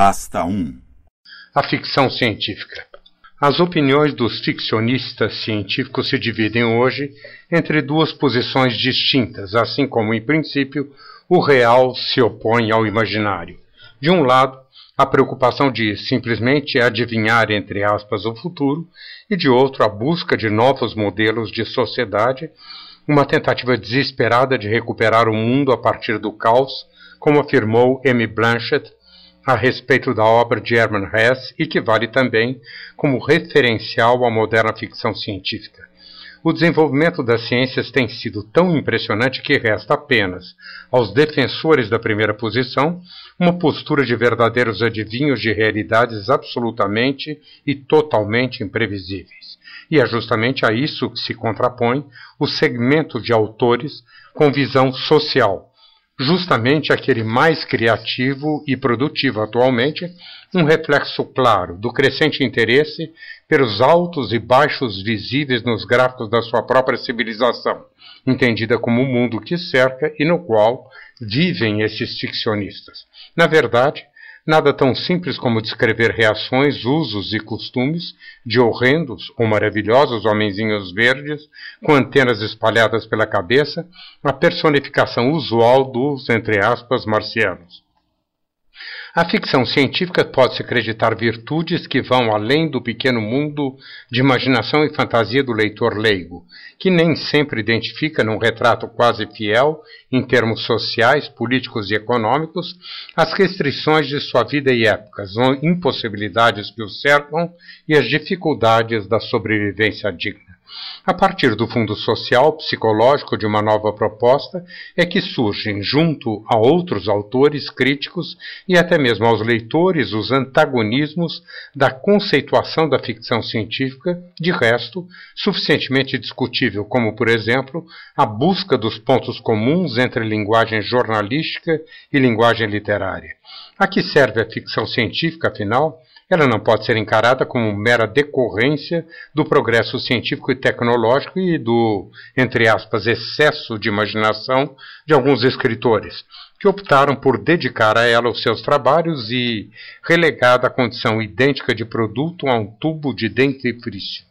Pasta 1 A ficção científica. As opiniões dos ficcionistas científicos se dividem hoje entre duas posições distintas, assim como, em princípio, o real se opõe ao imaginário. De um lado, a preocupação de simplesmente adivinhar, entre aspas, o futuro, e de outro, a busca de novos modelos de sociedade, uma tentativa desesperada de recuperar o mundo a partir do caos, como afirmou M. Blanchett a respeito da obra de Hermann Hesse e que vale também como referencial à moderna ficção científica. O desenvolvimento das ciências tem sido tão impressionante que resta apenas aos defensores da primeira posição uma postura de verdadeiros adivinhos de realidades absolutamente e totalmente imprevisíveis. E é justamente a isso que se contrapõe o segmento de autores com visão social, justamente aquele mais criativo e produtivo atualmente, um reflexo claro do crescente interesse pelos altos e baixos visíveis nos gráficos da sua própria civilização, entendida como o mundo que cerca e no qual vivem esses ficcionistas. Na verdade, Nada tão simples como descrever reações, usos e costumes de horrendos ou maravilhosos homenzinhos verdes com antenas espalhadas pela cabeça, a personificação usual dos, entre aspas, marcianos. A ficção científica pode-se acreditar virtudes que vão além do pequeno mundo de imaginação e fantasia do leitor leigo, que nem sempre identifica num retrato quase fiel, em termos sociais, políticos e econômicos, as restrições de sua vida e épocas, as impossibilidades que o cercam e as dificuldades da sobrevivência digna. A partir do fundo social psicológico de uma nova proposta é que surgem, junto a outros autores críticos e até mesmo aos leitores, os antagonismos da conceituação da ficção científica, de resto, suficientemente discutível, como, por exemplo, a busca dos pontos comuns entre linguagem jornalística e linguagem literária. A que serve a ficção científica, afinal? Ela não pode ser encarada como mera decorrência do progresso científico e tecnológico e do, entre aspas, excesso de imaginação de alguns escritores, que optaram por dedicar a ela os seus trabalhos e relegada à condição idêntica de produto a um tubo de dentifrício.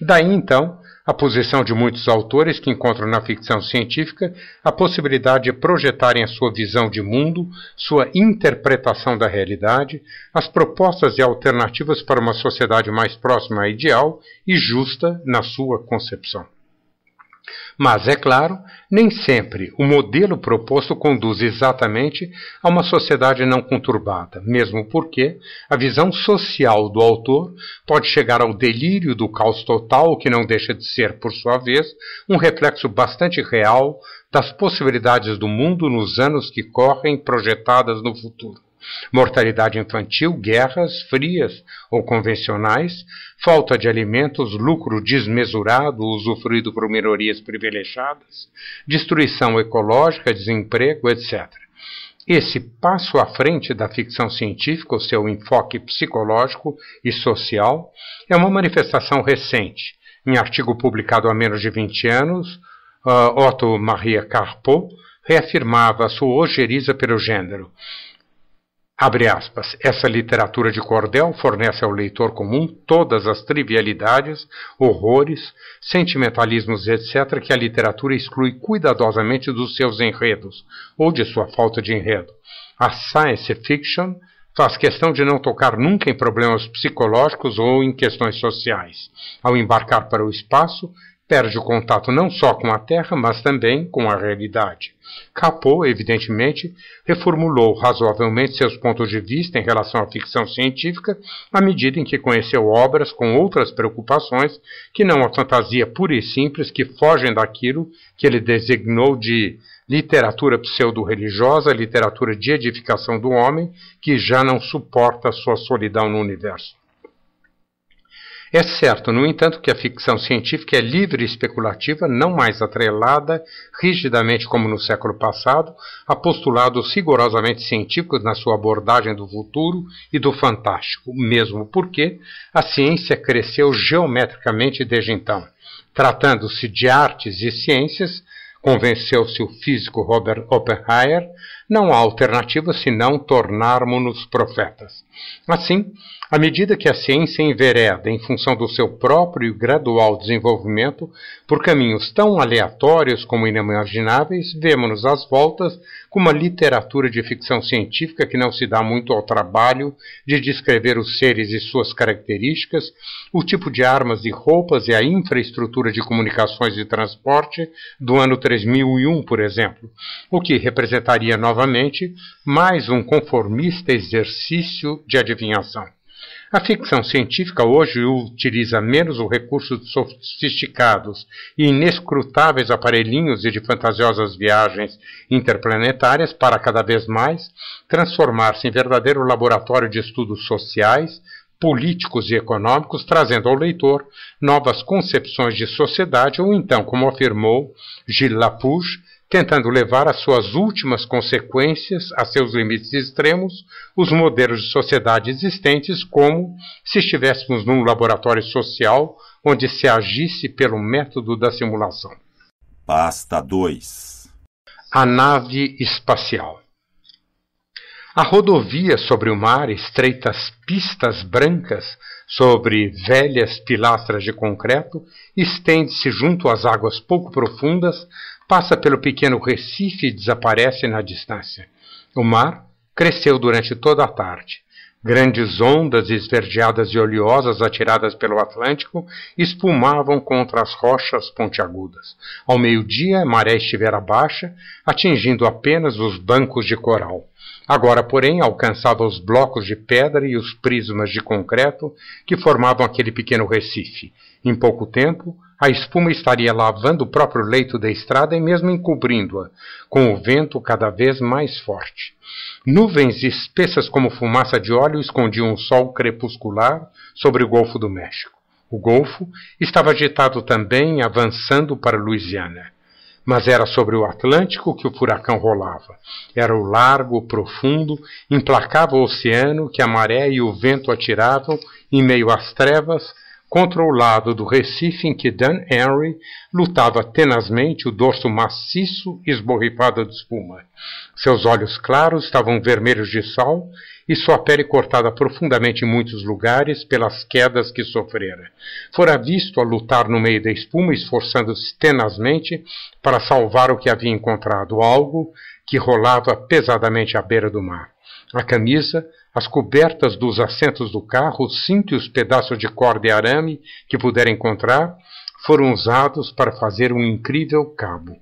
Daí então a posição de muitos autores que encontram na ficção científica a possibilidade de projetarem a sua visão de mundo, sua interpretação da realidade, as propostas e alternativas para uma sociedade mais próxima à ideal e justa na sua concepção. Mas, é claro, nem sempre o modelo proposto conduz exatamente a uma sociedade não conturbada, mesmo porque a visão social do autor pode chegar ao delírio do caos total, que não deixa de ser, por sua vez, um reflexo bastante real das possibilidades do mundo nos anos que correm projetadas no futuro mortalidade infantil, guerras frias ou convencionais, falta de alimentos, lucro desmesurado usufruído por minorias privilegiadas, destruição ecológica, desemprego, etc. Esse passo à frente da ficção científica, o seu enfoque psicológico e social, é uma manifestação recente. Em artigo publicado há menos de 20 anos, uh, Otto Maria Carpo reafirmava sua ojeriza pelo gênero. Abre aspas. Essa literatura de cordel fornece ao leitor comum todas as trivialidades, horrores, sentimentalismos, etc., que a literatura exclui cuidadosamente dos seus enredos, ou de sua falta de enredo. A science fiction faz questão de não tocar nunca em problemas psicológicos ou em questões sociais. Ao embarcar para o espaço, perde o contato não só com a Terra, mas também com a realidade. Capô, evidentemente, reformulou razoavelmente seus pontos de vista em relação à ficção científica à medida em que conheceu obras com outras preocupações que não a fantasia pura e simples que fogem daquilo que ele designou de literatura pseudo-religiosa, literatura de edificação do homem, que já não suporta sua solidão no universo. É certo, no entanto, que a ficção científica é livre e especulativa, não mais atrelada, rigidamente como no século passado, a postulados rigorosamente científicos na sua abordagem do futuro e do fantástico, mesmo porque a ciência cresceu geometricamente desde então. Tratando-se de artes e ciências, convenceu-se o físico Robert Oppenheimer, não há alternativa senão tornarmos-nos profetas. Assim, à medida que a ciência envereda em função do seu próprio e gradual desenvolvimento por caminhos tão aleatórios como inimagináveis, vemos-nos às voltas com uma literatura de ficção científica que não se dá muito ao trabalho de descrever os seres e suas características, o tipo de armas e roupas e a infraestrutura de comunicações e transporte do ano 3001, por exemplo, o que representaria novamente mais um conformista exercício de adivinhação. A ficção científica hoje utiliza menos o recurso de sofisticados e inescrutáveis aparelhinhos e de fantasiosas viagens interplanetárias para cada vez mais transformar-se em verdadeiro laboratório de estudos sociais, políticos e econômicos, trazendo ao leitor novas concepções de sociedade, ou então, como afirmou Gilles Lapouge, tentando levar às suas últimas consequências, a seus limites extremos, os modelos de sociedade existentes, como se estivéssemos num laboratório social onde se agisse pelo método da simulação. Pasta 2 A nave espacial. A rodovia sobre o mar, estreitas pistas brancas sobre velhas pilastras de concreto, estende-se junto às águas pouco profundas, passa pelo pequeno recife e desaparece na distância. O mar cresceu durante toda a tarde. Grandes ondas esverdeadas e oleosas atiradas pelo Atlântico espumavam contra as rochas pontiagudas. Ao meio-dia, a maré estivera baixa, atingindo apenas os bancos de coral. Agora, porém, alcançava os blocos de pedra e os prismas de concreto que formavam aquele pequeno recife. Em pouco tempo, a espuma estaria lavando o próprio leito da estrada e mesmo encobrindo-a, com o vento cada vez mais forte. Nuvens espessas como fumaça de óleo escondiam o sol crepuscular sobre o Golfo do México. O Golfo estava agitado também, avançando para Louisiana. Mas era sobre o Atlântico que o furacão rolava. Era o largo, profundo, implacável oceano que a maré e o vento atiravam em meio às trevas contra o lado do Recife em que Dan Henry lutava tenazmente o dorso maciço esborrifado de espuma. Seus olhos claros estavam vermelhos de sal e sua pele cortada profundamente em muitos lugares pelas quedas que sofrera. Fora visto a lutar no meio da espuma, esforçando-se tenazmente para salvar o que havia encontrado, algo que rolava pesadamente à beira do mar. A camisa, as cobertas dos assentos do carro, o cinto e os pedaços de corda e arame que puder encontrar foram usados para fazer um incrível cabo.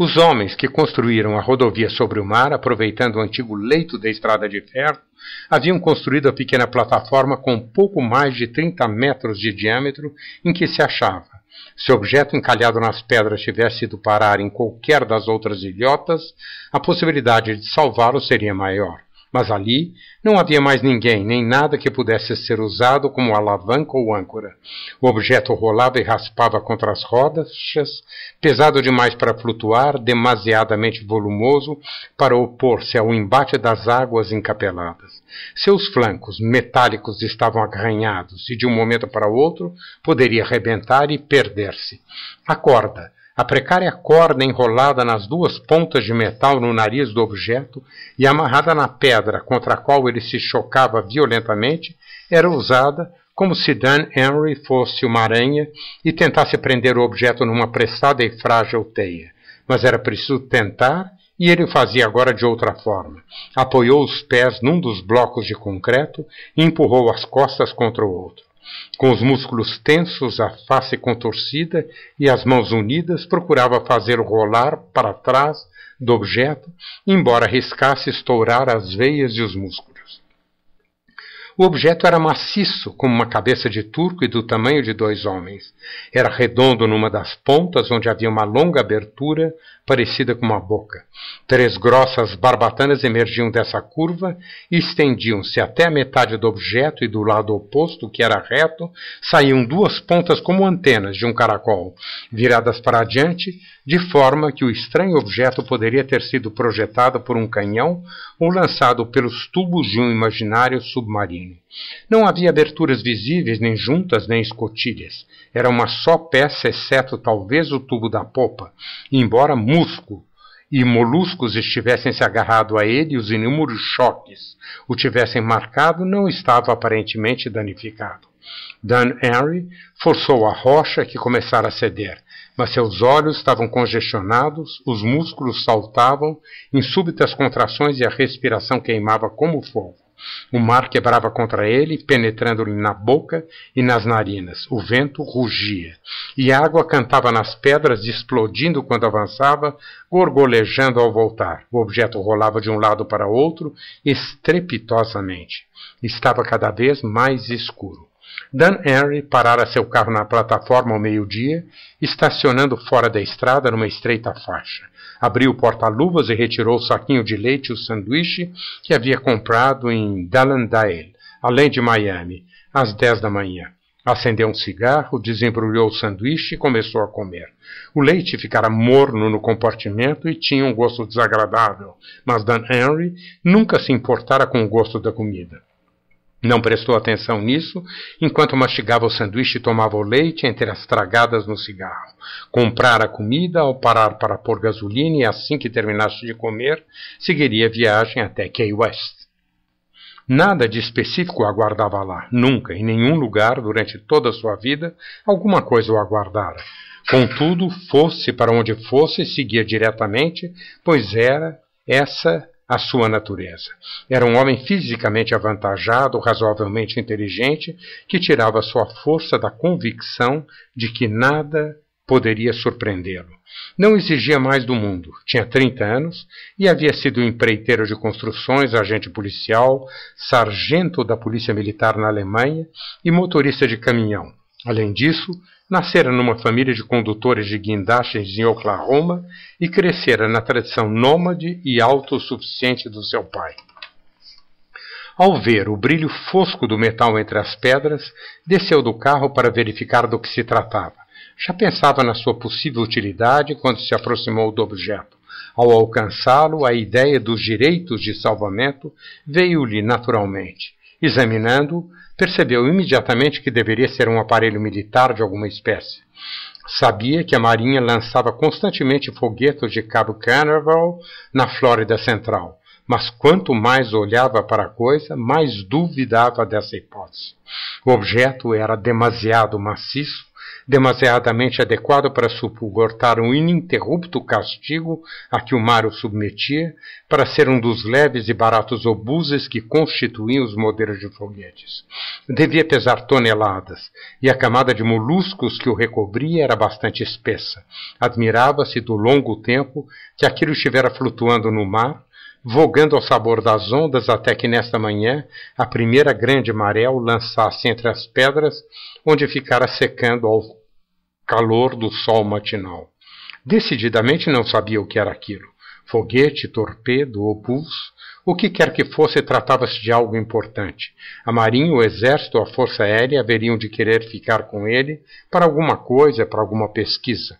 Os homens que construíram a rodovia sobre o mar, aproveitando o antigo leito da estrada de ferro, haviam construído a pequena plataforma com pouco mais de 30 metros de diâmetro em que se achava. Se o objeto encalhado nas pedras tivesse ido parar em qualquer das outras ilhotas, a possibilidade de salvá-lo seria maior. Mas ali não havia mais ninguém, nem nada que pudesse ser usado como alavanca ou âncora. O objeto rolava e raspava contra as rodas, pesado demais para flutuar, demasiadamente volumoso para opor-se ao embate das águas encapeladas. Seus flancos metálicos estavam arranhados e de um momento para outro poderia rebentar e perder-se. A corda, a precária corda enrolada nas duas pontas de metal no nariz do objeto e amarrada na pedra contra a qual ele se chocava violentamente era usada como se Dan Henry fosse uma aranha e tentasse prender o objeto numa prestada e frágil teia. Mas era preciso tentar e ele o fazia agora de outra forma. Apoiou os pés num dos blocos de concreto e empurrou as costas contra o outro. Com os músculos tensos, a face contorcida e as mãos unidas, procurava fazê-lo rolar para trás do objeto, embora arriscasse estourar as veias e os músculos. O objeto era maciço, como uma cabeça de turco e do tamanho de dois homens. Era redondo numa das pontas, onde havia uma longa abertura parecida com uma boca. Três grossas barbatanas emergiam dessa curva e estendiam-se até a metade do objeto e do lado oposto, que era reto, saíam duas pontas como antenas de um caracol, viradas para adiante, de forma que o estranho objeto poderia ter sido projetado por um canhão ou lançado pelos tubos de um imaginário submarino. Não havia aberturas visíveis, nem juntas, nem escotilhas. Era uma só peça, exceto talvez o tubo da popa, embora músculo, e moluscos estivessem se agarrado a ele os inúmeros choques o tivessem marcado, não estava aparentemente danificado. Dan Henry forçou a rocha que começara a ceder, mas seus olhos estavam congestionados, os músculos saltavam em súbitas contrações e a respiração queimava como fogo. O mar quebrava contra ele, penetrando-lhe na boca e nas narinas. O vento rugia. E a água cantava nas pedras, explodindo quando avançava, gorgolejando ao voltar. O objeto rolava de um lado para outro, estrepitosamente. Estava cada vez mais escuro. Dan Henry parara seu carro na plataforma ao meio-dia, estacionando fora da estrada numa estreita faixa. Abriu o porta-luvas e retirou o saquinho de leite e o sanduíche que havia comprado em Dallendale, além de Miami, às dez da manhã. Acendeu um cigarro, desembrulhou o sanduíche e começou a comer. O leite ficara morno no compartimento e tinha um gosto desagradável, mas Dan Henry nunca se importara com o gosto da comida. Não prestou atenção nisso enquanto mastigava o sanduíche e tomava o leite entre as tragadas no cigarro. Comprara comida ao parar para pôr gasolina e assim que terminasse de comer, seguiria a viagem até Key West. Nada de específico o aguardava lá, nunca, em nenhum lugar, durante toda a sua vida, alguma coisa o aguardara. Contudo, fosse para onde fosse, seguia diretamente, pois era essa a sua natureza. Era um homem fisicamente avantajado, razoavelmente inteligente, que tirava sua força da convicção de que nada poderia surpreendê-lo. Não exigia mais do mundo. Tinha 30 anos e havia sido empreiteiro de construções, agente policial, sargento da Polícia Militar na Alemanha e motorista de caminhão. Além disso, Nascera numa família de condutores de guindastes em Oklahoma e crescera na tradição nômade e autossuficiente do seu pai. Ao ver o brilho fosco do metal entre as pedras, desceu do carro para verificar do que se tratava. Já pensava na sua possível utilidade quando se aproximou do objeto. Ao alcançá-lo, a ideia dos direitos de salvamento veio-lhe naturalmente. Examinando-o, percebeu imediatamente que deveria ser um aparelho militar de alguma espécie. Sabia que a Marinha lançava constantemente foguetes de Cabo Canaveral na Flórida Central, mas quanto mais olhava para a coisa, mais duvidava dessa hipótese. O objeto era demasiado maciço demasiadamente adequado para suportar um ininterrupto castigo a que o mar o submetia, para ser um dos leves e baratos obuses que constituíam os modelos de foguetes. Devia pesar toneladas, e a camada de moluscos que o recobria era bastante espessa. Admirava-se do longo tempo que aquilo estivera flutuando no mar, vogando ao sabor das ondas até que nesta manhã a primeira grande maré o lançasse entre as pedras, onde ficara secando ao calor do sol matinal. Decididamente não sabia o que era aquilo. Foguete, torpedo ou pulso, o que quer que fosse, tratava-se de algo importante. A Marinha, o Exército, a Força Aérea haveriam de querer ficar com ele para alguma coisa, para alguma pesquisa.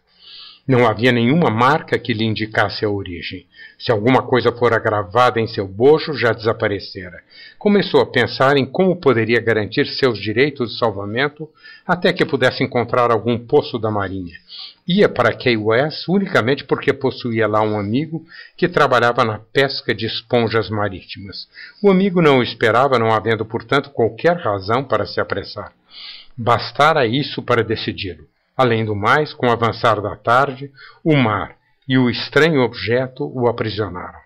Não havia nenhuma marca que lhe indicasse a origem. Se alguma coisa fora gravada em seu bojo, já desaparecera. Começou a pensar em como poderia garantir seus direitos de salvamento até que pudesse encontrar algum poço da marinha. Ia para Key West unicamente porque possuía lá um amigo que trabalhava na pesca de esponjas marítimas. O amigo não o esperava, não havendo, portanto, qualquer razão para se apressar. Bastara isso para decidi-lo. Além do mais, com o avançar da tarde, o mar e o estranho objeto o aprisionaram.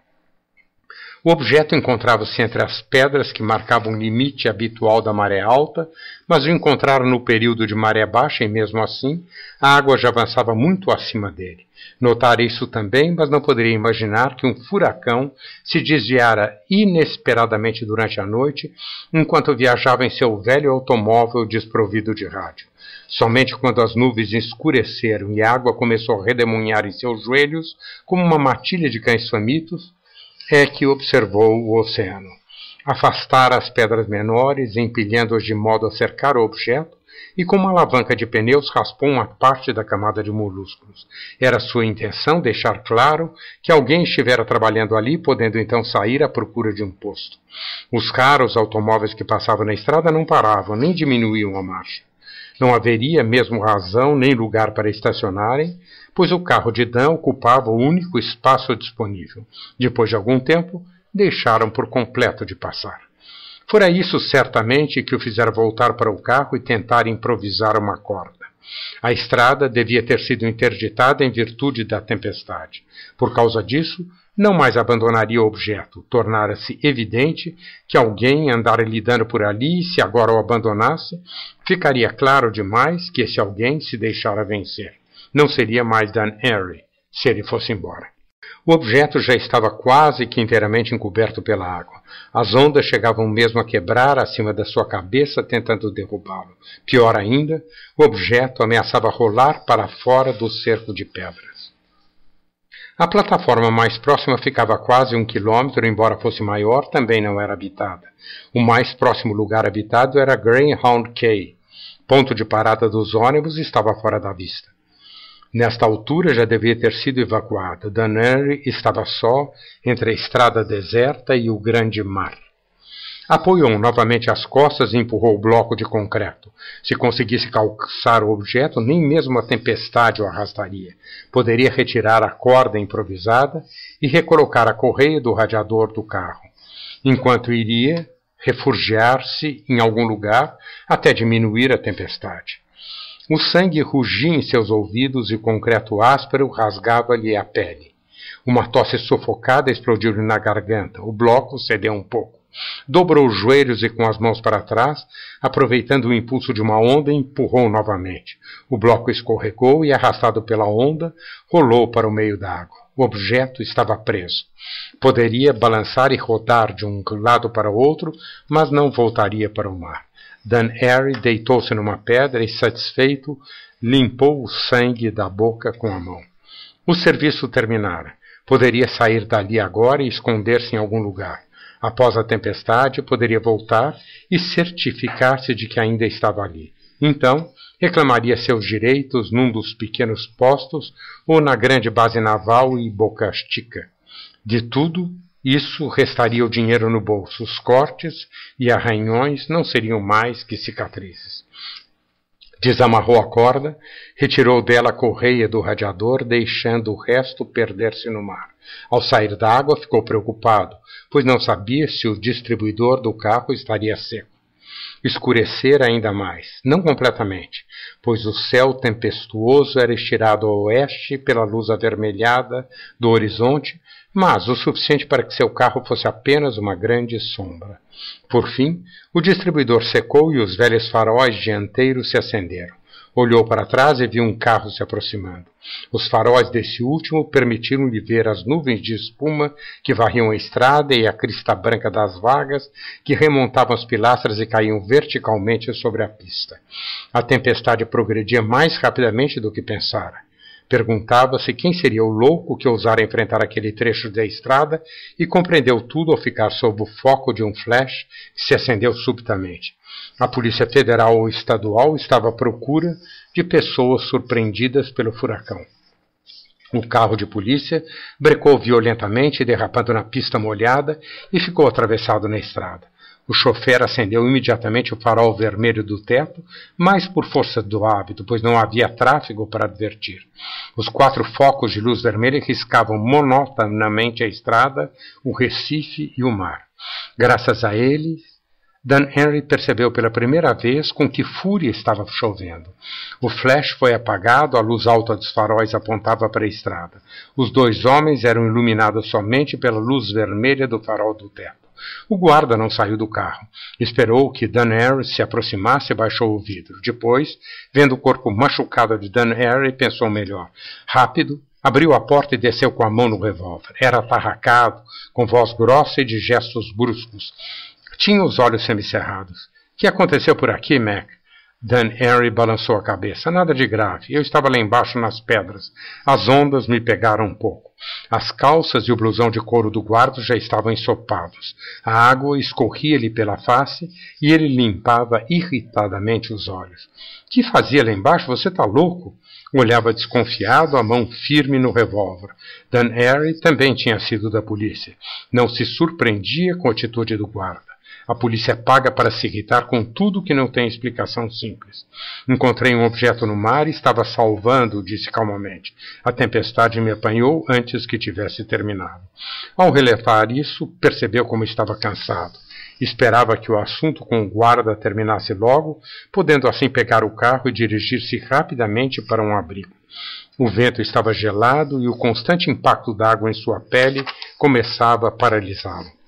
O objeto encontrava-se entre as pedras que marcavam o limite habitual da maré alta, mas o encontraram no período de maré baixa e, mesmo assim, a água já avançava muito acima dele. Notara isso também, mas não poderia imaginar que um furacão se desviara inesperadamente durante a noite enquanto viajava em seu velho automóvel desprovido de rádio. Somente quando as nuvens escureceram e a água começou a redemoinhar em seus joelhos, como uma matilha de cães famintos, é que observou o oceano. Afastara as pedras menores, empilhando-as de modo a cercar o objeto, e com uma alavanca de pneus raspou uma parte da camada de molúsculos. Era sua intenção deixar claro que alguém estivera trabalhando ali, podendo então sair à procura de um posto. Os carros automóveis que passavam na estrada não paravam, nem diminuíam a marcha. Não haveria mesmo razão nem lugar para estacionarem, pois o carro de Dan ocupava o único espaço disponível. Depois de algum tempo, deixaram por completo de passar. Fora isso certamente que o fizera voltar para o carro e tentar improvisar uma corda. A estrada devia ter sido interditada em virtude da tempestade. Por causa disso, não mais abandonaria o objeto. Tornara-se evidente que alguém andara lidando por ali e, se agora o abandonasse, ficaria claro demais que esse alguém se deixara vencer. Não seria mais Dan Henry se ele fosse embora. O objeto já estava quase que inteiramente encoberto pela água. As ondas chegavam mesmo a quebrar acima da sua cabeça, tentando derrubá-lo. Pior ainda, o objeto ameaçava rolar para fora do cerco de pedras. A plataforma mais próxima ficava a quase um quilômetro, embora fosse maior, também não era habitada. O mais próximo lugar habitado era Greyhound Cay. Ponto de parada dos ônibus estava fora da vista. Nesta altura já devia ter sido evacuada. Dannery estava só entre a estrada deserta e o grande mar. Apoiou novamente as costas e empurrou o bloco de concreto. Se conseguisse calçar o objeto, nem mesmo a tempestade o arrastaria. Poderia retirar a corda improvisada e recolocar a correia do radiador do carro. Enquanto iria refugiar-se em algum lugar até diminuir a tempestade. O sangue rugia em seus ouvidos e o concreto áspero rasgava-lhe a pele. Uma tosse sufocada explodiu-lhe na garganta. O bloco cedeu um pouco. Dobrou os joelhos e, com as mãos para trás, aproveitando o impulso de uma onda, empurrou novamente. O bloco escorregou e, arrastado pela onda, rolou para o meio da água. O objeto estava preso. Poderia balançar e rodar de um lado para o outro, mas não voltaria para o mar. Dan Harry deitou-se numa pedra e, satisfeito, limpou o sangue da boca com a mão. O serviço terminara. Poderia sair dali agora e esconder-se em algum lugar. Após a tempestade, poderia voltar e certificar-se de que ainda estava ali. Então, reclamaria seus direitos num dos pequenos postos ou na grande base naval e Boca Chica. De tudo, isso restaria o dinheiro no bolso. Os cortes e arranhões não seriam mais que cicatrizes. Desamarrou a corda, retirou dela a correia do radiador, deixando o resto perder-se no mar. Ao sair da água, ficou preocupado, pois não sabia se o distribuidor do carro estaria seco. Escurecera ainda mais, não completamente, pois o céu tempestuoso era estirado ao oeste pela luz avermelhada do horizonte, mas o suficiente para que seu carro fosse apenas uma grande sombra. Por fim, o distribuidor secou e os velhos faróis dianteiros se acenderam. Olhou para trás e viu um carro se aproximando. Os faróis desse último permitiram-lhe ver as nuvens de espuma que varriam a estrada e a crista branca das vagas que remontavam as pilastras e caíam verticalmente sobre a pista. A tempestade progredia mais rapidamente do que pensara. Perguntava-se quem seria o louco que ousara enfrentar aquele trecho da estrada e compreendeu tudo ao ficar sob o foco de um flash que se acendeu subitamente. A Polícia Federal ou Estadual estava à procura de pessoas surpreendidas pelo furacão. O carro de polícia brecou violentamente, derrapando na pista molhada, e ficou atravessado na estrada. O chofer acendeu imediatamente o farol vermelho do teto, mais por força do hábito, pois não havia tráfego para advertir. Os quatro focos de luz vermelha riscavam monotonamente a estrada, o Recife e o mar. Graças a eles, Dan Henry percebeu pela primeira vez com que fúria estava chovendo. O flash foi apagado, a luz alta dos faróis apontava para a estrada. Os dois homens eram iluminados somente pela luz vermelha do farol do teto. O guarda não saiu do carro. Esperou que Dan Harry se aproximasse e baixou o vidro. Depois, vendo o corpo machucado de Dan Harry, pensou melhor. Rápido, abriu a porta e desceu com a mão no revólver. Era atarracado, com voz grossa e de gestos bruscos. Tinha os olhos semicerrados. Que aconteceu por aqui, Mac? Dan Henry balançou a cabeça. Nada de grave. Eu estava lá embaixo nas pedras. As ondas me pegaram um pouco. As calças e o blusão de couro do guarda já estavam ensopados. A água escorria-lhe pela face e ele limpava irritadamente os olhos. Que fazia lá embaixo? Você está louco? Olhava desconfiado, a mão firme no revólver. Dan Harry também tinha sido da polícia. Não se surpreendia com a atitude do guarda. A polícia é paga para se irritar com tudo que não tem explicação simples. Encontrei um objeto no mar e estava salvando, disse calmamente. A tempestade me apanhou antes que tivesse terminado. Ao relevar isso, percebeu como estava cansado. Esperava que o assunto com o guarda terminasse logo, podendo assim pegar o carro e dirigir-se rapidamente para um abrigo. O vento estava gelado e o constante impacto d'água em sua pele começava a paralisá-lo.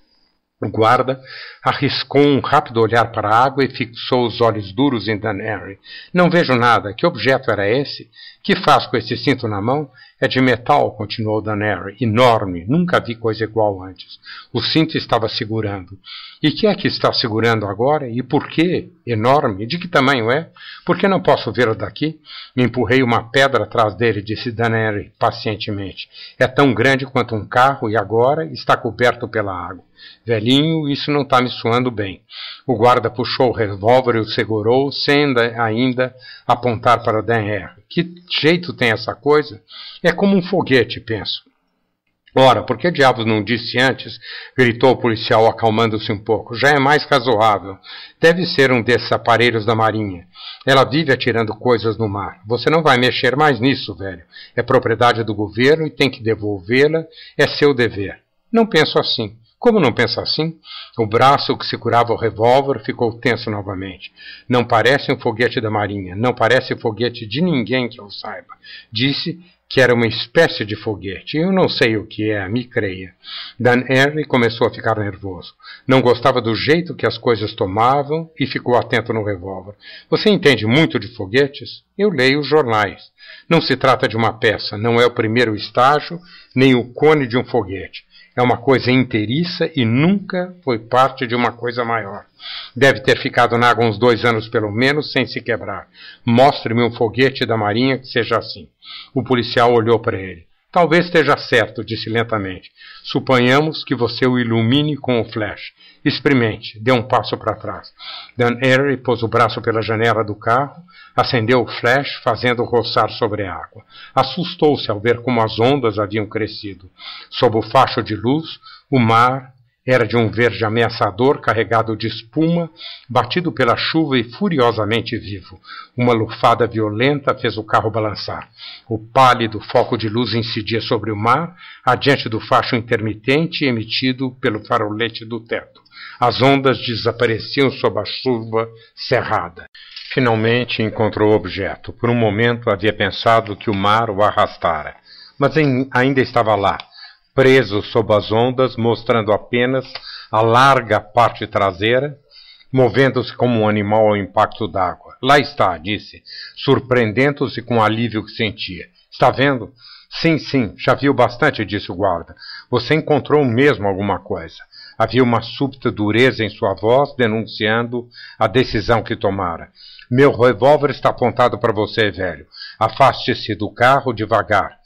O guarda arriscou um rápido olhar para a água e fixou os olhos duros em Dan Henry. Não vejo nada. Que objeto era esse? Que faz com esse cinto na mão? É de metal, continuou Dan Henry. Enorme. Nunca vi coisa igual antes. O cinto estava segurando. E que é que está segurando agora? E por quê? Enorme. De que tamanho é? Por que não posso vê-lo daqui? Me empurrei uma pedra atrás dele, disse Dan Henry pacientemente. É tão grande quanto um carro e agora está coberto pela água. Velhinho, isso não está me soando bem. O guarda puxou o revólver e o segurou, sem ainda apontar para Dan. Que jeito tem essa coisa? É como um foguete, penso. Ora, por que diabos não disse antes? gritou o policial, acalmando-se um pouco. Já é mais razoável. Deve ser um desses aparelhos da marinha. Ela vive atirando coisas no mar. Você não vai mexer mais nisso, velho. É propriedade do governo e tem que devolvê-la. É seu dever. Não penso assim. Como não pensa assim? O braço que segurava o revólver ficou tenso novamente. Não parece um foguete da marinha, não parece foguete de ninguém que eu saiba. Disse que era uma espécie de foguete. Eu não sei o que é, me creia. Dan Henry começou a ficar nervoso. Não gostava do jeito que as coisas tomavam e ficou atento no revólver. Você entende muito de foguetes? Eu leio os jornais. Não se trata de uma peça, não é o primeiro estágio, nem o cone de um foguete. É uma coisa inteiriça e nunca foi parte de uma coisa maior. Deve ter ficado na água uns dois anos pelo menos sem se quebrar. Mostre-me um foguete da marinha que seja assim. O policial olhou para ele. Talvez esteja certo, disse lentamente. Suponhamos que você o ilumine com o flash. Experimente. Dê um passo para trás. Dan Airy pôs o braço pela janela do carro, acendeu o flash, fazendo roçar sobre a água. Assustou-se ao ver como as ondas haviam crescido. Sob o facho de luz, o mar era de um verde ameaçador, carregado de espuma, batido pela chuva e furiosamente vivo. Uma lufada violenta fez o carro balançar. O pálido foco de luz incidia sobre o mar, adiante do facho intermitente emitido pelo farolete do teto. As ondas desapareciam sob a chuva cerrada. Finalmente encontrou o objeto. Por um momento havia pensado que o mar o arrastara, mas ainda estava lá, preso sob as ondas, mostrando apenas a larga parte traseira, movendo-se como um animal ao impacto d'água. Lá está, disse, surpreendendo-se com o alívio que sentia. Está vendo? Sim, sim, já viu bastante, disse o guarda. Você encontrou mesmo alguma coisa. Havia uma súbita dureza em sua voz, denunciando a decisão que tomara. Meu revólver está apontado para você, velho. Afaste-se do carro devagar.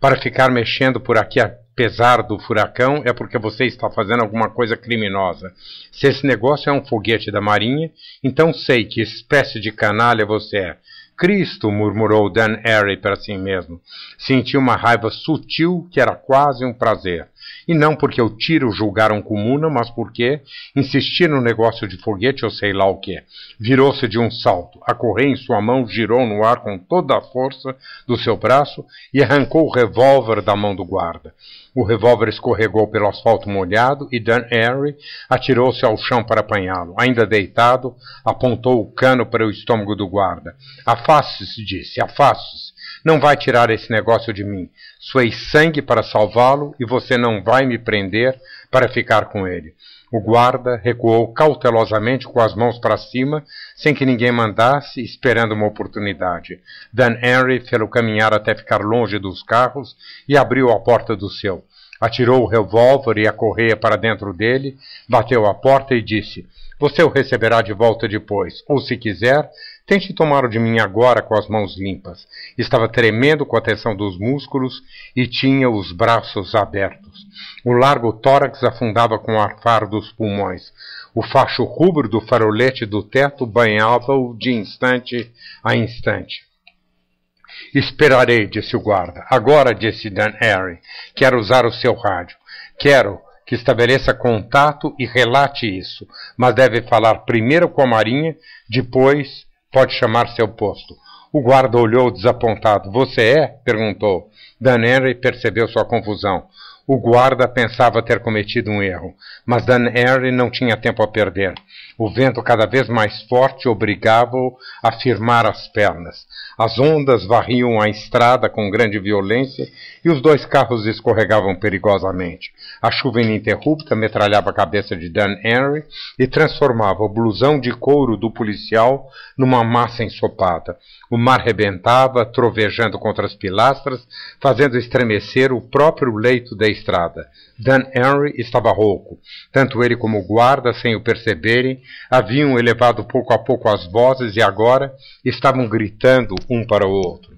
Para ficar mexendo por aqui apesar do furacão é porque você está fazendo alguma coisa criminosa. Se esse negócio é um foguete da marinha, então sei que espécie de canalha você é. Cristo, murmurou Dan Harry para si mesmo. Sentiu uma raiva sutil que era quase um prazer. E não porque o tiro julgaram comuna, mas porque insistia no negócio de foguete ou sei lá o que. Virou-se de um salto. A correia em sua mão girou no ar com toda a força do seu braço e arrancou o revólver da mão do guarda. O revólver escorregou pelo asfalto molhado e Dan Henry atirou-se ao chão para apanhá-lo. Ainda deitado, apontou o cano para o estômago do guarda. Afaste-se, disse, afaste-se. Não vai tirar esse negócio de mim. Suei sangue para salvá-lo e você não vai me prender para ficar com ele. O guarda recuou cautelosamente com as mãos para cima, sem que ninguém mandasse, esperando uma oportunidade. Dan Henry fez-o caminhar até ficar longe dos carros e abriu a porta do seu. Atirou o revólver e a correia para dentro dele, bateu a porta e disse: Você o receberá de volta depois, ou se quiser, Tente tomar o de mim agora com as mãos limpas. Estava tremendo com a tensão dos músculos e tinha os braços abertos. O largo tórax afundava com o arfar dos pulmões. O facho rubro do farolete do teto banhava-o de instante a instante. Esperarei, disse o guarda. Agora, disse Dan Harry, quero usar o seu rádio. Quero que estabeleça contato e relate isso, mas deve falar primeiro com a Marinha, depois pode chamar seu posto. O guarda olhou desapontado. Você é? perguntou. Dan Henry percebeu sua confusão. O guarda pensava ter cometido um erro, mas Dan Henry não tinha tempo a perder. O vento cada vez mais forte obrigava-o a firmar as pernas. As ondas varriam a estrada com grande violência e os dois carros escorregavam perigosamente. A chuva ininterrupta metralhava a cabeça de Dan Henry e transformava o blusão de couro do policial numa massa ensopada. O mar rebentava, trovejando contra as pilastras, fazendo estremecer o próprio leito da estrada. Dan Henry estava rouco. Tanto ele como o guarda, sem o perceberem, haviam elevado pouco a pouco as vozes e agora estavam gritando um para o outro.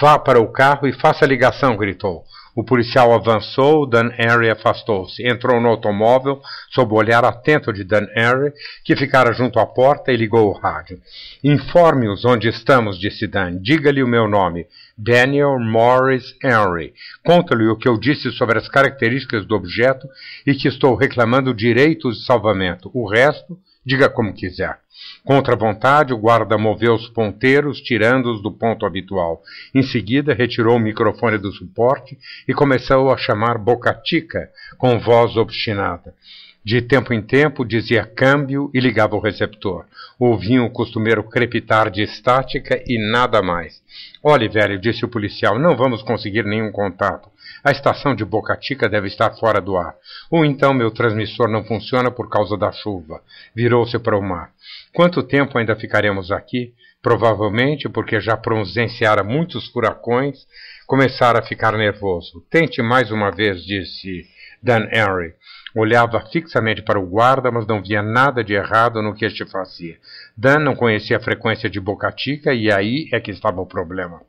Vá para o carro e faça a ligação, gritou. O policial avançou, Dan Henry afastou-se. Entrou no automóvel, sob o olhar atento de Dan Henry, que ficara junto à porta e ligou o rádio. Informe-os onde estamos, disse Dan. Diga-lhe o meu nome. Daniel Morris Henry. Conta-lhe o que eu disse sobre as características do objeto e que estou reclamando direitos de salvamento. O resto, diga como quiser. Contra a vontade, o guarda moveu os ponteiros, tirando-os do ponto habitual. Em seguida, retirou o microfone do suporte e começou a chamar Bocatica, com voz obstinada. De tempo em tempo dizia câmbio e ligava o receptor. Ouviam o costumeiro crepitar de estática e nada mais. Olhe, velho, disse o policial, não vamos conseguir nenhum contato. A estação de Bocatica deve estar fora do ar. Ou então meu transmissor não funciona por causa da chuva. Virou-se para o mar. Quanto tempo ainda ficaremos aqui? Provavelmente porque já presenciara muitos furacões, começara a ficar nervoso. Tente mais uma vez, disse Dan Henry. Olhava fixamente para o guarda, mas não via nada de errado no que este fazia. Dan não conhecia a frequência de Bocatica e aí é que estava o problema.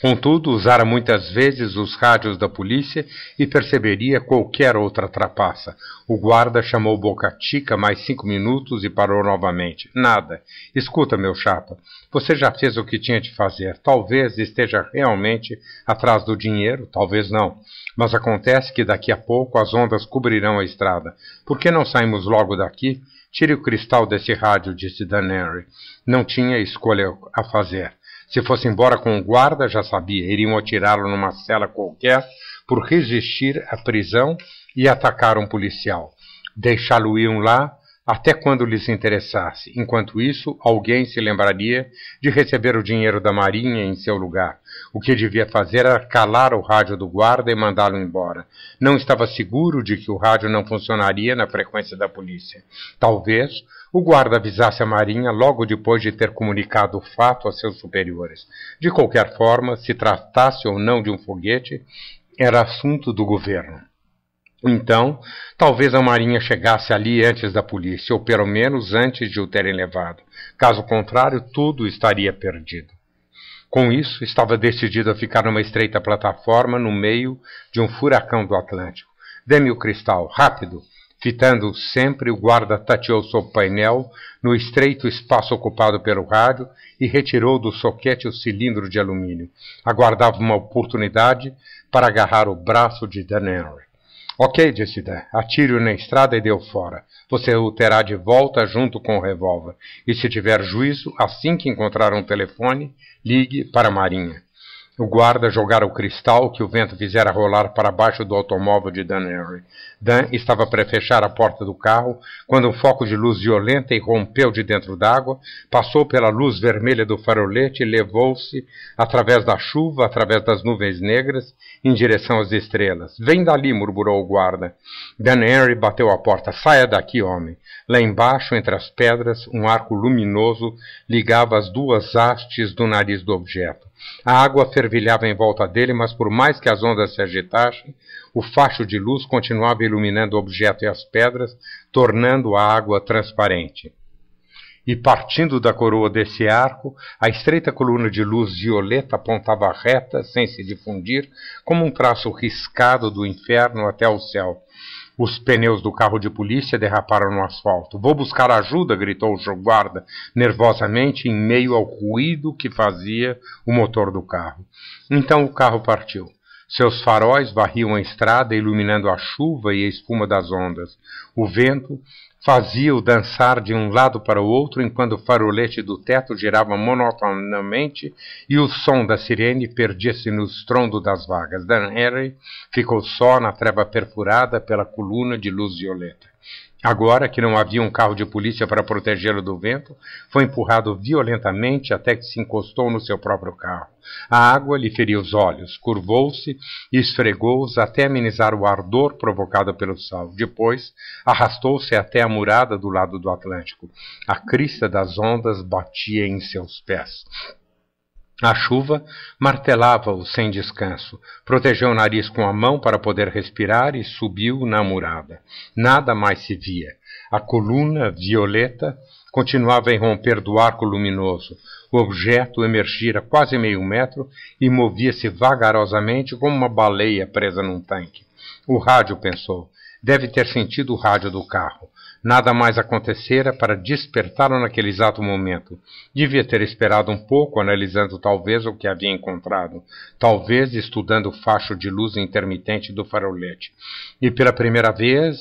Contudo, usara muitas vezes os rádios da polícia e perceberia qualquer outra trapaça. O guarda chamou Bocatica mais cinco minutos e parou novamente. Nada. Escuta, meu chapa. Você já fez o que tinha de fazer. Talvez esteja realmente atrás do dinheiro, talvez não. Mas acontece que daqui a pouco as ondas cobrirão a estrada. Por que não saímos logo daqui? Tire o cristal desse rádio, disse Dan Henry. Não tinha escolha a fazer. Se fosse embora com o guarda, já sabia, iriam atirá-lo numa cela qualquer por resistir à prisão e atacar um policial. Deixá-lo-iam lá até quando lhes interessasse. Enquanto isso, alguém se lembraria de receber o dinheiro da marinha em seu lugar. O que devia fazer era calar o rádio do guarda e mandá-lo embora. Não estava seguro de que o rádio não funcionaria na frequência da polícia. Talvez o guarda avisasse a marinha logo depois de ter comunicado o fato a seus superiores. De qualquer forma, se tratasse ou não de um foguete, era assunto do governo. Então, talvez a marinha chegasse ali antes da polícia, ou pelo menos antes de o terem levado. Caso contrário, tudo estaria perdido. Com isso, estava decidido a ficar numa estreita plataforma no meio de um furacão do Atlântico. Dê-me o cristal, rápido! Fitando sempre, o guarda tateou sob o painel, no estreito espaço ocupado pelo rádio, e retirou do soquete o cilindro de alumínio. Aguardava uma oportunidade para agarrar o braço de Dan Henry. Ok, disse Dan. Atire-o na estrada e deu fora. Você o terá de volta junto com o revólver. E se tiver juízo, assim que encontrar um telefone, ligue para a Marinha. O guarda jogara o cristal que o vento fizera rolar para baixo do automóvel de Dan Henry. Dan estava para fechar a porta do carro quando um foco de luz violenta irrompeu de dentro d'água, passou pela luz vermelha do farolete e levou-se, através da chuva, através das nuvens negras, em direção às estrelas. Vem dali, murmurou o guarda. Dan Henry bateu a porta. Saia daqui, homem. Lá embaixo, entre as pedras, um arco luminoso ligava as duas hastes do nariz do objeto. A água fervilhava em volta dele, mas por mais que as ondas se agitassem, o facho de luz continuava iluminando o objeto e as pedras, tornando a água transparente. E partindo da coroa desse arco, a estreita coluna de luz violeta apontava reta, sem se difundir, como um traço riscado do inferno até o céu. Os pneus do carro de polícia derraparam no asfalto. Vou buscar ajuda, gritou o guarda nervosamente em meio ao ruído que fazia o motor do carro. Então o carro partiu. Seus faróis varriam a estrada, iluminando a chuva e a espuma das ondas. O vento fazia-o dançar de um lado para o outro enquanto o farolete do teto girava monotonamente e o som da sirene perdia-se no estrondo das vagas. Dan Harry ficou só na treva perfurada pela coluna de luz violeta. Agora que não havia um carro de polícia para protegê-lo do vento, foi empurrado violentamente até que se encostou no seu próprio carro. A água lhe feriu os olhos, curvou-se e esfregou-os até amenizar o ardor provocado pelo sal. Depois, arrastou-se até a murada do lado do Atlântico. A crista das ondas batia em seus pés. A chuva martelava-o sem descanso. Protegeu o nariz com a mão para poder respirar e subiu na murada. Nada mais se via. A coluna violeta continuava a irromper do arco luminoso. O objeto emergira quase meio metro e movia-se vagarosamente como uma baleia presa num tanque. O rádio, pensou, deve ter sentido o rádio do carro. Nada mais acontecera para despertá-lo naquele exato momento. Devia ter esperado um pouco, analisando talvez o que havia encontrado, talvez estudando o facho de luz intermitente do farolete. E pela primeira vez,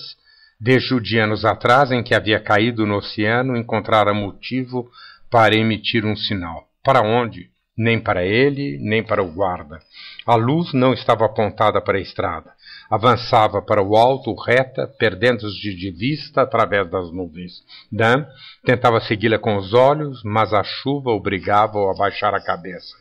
desde o dia anos atrás em que havia caído no oceano, encontrara motivo para emitir um sinal. Para onde? Nem para ele, nem para o guarda. A luz não estava apontada para a estrada avançava para o alto, reta, perdendo-se de vista através das nuvens. Dan tentava segui-la com os olhos, mas a chuva obrigava-o a baixar a cabeça.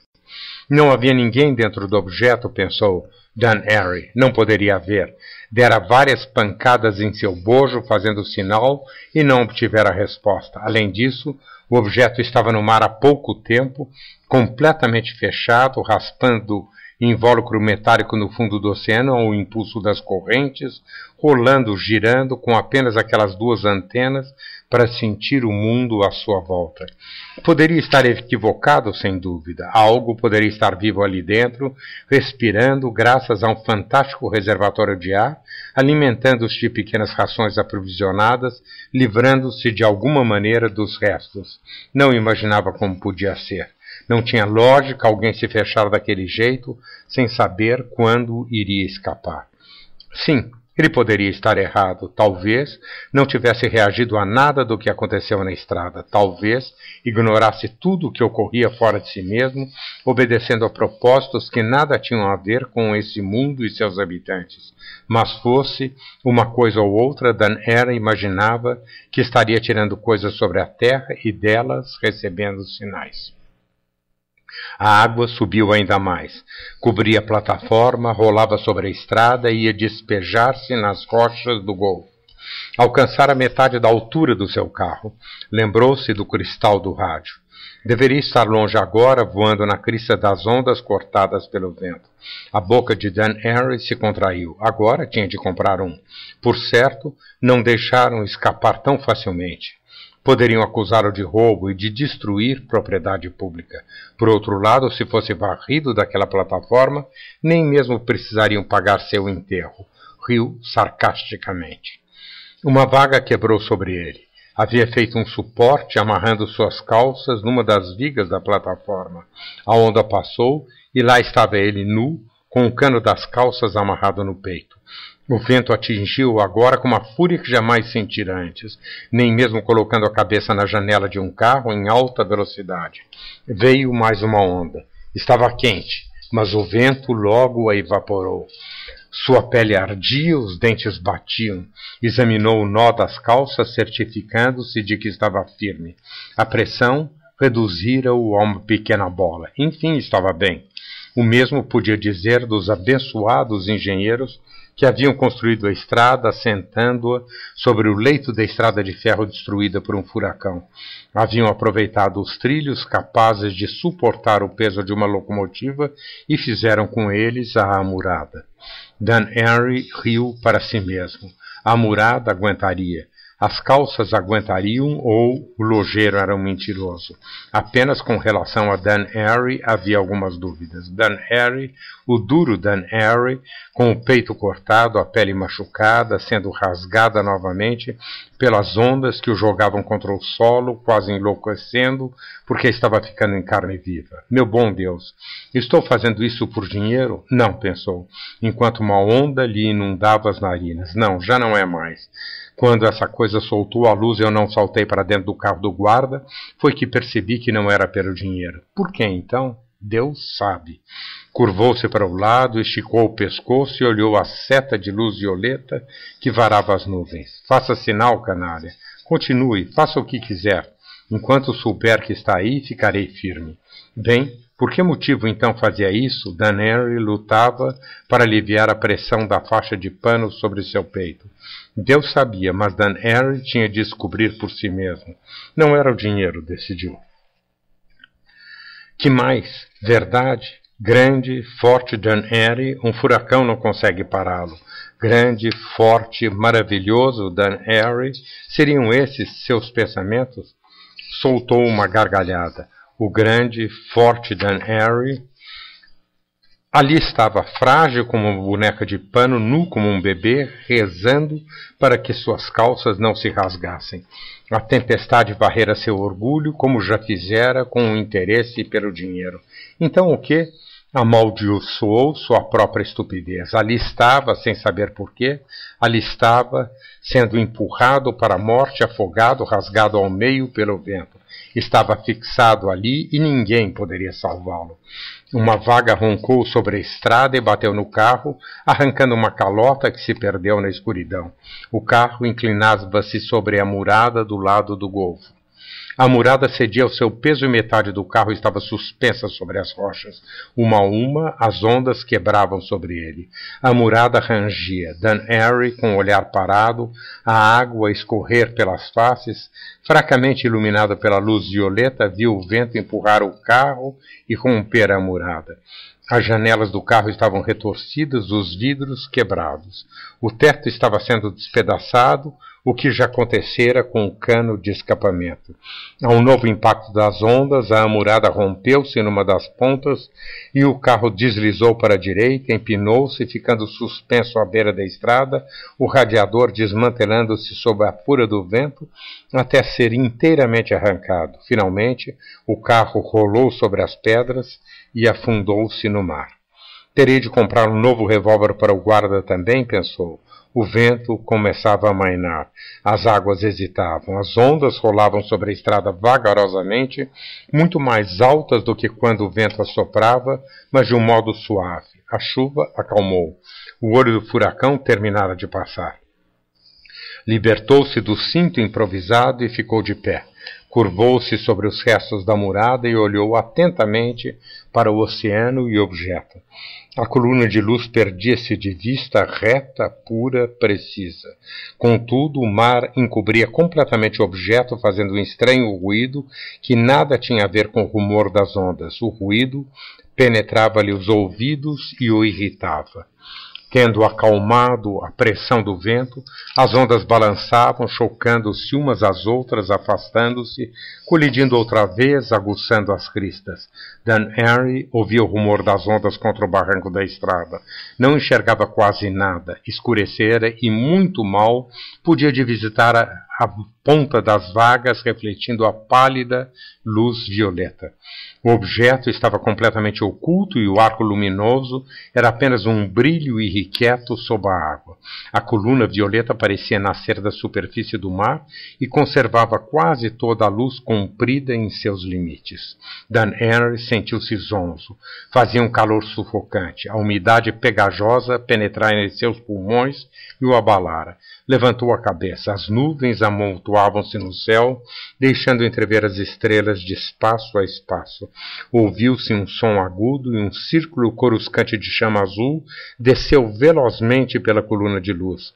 Não havia ninguém dentro do objeto, pensou Dan Harry. Não poderia haver. Dera várias pancadas em seu bojo, fazendo sinal, e não obtivera resposta. Além disso, o objeto estava no mar há pouco tempo, completamente fechado, raspando invólucro metálico no fundo do oceano ao impulso das correntes, rolando, girando, com apenas aquelas duas antenas para sentir o mundo à sua volta. Poderia estar equivocado, sem dúvida. Algo poderia estar vivo ali dentro, respirando, graças a um fantástico reservatório de ar, alimentando-se de pequenas rações aprovisionadas, livrando-se de alguma maneira dos restos. Não imaginava como podia ser. Não tinha lógica alguém se fechar daquele jeito sem saber quando iria escapar. Sim, ele poderia estar errado. Talvez não tivesse reagido a nada do que aconteceu na estrada. Talvez ignorasse tudo o que ocorria fora de si mesmo, obedecendo a propósitos que nada tinham a ver com esse mundo e seus habitantes. Mas fosse uma coisa ou outra, Dan Era imaginava que estaria tirando coisas sobre a terra e delas recebendo sinais. A água subiu ainda mais, cobria a plataforma, rolava sobre a estrada e ia despejar-se nas rochas do golfo. Alcançara metade da altura do seu carro. Lembrou-se do cristal do rádio. Deveria estar longe agora, voando na crista das ondas cortadas pelo vento. A boca de Dan Henry se contraiu. Agora tinha de comprar um. Por certo, não deixaram escapar tão facilmente poderiam acusá-lo de roubo e de destruir propriedade pública. Por outro lado, se fosse varrido daquela plataforma, nem mesmo precisariam pagar seu enterro. Riu sarcasticamente. Uma vaga quebrou sobre ele. Havia feito um suporte amarrando suas calças numa das vigas da plataforma. A onda passou e lá estava ele nu, com o cano das calças amarrado no peito. O vento atingiu-o agora com uma fúria que jamais sentira antes, nem mesmo colocando a cabeça na janela de um carro em alta velocidade. Veio mais uma onda. Estava quente, mas o vento logo a evaporou. Sua pele ardia, os dentes batiam. Examinou o nó das calças, certificando-se de que estava firme. A pressão reduzira-o a uma pequena bola. Enfim, estava bem. O mesmo podia dizer dos abençoados engenheiros que haviam construído a estrada, assentando-a sobre o leito da estrada de ferro destruída por um furacão. Haviam aproveitado os trilhos capazes de suportar o peso de uma locomotiva e fizeram com eles a amurada. Dan Henry riu para si mesmo. A murada aguentaria. As calças aguentariam ou o lojeiro era um mentiroso. Apenas com relação a Dan Harry havia algumas dúvidas. Dan Harry, o duro Dan Harry, com o peito cortado, a pele machucada, sendo rasgada novamente pelas ondas que o jogavam contra o solo, quase enlouquecendo, porque estava ficando em carne viva. Meu bom Deus, estou fazendo isso por dinheiro? Não, pensou, enquanto uma onda lhe inundava as narinas. Não, já não é mais. Quando essa coisa soltou a luz eu não saltei para dentro do carro do guarda, foi que percebi que não era pelo dinheiro. Por que então? Deus sabe. Curvou-se para o lado, esticou o pescoço e olhou a seta de luz violeta que varava as nuvens. Faça sinal, canalha. Continue, faça o que quiser. Enquanto souber que está aí, ficarei firme. Bem, por que motivo então fazia isso? Dan Henry lutava para aliviar a pressão da faixa de pano sobre seu peito. Deus sabia, mas Dan Henry tinha de descobrir por si mesmo. Não era o dinheiro, decidiu. Que mais? Verdade? Grande, forte Dan Henry, um furacão não consegue pará-lo. Grande, forte, maravilhoso Dan Henry, seriam esses seus pensamentos? Soltou uma gargalhada o grande, forte Dan Harry. Ali estava, frágil como uma boneca de pano, nu como um bebê, rezando para que suas calças não se rasgassem. A tempestade varrera seu orgulho, como já fizera com o interesse pelo dinheiro. Então o que? Amaldiçoou sua própria estupidez. Ali estava, sem saber porquê, ali estava, sendo empurrado para a morte, afogado, rasgado ao meio pelo vento. Estava fixado ali e ninguém poderia salvá-lo. Uma vaga roncou sobre a estrada e bateu no carro, arrancando uma calota que se perdeu na escuridão. O carro inclinava-se sobre a murada do lado do golfo. A murada cedia ao seu peso e metade do carro estava suspensa sobre as rochas. Uma a uma, as ondas quebravam sobre ele. A murada rangia. Dan Harry, com o olhar parado, a água escorrer pelas faces, fracamente iluminado pela luz violeta, viu o vento empurrar o carro e romper a murada. As janelas do carro estavam retorcidas, os vidros quebrados. O teto estava sendo despedaçado, o que já acontecera com o cano de escapamento. A um novo impacto das ondas, a amurada rompeu-se numa das pontas e o carro deslizou para a direita, empinou-se, ficando suspenso à beira da estrada, o radiador desmantelando-se sob a fúria do vento até ser inteiramente arrancado. Finalmente, o carro rolou sobre as pedras e afundou-se no mar. Terei de comprar um novo revólver para o guarda também, pensou. O vento começava a mainar, as águas hesitavam, as ondas rolavam sobre a estrada vagarosamente, muito mais altas do que quando o vento assoprava, mas de um modo suave. A chuva acalmou. O olho do furacão terminara de passar. Libertou-se do cinto improvisado e ficou de pé. Curvou-se sobre os restos da murada e olhou atentamente para o oceano e objeto. A coluna de luz perdia-se de vista reta, pura, precisa. Contudo, o mar encobria completamente o objeto, fazendo um estranho ruído que nada tinha a ver com o rumor das ondas. O ruído penetrava-lhe os ouvidos e o irritava. Tendo acalmado a pressão do vento, as ondas balançavam, chocando-se umas às outras, afastando-se, colidindo outra vez, aguçando as cristas. Dan Henry ouvia o rumor das ondas contra o barranco da estrada. Não enxergava quase nada, escurecera e muito mal podia visitar a, a ponta das vagas refletindo a pálida luz violeta. O objeto estava completamente oculto e o arco luminoso era apenas um brilho irrequieto sob a água. A coluna violeta parecia nascer da superfície do mar e conservava quase toda a luz comprida em seus limites. Dan Henry sentiu-se zonzo. Fazia um calor sufocante. A umidade pegajosa penetrara em seus pulmões e o abalara. Levantou a cabeça. As nuvens amontoavam-se no céu, deixando entrever as estrelas de espaço a espaço. Ouviu-se um som agudo e um círculo coruscante de chama azul desceu velozmente pela coluna de luz.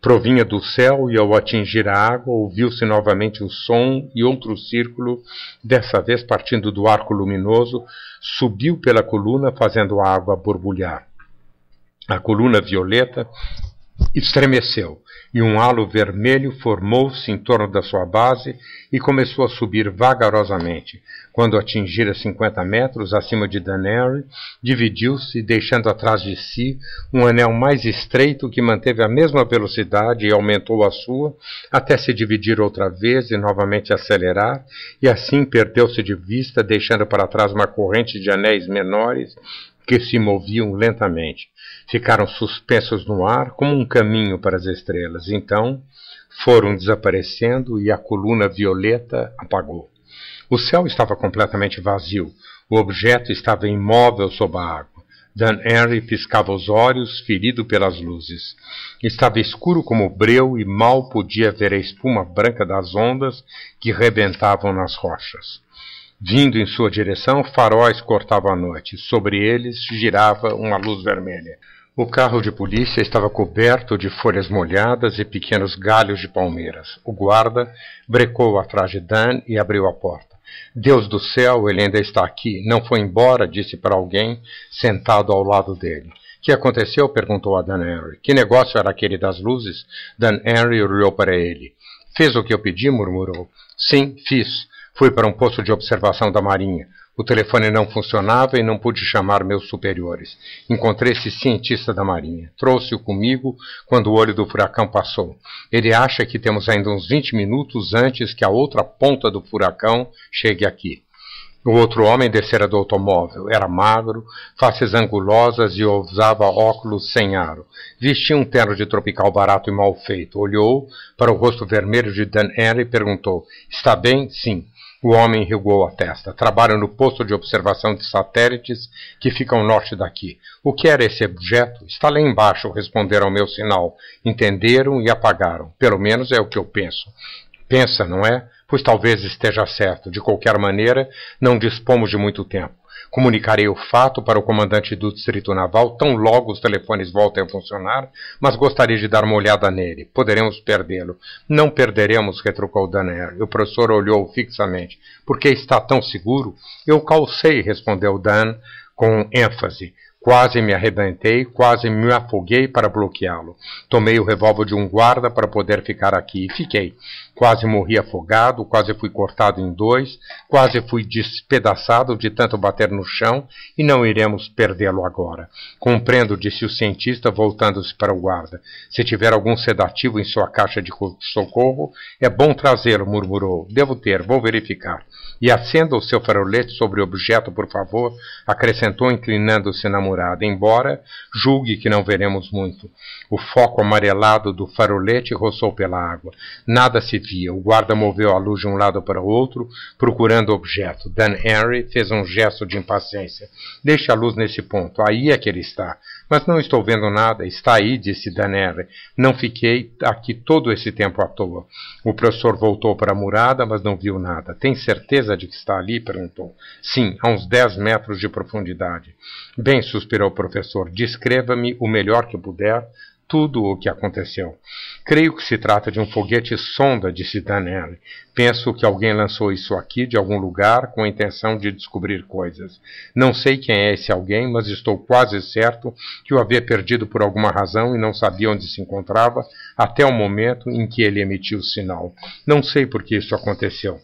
Provinha do céu e, ao atingir a água, ouviu-se novamente o som e outro círculo, dessa vez partindo do arco luminoso, subiu pela coluna, fazendo a água borbulhar. A coluna violeta Estremeceu, e um halo vermelho formou-se em torno da sua base e começou a subir vagarosamente. Quando atingira cinquenta metros acima de Danary, dividiu-se, deixando atrás de si um anel mais estreito que manteve a mesma velocidade e aumentou a sua, até se dividir outra vez e novamente acelerar, e assim perdeu-se de vista, deixando para trás uma corrente de anéis menores que se moviam lentamente. Ficaram suspensos no ar como um caminho para as estrelas. Então foram desaparecendo e a coluna violeta apagou. O céu estava completamente vazio. O objeto estava imóvel sob a água. Dan Henry piscava os olhos, ferido pelas luzes. Estava escuro como breu e mal podia ver a espuma branca das ondas que rebentavam nas rochas. Vindo em sua direção, faróis cortavam a noite. Sobre eles girava uma luz vermelha. O carro de polícia estava coberto de folhas molhadas e pequenos galhos de palmeiras. O guarda brecou atrás de Dan e abriu a porta. Deus do céu, ele ainda está aqui. Não foi embora, disse para alguém sentado ao lado dele. Que aconteceu? perguntou a Dan Henry. Que negócio era aquele das luzes? Dan Henry olhou para ele. Fez o que eu pedi? murmurou. Sim, fiz. Fui para um posto de observação da Marinha. O telefone não funcionava e não pude chamar meus superiores. Encontrei esse cientista da Marinha. Trouxe-o comigo quando o olho do furacão passou. Ele acha que temos ainda uns 20 minutos antes que a outra ponta do furacão chegue aqui. O outro homem descera do automóvel. Era magro, faces angulosas e usava óculos sem aro. Vestia um terno de tropical barato e mal feito. Olhou para o rosto vermelho de Dan Henry e perguntou: Está bem? Sim. O homem enrugou a testa. Trabalho no posto de observação de satélites que fica ao norte daqui. O que era esse objeto? Está lá embaixo, responderam ao meu sinal. Entenderam e apagaram. Pelo menos é o que eu penso. Pensa, não é? Pois talvez esteja certo. De qualquer maneira, não dispomos de muito tempo. Comunicarei o fato para o comandante do Distrito Naval tão logo os telefones voltem a funcionar, mas gostaria de dar uma olhada nele. Poderemos perdê-lo. Não perderemos, retrucou Danner. O professor olhou fixamente. Por que está tão seguro? Eu calcei, respondeu Dan com ênfase. Quase me arrebentei, quase me afoguei para bloqueá-lo. Tomei o revólver de um guarda para poder ficar aqui e fiquei. Quase morri afogado, quase fui cortado em dois, quase fui despedaçado de tanto bater no chão e não iremos perdê-lo agora. Compreendo, disse o cientista, voltando-se para o guarda. Se tiver algum sedativo em sua caixa de socorro, é bom trazê-lo, murmurou. Devo ter, vou verificar. E acenda o seu farolete sobre o objeto, por favor, acrescentou, inclinando-se na murada, embora julgue que não veremos muito. O foco amarelado do farolete roçou pela água. Nada se via. O guarda moveu a luz de um lado para o outro, procurando o objeto. Dan Henry fez um gesto de impaciência. Deixe a luz nesse ponto. Aí é que ele está. Mas não estou vendo nada. Está aí, disse Dan Henry. Não fiquei aqui todo esse tempo à toa. O professor voltou para a murada, mas não viu nada. Tem certeza que está ali? perguntou. Sim, a uns dez metros de profundidade. Bem, suspirou o professor, descreva-me o melhor que puder tudo o que aconteceu. Creio que se trata de um foguete sonda, disse Danelli. Penso que alguém lançou isso aqui de algum lugar com a intenção de descobrir coisas. Não sei quem é esse alguém, mas estou quase certo que o havia perdido por alguma razão e não sabia onde se encontrava até o momento em que ele emitiu o sinal. Não sei por que isso aconteceu.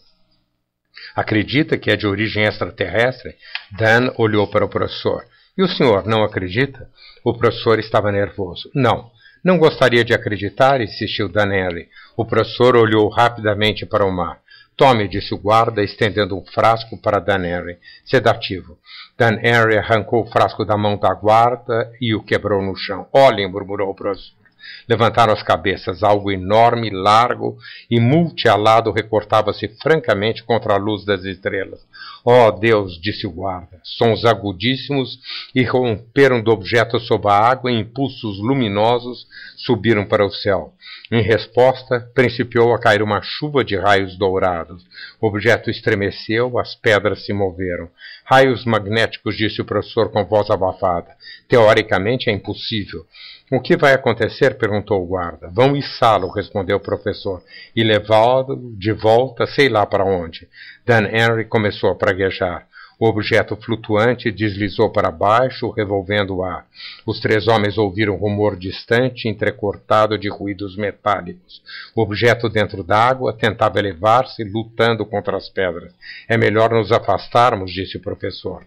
Acredita que é de origem extraterrestre? Dan olhou para o professor. E o senhor não acredita? O professor estava nervoso. Não. Não gostaria de acreditar, insistiu Danelli. O professor olhou rapidamente para o mar. Tome, disse o guarda, estendendo um frasco para Dan Henry. Sedativo. Dan Henry arrancou o frasco da mão da guarda e o quebrou no chão. Olhem, murmurou o professor. Levantaram as cabeças. Algo enorme, largo e multialado recortava-se francamente contra a luz das estrelas. Oh, Deus, disse o guarda. Sons agudíssimos irromperam do objeto sob a água e impulsos luminosos subiram para o céu. Em resposta, principiou a cair uma chuva de raios dourados. O objeto estremeceu, as pedras se moveram. Raios magnéticos, disse o professor com voz abafada. Teoricamente é impossível. O que vai acontecer? perguntou o guarda. Vão içá-lo, respondeu o professor, e levá-lo de volta, sei lá para onde. Dan Henry começou a praguejar. O objeto flutuante deslizou para baixo, revolvendo o ar. Os três homens ouviram um rumor distante, entrecortado de ruídos metálicos. O objeto dentro d'água tentava elevar-se, lutando contra as pedras. É melhor nos afastarmos, disse o professor.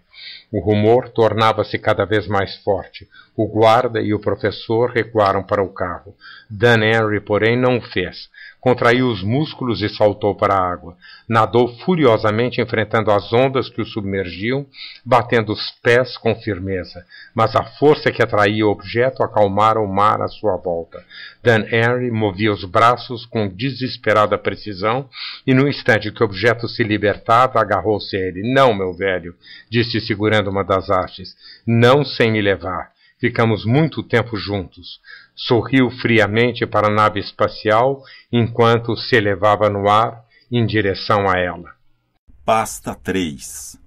O rumor tornava-se cada vez mais forte. O guarda e o professor recuaram para o carro. Dan Henry, porém, não o fez contraiu os músculos e saltou para a água. Nadou furiosamente enfrentando as ondas que o submergiam, batendo os pés com firmeza. Mas a força que atraía o objeto acalmara o mar à sua volta. Dan Henry movia os braços com desesperada precisão e no instante que o objeto se libertava, agarrou-se a ele. Não, meu velho, disse segurando uma das hastes. Não sem me levar. Ficamos muito tempo juntos. Sorriu friamente para a nave espacial enquanto se elevava no ar em direção a ela. Pasta 3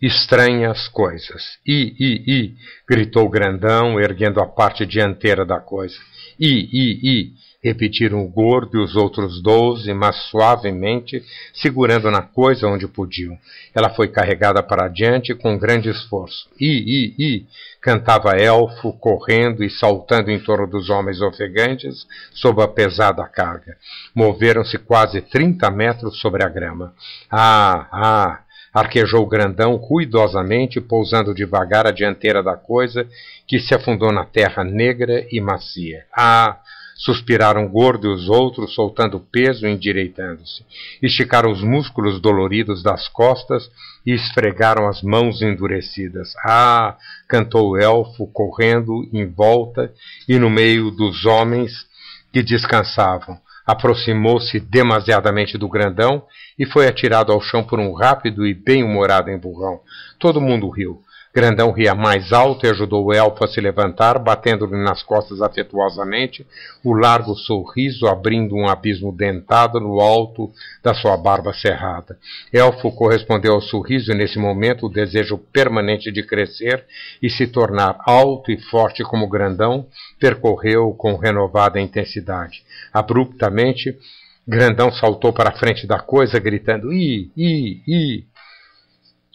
Estranhas coisas. I, I, I, gritou Grandão, erguendo a parte dianteira da coisa. I, I, I, repetiram o gordo e os outros doze, mas suavemente, segurando na coisa onde podiam. Ela foi carregada para adiante com grande esforço. I, I, I, cantava Elfo, correndo e saltando em torno dos homens ofegantes sob a pesada carga. Moveram-se quase trinta metros sobre a grama. Ah, ah! Arquejou o grandão ruidosamente, pousando devagar a dianteira da coisa, que se afundou na terra negra e macia. Ah! Suspiraram gordo e os outros, soltando peso e endireitando-se. Esticaram os músculos doloridos das costas e esfregaram as mãos endurecidas. Ah! cantou o elfo, correndo em volta e no meio dos homens que descansavam aproximou-se demasiadamente do grandão e foi atirado ao chão por um rápido e bem-humorado empurrão. Todo mundo riu. Grandão ria mais alto e ajudou o elfo a se levantar, batendo-lhe nas costas afetuosamente, o largo sorriso abrindo um abismo dentado no alto da sua barba cerrada. Elfo correspondeu ao sorriso e nesse momento o desejo permanente de crescer e se tornar alto e forte como Grandão percorreu com renovada intensidade. Abruptamente, Grandão saltou para a frente da coisa, gritando: Ih, ih, ih!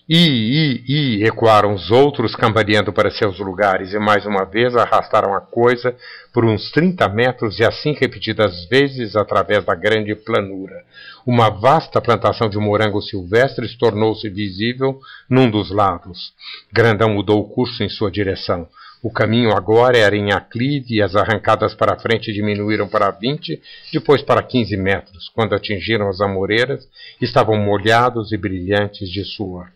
I, i, i, ecoaram os outros, cambaleando para seus lugares, e mais uma vez arrastaram a coisa por uns trinta metros e assim repetidas vezes através da grande planura. Uma vasta plantação de morangos silvestres tornou-se visível num dos lados. Grandão mudou o curso em sua direção. O caminho agora era em aclive e as arrancadas para frente diminuíram para 20, depois para 15 metros. Quando atingiram as amoreiras, estavam molhados e brilhantes de suor.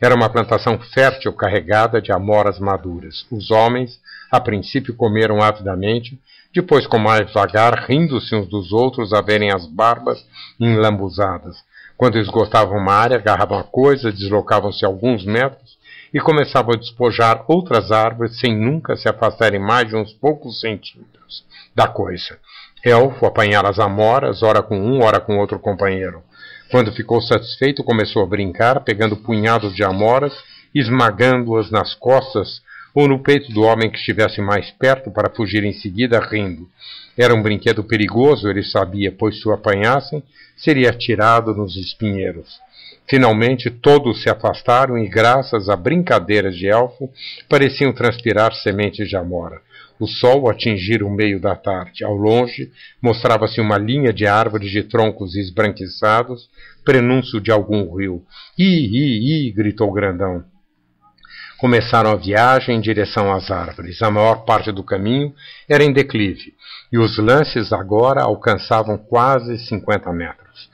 Era uma plantação fértil carregada de amoras maduras. Os homens, a princípio, comeram avidamente, depois com mais vagar, rindo-se uns dos outros a verem as barbas enlambuzadas. Quando esgotavam uma área, agarravam a coisa, deslocavam-se alguns metros e começavam a despojar outras árvores sem nunca se afastarem mais de uns poucos centímetros da coisa. Elfo apanhara as amoras, ora com um, ora com outro companheiro. Quando ficou satisfeito, começou a brincar, pegando punhados de amoras, esmagando-as nas costas ou no peito do homem que estivesse mais perto para fugir em seguida rindo. Era um brinquedo perigoso, ele sabia, pois se o apanhassem, seria atirado nos espinheiros. Finalmente todos se afastaram e, graças a brincadeiras de elfo, pareciam transpirar sementes de amora. O sol atingira o meio da tarde. Ao longe, mostrava-se uma linha de árvores de troncos esbranquiçados, prenúncio de algum rio. Ih, ih, ih! gritou Grandão. Começaram a viagem em direção às árvores. A maior parte do caminho era em declive, e os lances agora alcançavam quase cinquenta metros.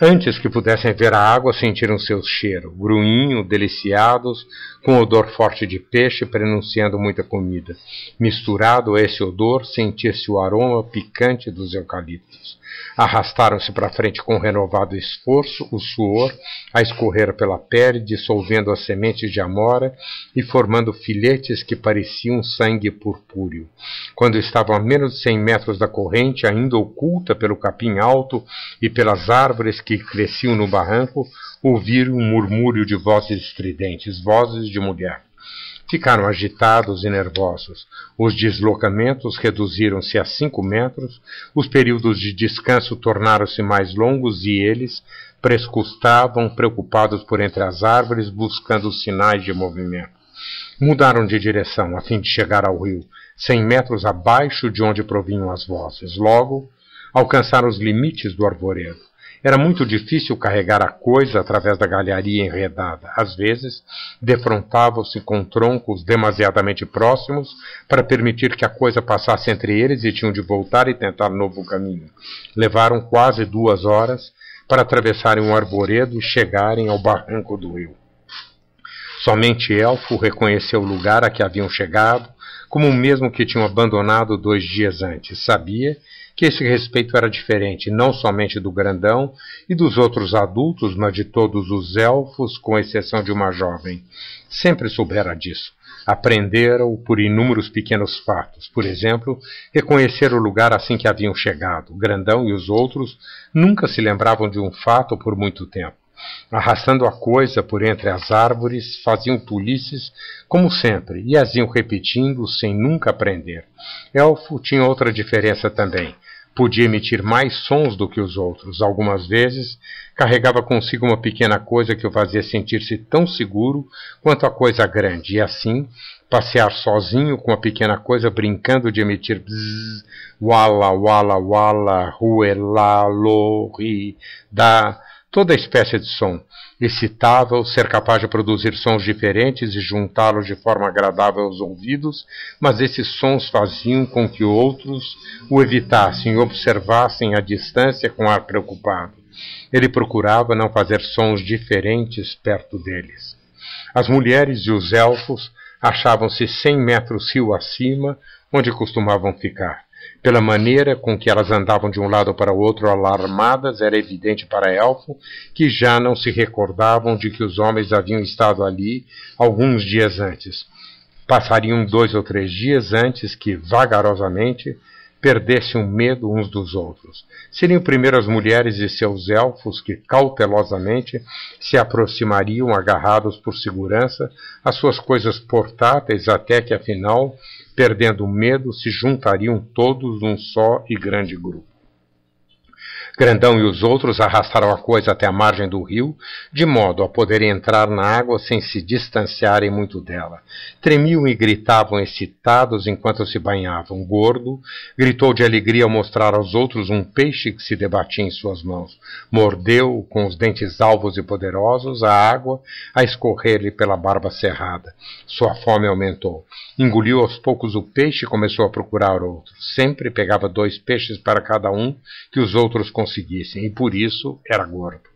Antes que pudessem ver a água, sentiram seu cheiro, gruinho, deliciados, com odor forte de peixe, prenunciando muita comida. Misturado a esse odor, sentia-se o aroma picante dos eucaliptos. Arrastaram-se para frente com renovado esforço, o suor a escorrer pela pele, dissolvendo as sementes de amora e formando filetes que pareciam sangue purpúreo. Quando estavam a menos de cem metros da corrente, ainda oculta pelo capim alto e pelas árvores que cresciam no barranco, ouviram um murmúrio de vozes estridentes, vozes de mulher. Ficaram agitados e nervosos. Os deslocamentos reduziram-se a cinco metros, os períodos de descanso tornaram-se mais longos e eles prescustavam, preocupados por entre as árvores, buscando sinais de movimento. Mudaram de direção a fim de chegar ao rio, cem metros abaixo de onde provinham as vozes. Logo, alcançaram os limites do arvoredo. Era muito difícil carregar a coisa através da galharia enredada. Às vezes, defrontavam-se com troncos demasiadamente próximos para permitir que a coisa passasse entre eles e tinham de voltar e tentar novo caminho. Levaram quase duas horas para atravessarem um arvoredo e chegarem ao barranco do rio. Somente Elfo reconheceu o lugar a que haviam chegado, como o mesmo que tinham abandonado dois dias antes. Sabia que esse respeito era diferente não somente do grandão e dos outros adultos, mas de todos os elfos, com exceção de uma jovem. Sempre soubera disso. Aprendera-o por inúmeros pequenos fatos. Por exemplo, reconhecer o lugar assim que haviam chegado. Grandão e os outros nunca se lembravam de um fato por muito tempo. Arrastando a coisa por entre as árvores, faziam tolices, como sempre, e as iam repetindo sem nunca aprender. Elfo tinha outra diferença também. Podia emitir mais sons do que os outros. Algumas vezes carregava consigo uma pequena coisa que o fazia sentir-se tão seguro quanto a coisa grande, e assim passear sozinho com a pequena coisa brincando de emitir bzzz, wala, wala, wala, ruela, lo, ri, da, toda espécie de som. Excitava-o ser capaz de produzir sons diferentes e juntá-los de forma agradável aos ouvidos, mas esses sons faziam com que outros o evitassem e observassem à distância com ar preocupado. Ele procurava não fazer sons diferentes perto deles. As mulheres e os elfos achavam-se cem metros rio acima, onde costumavam ficar. Pela maneira com que elas andavam de um lado para o outro alarmadas, era evidente para Elfo que já não se recordavam de que os homens haviam estado ali alguns dias antes. Passariam dois ou três dias antes que, vagarosamente, perdessem o medo uns dos outros. Seriam primeiro as mulheres e seus elfos que cautelosamente se aproximariam agarrados por segurança às suas coisas portáteis até que afinal Perdendo o medo, se juntariam todos num só e grande grupo. Grandão e os outros arrastaram a coisa até a margem do rio, de modo a poderem entrar na água sem se distanciarem muito dela. Tremiam e gritavam excitados enquanto se banhavam. Gordo gritou de alegria ao mostrar aos outros um peixe que se debatia em suas mãos. Mordeu, com os dentes alvos e poderosos, a água a escorrer-lhe pela barba cerrada. Sua fome aumentou. Engoliu aos poucos o peixe e começou a procurar outro. Sempre pegava dois peixes para cada um que os outros conseguissem, e por isso era gordo.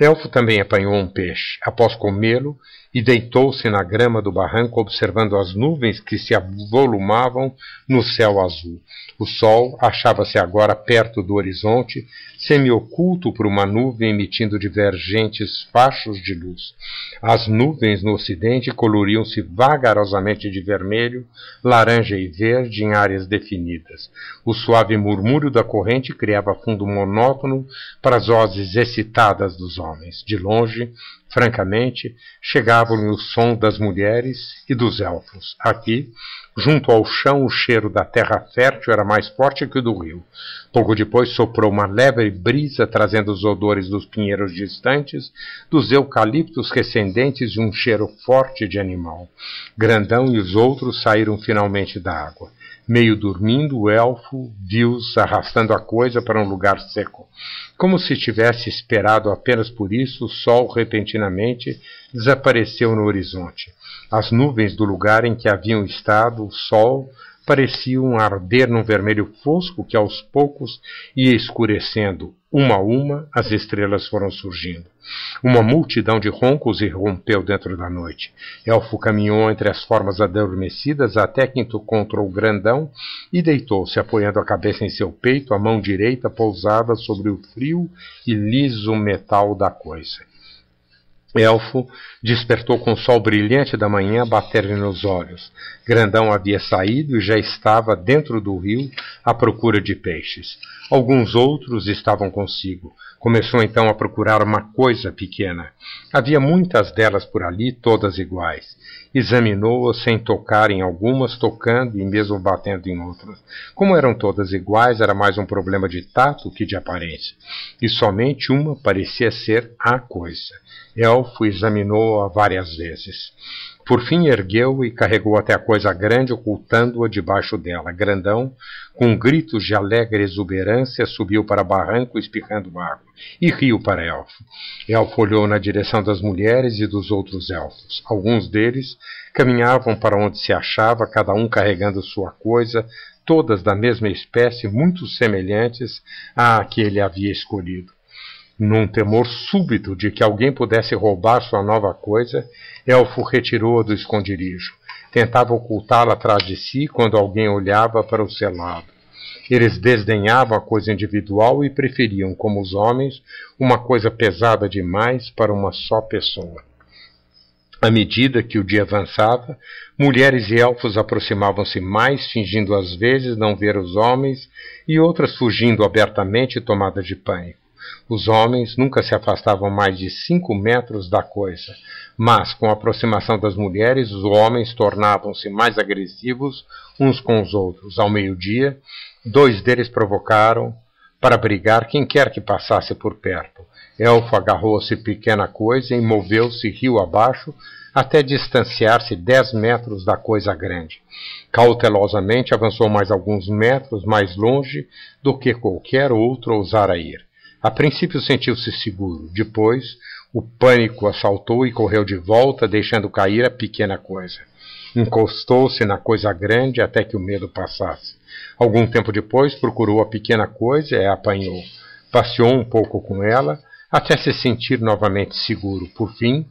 Elfo também apanhou um peixe. Após comê-lo, e deitou-se na grama do barranco observando as nuvens que se avolumavam no céu azul. O sol achava-se agora perto do horizonte, semi-oculto por uma nuvem emitindo divergentes fachos de luz. As nuvens no ocidente coloriam-se vagarosamente de vermelho, laranja e verde em áreas definidas. O suave murmúrio da corrente criava fundo monótono para as vozes excitadas dos homens. De longe, Francamente, chegavam-lhe o som das mulheres e dos elfos. Aqui, junto ao chão, o cheiro da terra fértil era mais forte que o do rio. Pouco depois soprou uma leve brisa, trazendo os odores dos pinheiros distantes, dos eucaliptos recendentes e um cheiro forte de animal. Grandão e os outros saíram finalmente da água. Meio dormindo, o elfo viu-os arrastando a coisa para um lugar seco. Como se tivesse esperado apenas por isso, o sol repentinamente desapareceu no horizonte. As nuvens do lugar em que haviam estado, o sol, pareciam arder num vermelho fosco que aos poucos ia escurecendo. Uma a uma, as estrelas foram surgindo. Uma multidão de roncos irrompeu dentro da noite. Elfo caminhou entre as formas adormecidas até que encontrou o grandão e deitou-se, apoiando a cabeça em seu peito, a mão direita pousada sobre o frio e liso metal da coisa. Elfo despertou com o sol brilhante da manhã bater-lhe nos olhos. Grandão havia saído e já estava dentro do rio à procura de peixes. Alguns outros estavam consigo. Começou então a procurar uma coisa pequena. Havia muitas delas por ali, todas iguais. Examinou-as sem tocar em algumas, tocando e mesmo batendo em outras. Como eram todas iguais, era mais um problema de tato que de aparência. E somente uma parecia ser a coisa. Elfo examinou-a várias vezes. Por fim ergueu e carregou até a coisa grande, ocultando-a debaixo dela. Grandão, com gritos de alegre exuberância, subiu para barranco espirrando água, e riu para Elfo. Elfo olhou na direção das mulheres e dos outros elfos. Alguns deles caminhavam para onde se achava, cada um carregando sua coisa, todas da mesma espécie, muito semelhantes à que ele havia escolhido. Num temor súbito de que alguém pudesse roubar sua nova coisa, Elfo retirou-a do esconderijo. Tentava ocultá-la atrás de si quando alguém olhava para o selado. Eles desdenhavam a coisa individual e preferiam, como os homens, uma coisa pesada demais para uma só pessoa. À medida que o dia avançava, mulheres e elfos aproximavam-se mais, fingindo às vezes não ver os homens, e outras fugindo abertamente tomadas de pânico. Os homens nunca se afastavam mais de cinco metros da coisa, mas com a aproximação das mulheres, os homens tornavam-se mais agressivos uns com os outros. Ao meio-dia, dois deles provocaram para brigar quem quer que passasse por perto. Elfo agarrou-se pequena coisa e moveu-se rio abaixo até distanciar-se dez metros da coisa grande. Cautelosamente avançou mais alguns metros mais longe do que qualquer outro ousara ir. A princípio sentiu-se seguro, depois o pânico assaltou e correu de volta, deixando cair a pequena coisa. Encostou-se na coisa grande até que o medo passasse. Algum tempo depois procurou a pequena coisa e a apanhou. Passeou um pouco com ela, até se sentir novamente seguro. Por fim,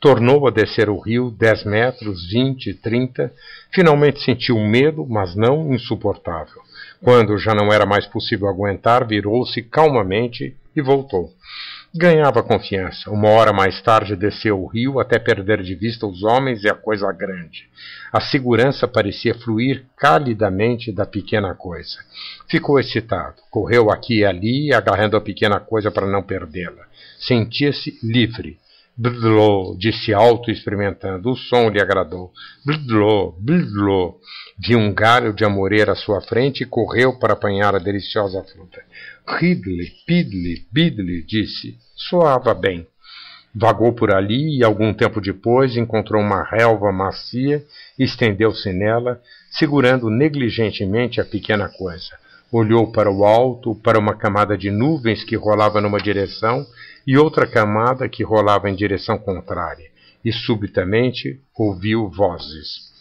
tornou a descer o rio dez metros, vinte, trinta. Finalmente sentiu medo, mas não insuportável. Quando já não era mais possível aguentar, virou-se calmamente e voltou. Ganhava confiança. Uma hora mais tarde desceu o rio até perder de vista os homens e a coisa grande. A segurança parecia fluir calidamente da pequena coisa. Ficou excitado. Correu aqui e ali, agarrando a pequena coisa para não perdê-la. Sentia-se livre. Bludlô, disse alto experimentando. O som lhe agradou. Bludlô, bludlô. Viu um galho de amoreira à sua frente e correu para apanhar a deliciosa fruta. Ridley, pidley, bidley, disse. Soava bem. Vagou por ali e, algum tempo depois, encontrou uma relva macia estendeu-se nela, segurando negligentemente a pequena coisa. Olhou para o alto, para uma camada de nuvens que rolava numa direção e outra camada que rolava em direção contrária, e subitamente ouviu vozes.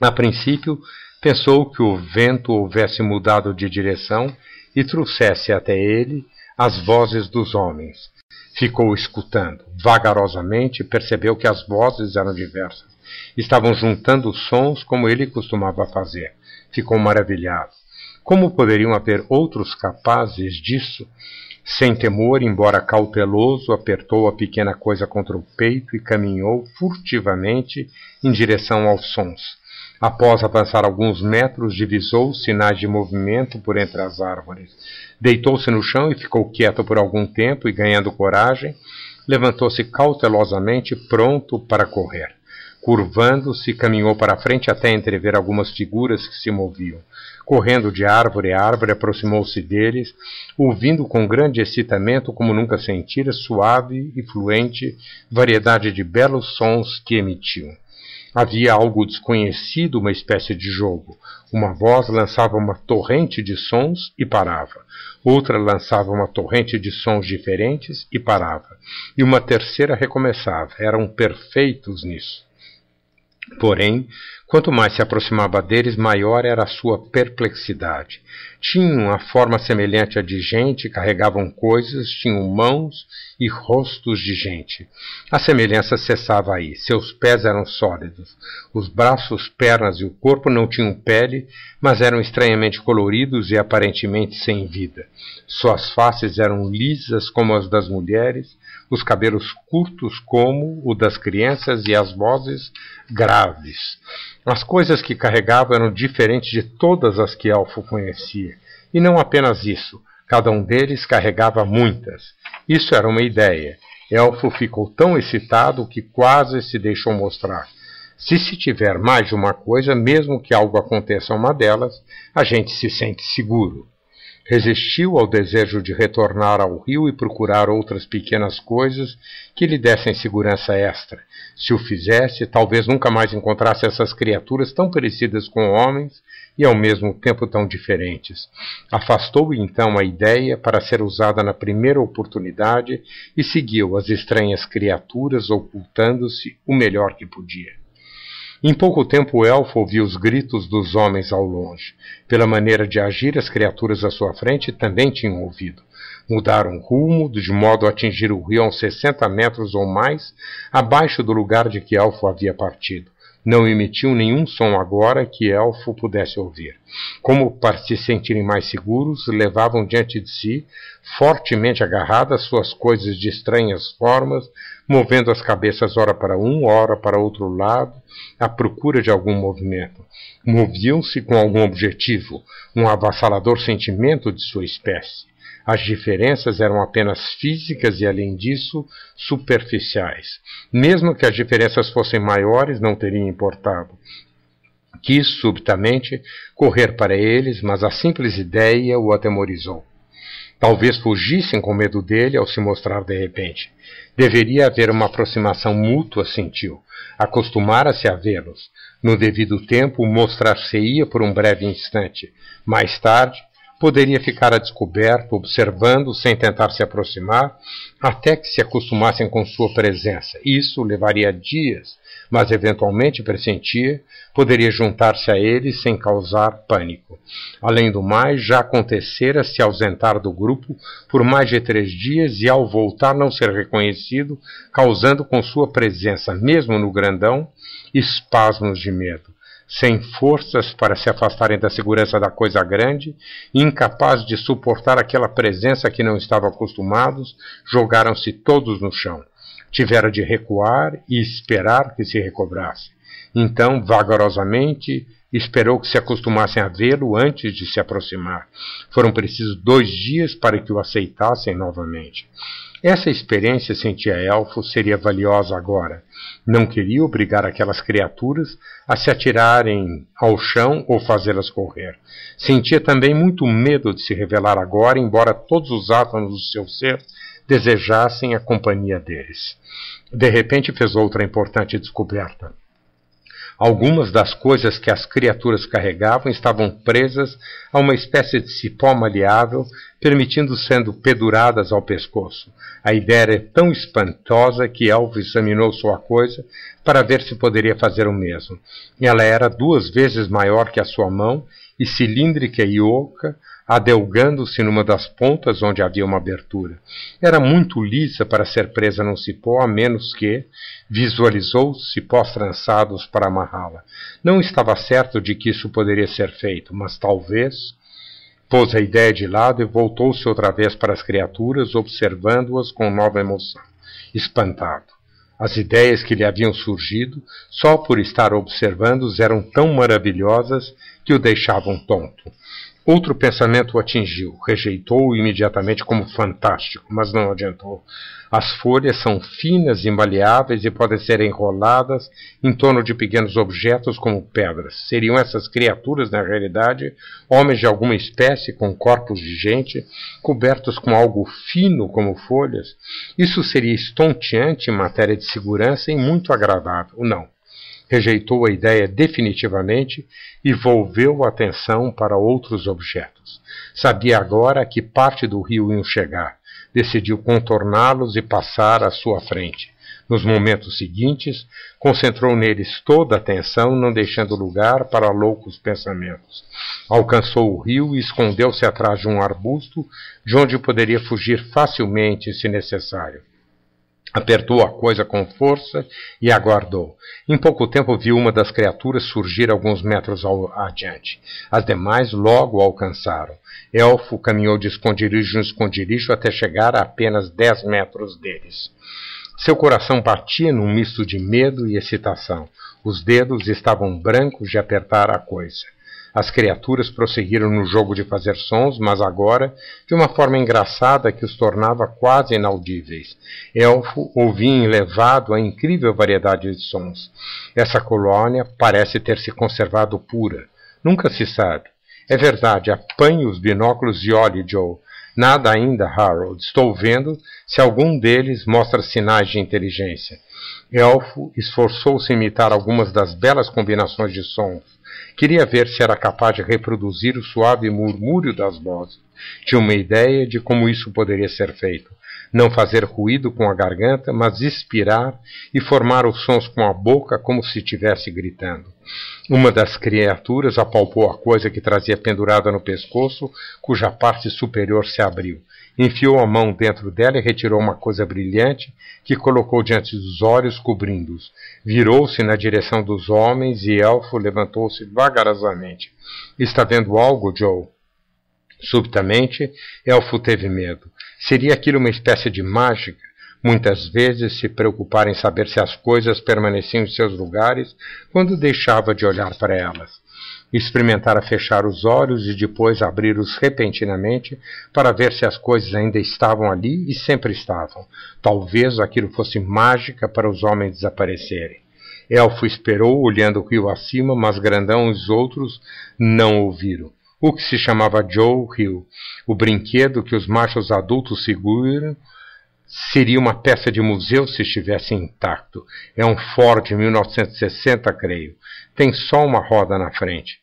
A princípio, pensou que o vento houvesse mudado de direção e trouxesse até ele as vozes dos homens. Ficou escutando. Vagarosamente percebeu que as vozes eram diversas. Estavam juntando sons como ele costumava fazer. Ficou maravilhado. Como poderiam haver outros capazes disso? Sem temor, embora cauteloso, apertou a pequena coisa contra o peito e caminhou furtivamente em direção aos sons. Após avançar alguns metros, divisou sinais de movimento por entre as árvores. Deitou-se no chão e ficou quieto por algum tempo e, ganhando coragem, levantou-se cautelosamente, pronto para correr. Curvando-se, caminhou para a frente até entrever algumas figuras que se moviam. Correndo de árvore a árvore, aproximou-se deles, ouvindo com grande excitamento, como nunca sentira, suave e fluente variedade de belos sons que emitiam. Havia algo desconhecido, uma espécie de jogo. Uma voz lançava uma torrente de sons e parava. Outra lançava uma torrente de sons diferentes e parava. E uma terceira recomeçava. Eram perfeitos nisso. Porém, quanto mais se aproximava deles, maior era a sua perplexidade. Tinham a forma semelhante à de gente, carregavam coisas, tinham mãos e rostos de gente. A semelhança cessava aí. Seus pés eram sólidos. Os braços, pernas e o corpo não tinham pele, mas eram estranhamente coloridos e aparentemente sem vida. Suas faces eram lisas como as das mulheres, os cabelos curtos como o das crianças e as vozes graves. As coisas que carregavam eram diferentes de todas as que Elfo conhecia. E não apenas isso, Cada um deles carregava muitas. Isso era uma ideia. Elfo ficou tão excitado que quase se deixou mostrar. Se se tiver mais de uma coisa, mesmo que algo aconteça a uma delas, a gente se sente seguro. Resistiu ao desejo de retornar ao rio e procurar outras pequenas coisas que lhe dessem segurança extra. Se o fizesse, talvez nunca mais encontrasse essas criaturas tão parecidas com homens e ao mesmo tempo tão diferentes. Afastou então a ideia para ser usada na primeira oportunidade e seguiu as estranhas criaturas ocultando-se o melhor que podia. Em pouco tempo o elfo ouviu os gritos dos homens ao longe. Pela maneira de agir, as criaturas à sua frente também tinham ouvido. Mudaram rumo, de modo a atingir o rio a uns 60 metros ou mais, abaixo do lugar de que Elfo havia partido. Não emitiu nenhum som agora que Elfo pudesse ouvir. Como para se sentirem mais seguros, levavam diante de si, fortemente agarradas, suas coisas de estranhas formas, movendo as cabeças ora para um, ora para outro lado, à procura de algum movimento. Moviam-se com algum objetivo, um avassalador sentimento de sua espécie. As diferenças eram apenas físicas e, além disso, superficiais. Mesmo que as diferenças fossem maiores, não teria importado. Quis, subitamente, correr para eles, mas a simples ideia o atemorizou. Talvez fugissem com medo dele ao se mostrar de repente. Deveria haver uma aproximação mútua, sentiu. Acostumara-se a vê-los. No devido tempo, mostrar-se-ia por um breve instante. Mais tarde, poderia ficar a descoberto, observando sem tentar se aproximar, até que se acostumassem com sua presença. Isso levaria dias, mas eventualmente pressentia, poderia juntar-se a eles sem causar pânico. Além do mais, já acontecera se ausentar do grupo por mais de três dias e ao voltar não ser reconhecido, causando com sua presença, mesmo no grandão, espasmos de medo sem forças para se afastarem da segurança da coisa grande, incapazes de suportar aquela presença que não estavam acostumados, jogaram-se todos no chão. Tiveram de recuar e esperar que se recobrasse. Então, vagarosamente, esperou que se acostumassem a vê-lo antes de se aproximar. Foram precisos dois dias para que o aceitassem novamente. Essa experiência, sentia Elfo, seria valiosa agora. Não queria obrigar aquelas criaturas a se atirarem ao chão ou fazê-las correr. Sentia também muito medo de se revelar agora, embora todos os átomos do seu ser desejassem a companhia deles. De repente fez outra importante descoberta. Algumas das coisas que as criaturas carregavam estavam presas a uma espécie de cipó maleável, permitindo sendo penduradas ao pescoço. A ideia era tão espantosa que Elvo examinou sua coisa para ver se poderia fazer o mesmo. Ela era duas vezes maior que a sua mão e cilíndrica e oca, adelgando-se numa das pontas onde havia uma abertura. Era muito lisa para ser presa num cipó, a menos que visualizou cipós trançados para amarrá-la. Não estava certo de que isso poderia ser feito, mas talvez. Pôs a ideia de lado e voltou-se outra vez para as criaturas, observando-as com nova emoção, espantado. As ideias que lhe haviam surgido, só por estar observando-os, eram tão maravilhosas que o deixavam tonto. Outro pensamento o atingiu. Rejeitou-o imediatamente como fantástico, mas não adiantou. As folhas são finas e maleáveis e podem ser enroladas em torno de pequenos objetos como pedras. Seriam essas criaturas, na realidade, homens de alguma espécie com corpos de gente, cobertos com algo fino como folhas? Isso seria estonteante em matéria de segurança e muito agradável. Não rejeitou a ideia definitivamente e volveu a atenção para outros objetos. Sabia agora que parte do rio iam chegar. Decidiu contorná-los e passar à sua frente. Nos momentos seguintes, concentrou neles toda a atenção, não deixando lugar para loucos pensamentos. Alcançou o rio e escondeu-se atrás de um arbusto, de onde poderia fugir facilmente se necessário. Apertou a coisa com força e aguardou. Em pouco tempo viu uma das criaturas surgir alguns metros ao, adiante. As demais logo alcançaram. Elfo caminhou de esconderijo em esconderijo até chegar a apenas dez metros deles. Seu coração batia num misto de medo e excitação. Os dedos estavam brancos de apertar a coisa. As criaturas prosseguiram no jogo de fazer sons, mas agora de uma forma engraçada que os tornava quase inaudíveis. Elfo ouvia enlevado a incrível variedade de sons. Essa colônia parece ter se conservado pura. Nunca se sabe. É verdade, apanhe os binóculos e olhe, Joe. Nada ainda, Harold. Estou vendo se algum deles mostra sinais de inteligência. Elfo esforçou-se em imitar algumas das belas combinações de sons. Queria ver se era capaz de reproduzir o suave murmúrio das vozes. Tinha uma ideia de como isso poderia ser feito. Não fazer ruído com a garganta, mas expirar e formar os sons com a boca como se estivesse gritando. Uma das criaturas apalpou a coisa que trazia pendurada no pescoço, cuja parte superior se abriu. Enfiou a mão dentro dela e retirou uma coisa brilhante que colocou diante dos olhos, cobrindo-os. Virou-se na direção dos homens e Elfo levantou-se vagarosamente. Está vendo algo, Joe? Subitamente, Elfo teve medo. Seria aquilo uma espécie de mágica? Muitas vezes se preocupar em saber se as coisas permaneciam em seus lugares quando deixava de olhar para elas experimentara fechar os olhos e depois abri-los repentinamente para ver se as coisas ainda estavam ali e sempre estavam. Talvez aquilo fosse mágica para os homens desaparecerem. Elfo esperou, olhando o rio acima, mas Grandão e os outros não ouviram. O que se chamava Joe Hill, o brinquedo que os machos adultos seguram, seria uma peça de museu se estivesse intacto. É um Ford 1960, creio. Tem só uma roda na frente.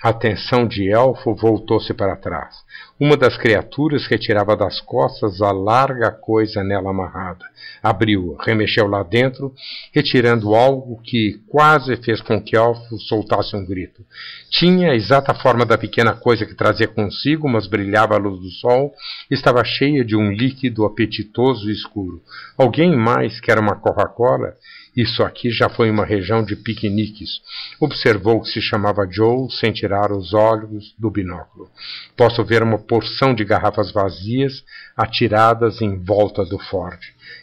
A atenção de Elfo voltou-se para trás. Uma das criaturas retirava das costas a larga coisa nela amarrada. Abriu-a, remexeu lá dentro, retirando algo que quase fez com que Elfo soltasse um grito. Tinha a exata forma da pequena coisa que trazia consigo, mas brilhava à luz do sol, estava cheia de um líquido apetitoso e escuro. Alguém mais quer uma Coca-Cola? Isso aqui já foi uma região de piqueniques. Observou que se chamava Joe sem tirar os olhos do binóculo. Posso ver uma porção de garrafas vazias atiradas em volta do Ford.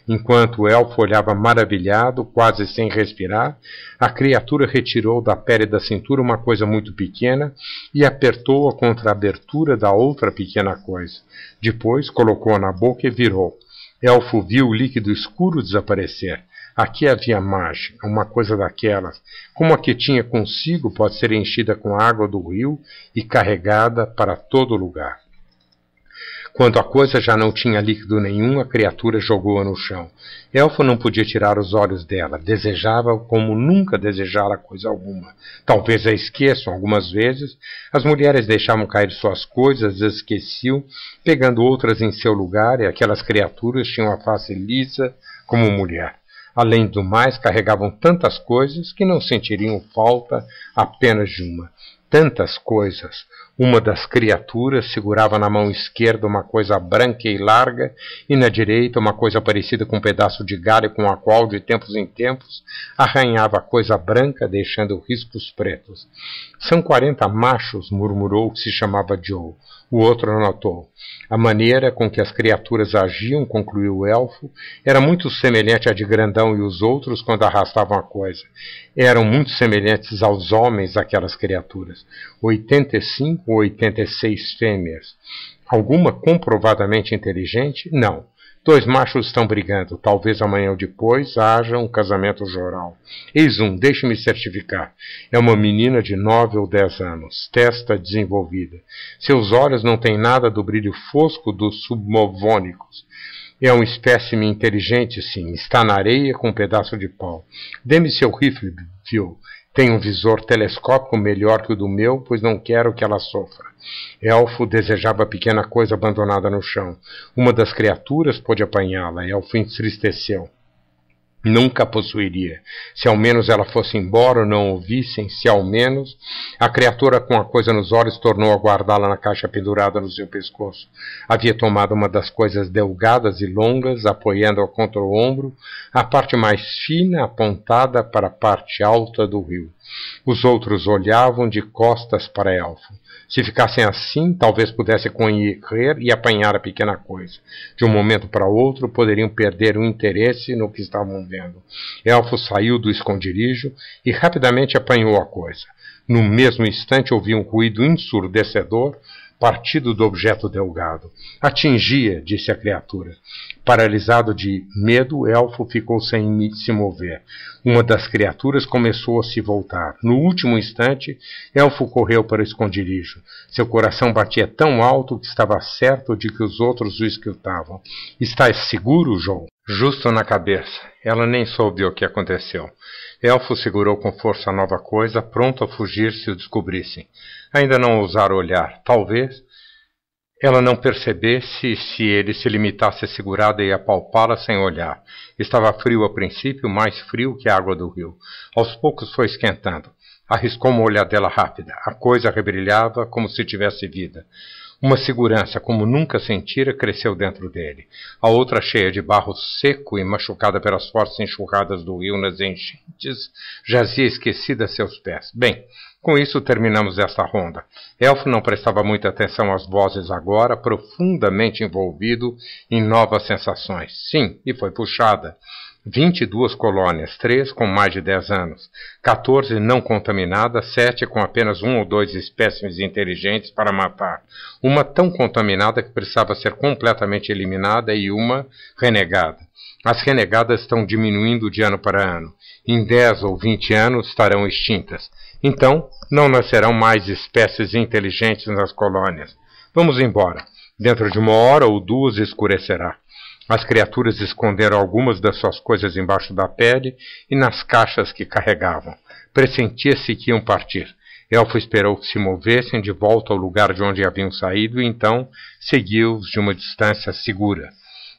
Enquanto o elfo olhava maravilhado, quase sem respirar, a criatura retirou da pele da cintura uma coisa muito pequena e apertou-a contra a abertura da outra pequena coisa. Depois colocou-a na boca e virou. Elfo viu o líquido escuro desaparecer. Aqui havia mágica, uma coisa daquelas, como a que tinha consigo pode ser enchida com água do rio e carregada para todo lugar. Quando a coisa já não tinha líquido nenhum, a criatura jogou-a no chão. Elfo não podia tirar os olhos dela. Desejava como nunca desejara coisa alguma. Talvez a esqueçam algumas vezes. As mulheres deixavam cair suas coisas, as esqueciam, pegando outras em seu lugar, e aquelas criaturas tinham a face lisa como mulher. Além do mais, carregavam tantas coisas que não sentiriam falta apenas de uma. Tantas coisas. Uma das criaturas segurava na mão esquerda uma coisa branca e larga, e na direita uma coisa parecida com um pedaço de galho com a qual, de tempos em tempos, arranhava a coisa branca, deixando riscos pretos. São quarenta machos, murmurou que se chamava Joe. O outro anotou. A maneira com que as criaturas agiam, concluiu o elfo, era muito semelhante à de Grandão e os outros quando arrastavam a coisa. Eram muito semelhantes aos homens aquelas criaturas. Oitenta e cinco ou oitenta e seis fêmeas. Alguma comprovadamente inteligente? Não. Dois machos estão brigando. Talvez amanhã ou depois haja um casamento joral. Eis um, deixe-me certificar. É uma menina de nove ou dez anos, testa desenvolvida. Seus olhos não têm nada do brilho fosco dos submovônicos. É um espécime inteligente, sim. Está na areia com um pedaço de pau. Dê-me seu rifle, viu? Tem um visor telescópico melhor que o do meu, pois não quero que ela sofra. Elfo desejava a pequena coisa abandonada no chão. Uma das criaturas pôde apanhá-la. Elfo entristeceu. Nunca possuiria. Se ao menos ela fosse embora ou não ouvissem, se ao menos. A criatura com a coisa nos olhos tornou a guardá-la na caixa pendurada no seu pescoço. Havia tomado uma das coisas delgadas e longas, apoiando-a contra o ombro, a parte mais fina apontada para a parte alta do rio. Os outros olhavam de costas para Elfo. Se ficassem assim, talvez pudessem correr e apanhar a pequena coisa. De um momento para outro, poderiam perder o interesse no que estavam vendo. Elfo saiu do esconderijo e rapidamente apanhou a coisa. No mesmo instante ouviu um ruído ensurdecedor partido do objeto delgado. Atingia, disse a criatura. Paralisado de medo, o elfo ficou sem se mover. Uma das criaturas começou a se voltar. No último instante, elfo correu para o esconderijo. Seu coração batia tão alto que estava certo de que os outros o escutavam. Estás seguro, João? Justo na cabeça. Ela nem soube o que aconteceu. Elfo segurou com força a nova coisa, pronto a fugir se o descobrissem. Ainda não ousara olhar. Talvez ela não percebesse se ele se limitasse a segurá-la e apalpá-la sem olhar. Estava frio a princípio, mais frio que a água do rio. Aos poucos foi esquentando. Arriscou uma olhadela rápida. A coisa rebrilhava como se tivesse vida. Uma segurança como nunca sentira cresceu dentro dele. A outra, cheia de barro seco e machucada pelas fortes enxurradas do rio nas enchentes, jazia esquecida a seus pés. Bem, com isso terminamos esta ronda. Elfo não prestava muita atenção às vozes agora, profundamente envolvido em novas sensações. Sim, e foi puxada. 22 colônias, três com mais de 10 anos, 14 não contaminadas, sete com apenas um ou dois espécimes inteligentes para matar, uma tão contaminada que precisava ser completamente eliminada e uma renegada. As renegadas estão diminuindo de ano para ano. Em 10 ou 20 anos estarão extintas. Então, não nascerão mais espécies inteligentes nas colônias. Vamos embora. Dentro de uma hora ou duas escurecerá. As criaturas esconderam algumas das suas coisas embaixo da pele e nas caixas que carregavam. Pressentia-se que iam partir. Elfo esperou que se movessem de volta ao lugar de onde haviam saído e então seguiu-os de uma distância segura.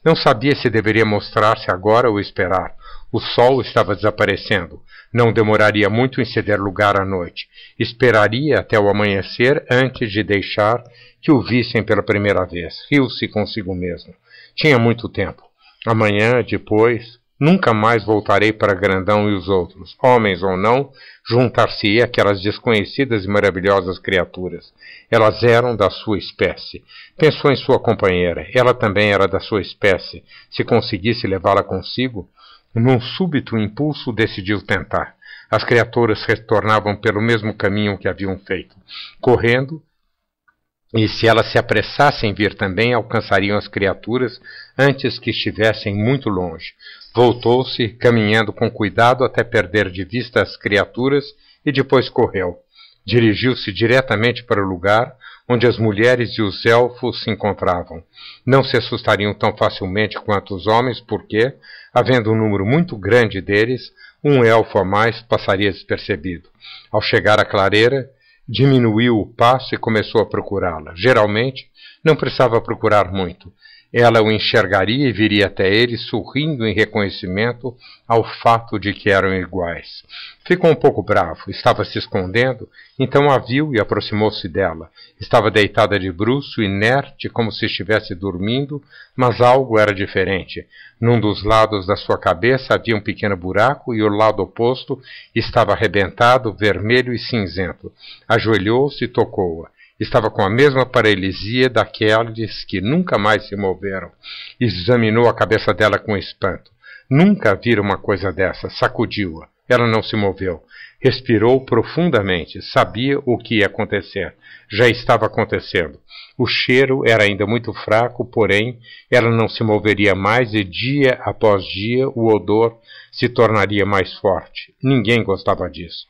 Não sabia se deveria mostrar-se agora ou esperar. O sol estava desaparecendo. Não demoraria muito em ceder lugar à noite. Esperaria até o amanhecer antes de deixar que o vissem pela primeira vez. Riu-se consigo mesmo. Tinha muito tempo. Amanhã, depois, nunca mais voltarei para Grandão e os outros. Homens ou não, juntar-se-ia aquelas desconhecidas e maravilhosas criaturas. Elas eram da sua espécie. Pensou em sua companheira. Ela também era da sua espécie. Se conseguisse levá-la consigo, num súbito impulso decidiu tentar. As criaturas retornavam pelo mesmo caminho que haviam feito. Correndo, e se elas se apressassem em vir também, alcançariam as criaturas antes que estivessem muito longe. Voltou-se, caminhando com cuidado até perder de vista as criaturas, e depois correu. Dirigiu-se diretamente para o lugar onde as mulheres e os elfos se encontravam. Não se assustariam tão facilmente quanto os homens, porque, havendo um número muito grande deles, um elfo a mais passaria despercebido. Ao chegar à clareira, Diminuiu o passo e começou a procurá-la. Geralmente, não precisava procurar muito. Ela o enxergaria e viria até ele, sorrindo em reconhecimento ao fato de que eram iguais. Ficou um pouco bravo, estava se escondendo, então a viu e aproximou-se dela. Estava deitada de bruço, inerte, como se estivesse dormindo, mas algo era diferente. Num dos lados da sua cabeça havia um pequeno buraco e o lado oposto estava arrebentado, vermelho e cinzento. Ajoelhou-se e tocou-a. Estava com a mesma paralisia daqueles que nunca mais se moveram. Examinou a cabeça dela com espanto. Nunca vira uma coisa dessa. Sacudiu-a. Ela não se moveu. Respirou profundamente. Sabia o que ia acontecer. Já estava acontecendo. O cheiro era ainda muito fraco, porém, ela não se moveria mais e dia após dia o odor se tornaria mais forte. Ninguém gostava disso.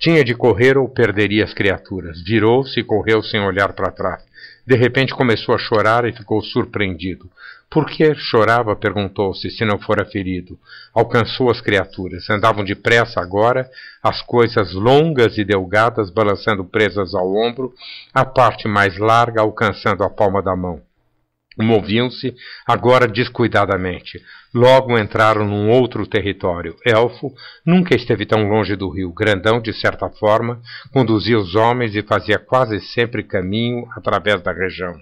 Tinha de correr ou perderia as criaturas. Virou-se e correu sem olhar para trás. De repente começou a chorar e ficou surpreendido. Por que chorava? perguntou-se, se não fora ferido. Alcançou as criaturas. Andavam depressa agora, as coisas longas e delgadas balançando presas ao ombro, a parte mais larga alcançando a palma da mão. Moviam-se agora descuidadamente. Logo entraram num outro território. Elfo nunca esteve tão longe do rio. Grandão, de certa forma, conduzia os homens e fazia quase sempre caminho através da região.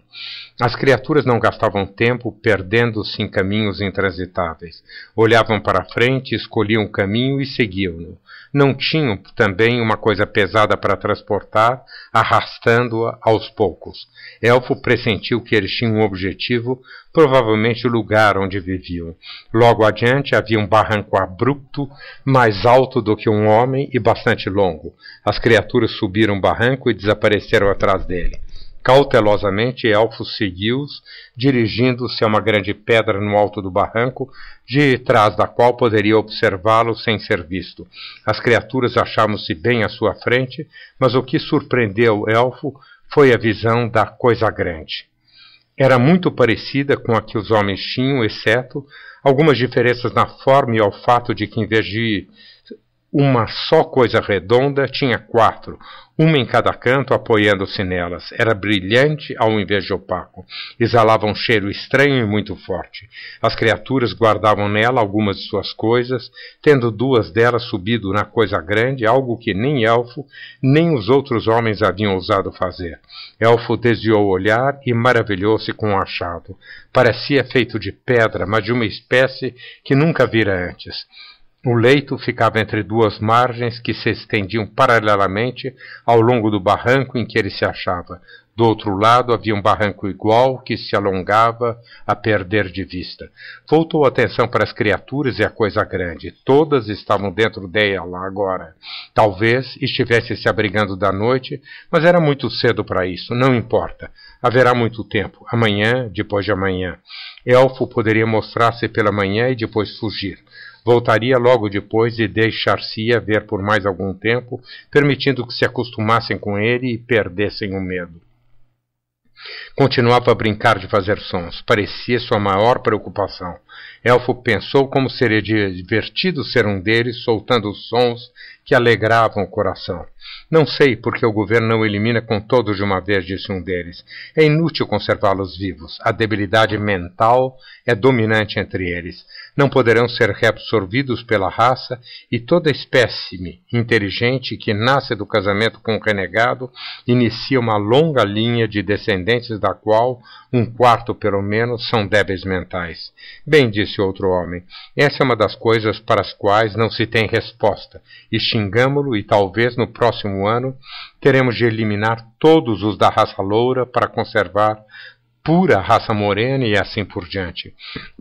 As criaturas não gastavam tempo perdendo-se em caminhos intransitáveis. Olhavam para frente, escolhiam o caminho e seguiam-no. Não tinham também uma coisa pesada para transportar, arrastando-a aos poucos. Elfo pressentiu que eles tinham um objetivo provavelmente o lugar onde viviam. Logo adiante havia um barranco abrupto, mais alto do que um homem e bastante longo. As criaturas subiram o barranco e desapareceram atrás dele. Cautelosamente, Elfo seguiu-os, dirigindo-se a uma grande pedra no alto do barranco, de trás da qual poderia observá-lo sem ser visto. As criaturas achavam-se bem à sua frente, mas o que surpreendeu Elfo foi a visão da coisa grande. Era muito parecida com a que os homens tinham, exceto algumas diferenças na forma e ao fato de que, em vez de uma só coisa redonda tinha quatro, uma em cada canto apoiando-se nelas. Era brilhante ao invés de opaco. Exalava um cheiro estranho e muito forte. As criaturas guardavam nela algumas de suas coisas, tendo duas delas subido na coisa grande, algo que nem Elfo, nem os outros homens haviam ousado fazer. Elfo desviou o olhar e maravilhou-se com o achado. Parecia feito de pedra, mas de uma espécie que nunca vira antes. O leito ficava entre duas margens que se estendiam paralelamente ao longo do barranco em que ele se achava. Do outro lado havia um barranco igual que se alongava a perder de vista. Voltou a atenção para as criaturas e a coisa grande. Todas estavam dentro dela agora. Talvez estivesse se abrigando da noite, mas era muito cedo para isso. Não importa. Haverá muito tempo. Amanhã, depois de amanhã. Elfo poderia mostrar-se pela manhã e depois fugir. Voltaria logo depois e deixar-se-ia ver por mais algum tempo, permitindo que se acostumassem com ele e perdessem o medo. Continuava a brincar de fazer sons. Parecia sua maior preocupação. Elfo pensou como seria divertido ser um deles, soltando sons que alegravam o coração. Não sei porque o governo não elimina com todos de uma vez, disse um deles. É inútil conservá-los vivos. A debilidade mental é dominante entre eles. Não poderão ser reabsorvidos pela raça e toda espécime inteligente que nasce do casamento com um renegado inicia uma longa linha de descendentes da qual um quarto, pelo menos, são débeis mentais. Bem, disse outro homem, essa é uma das coisas para as quais não se tem resposta, e xingamo-lo, e talvez no próximo ano teremos de eliminar todos os da raça loura para conservar pura raça morena e assim por diante.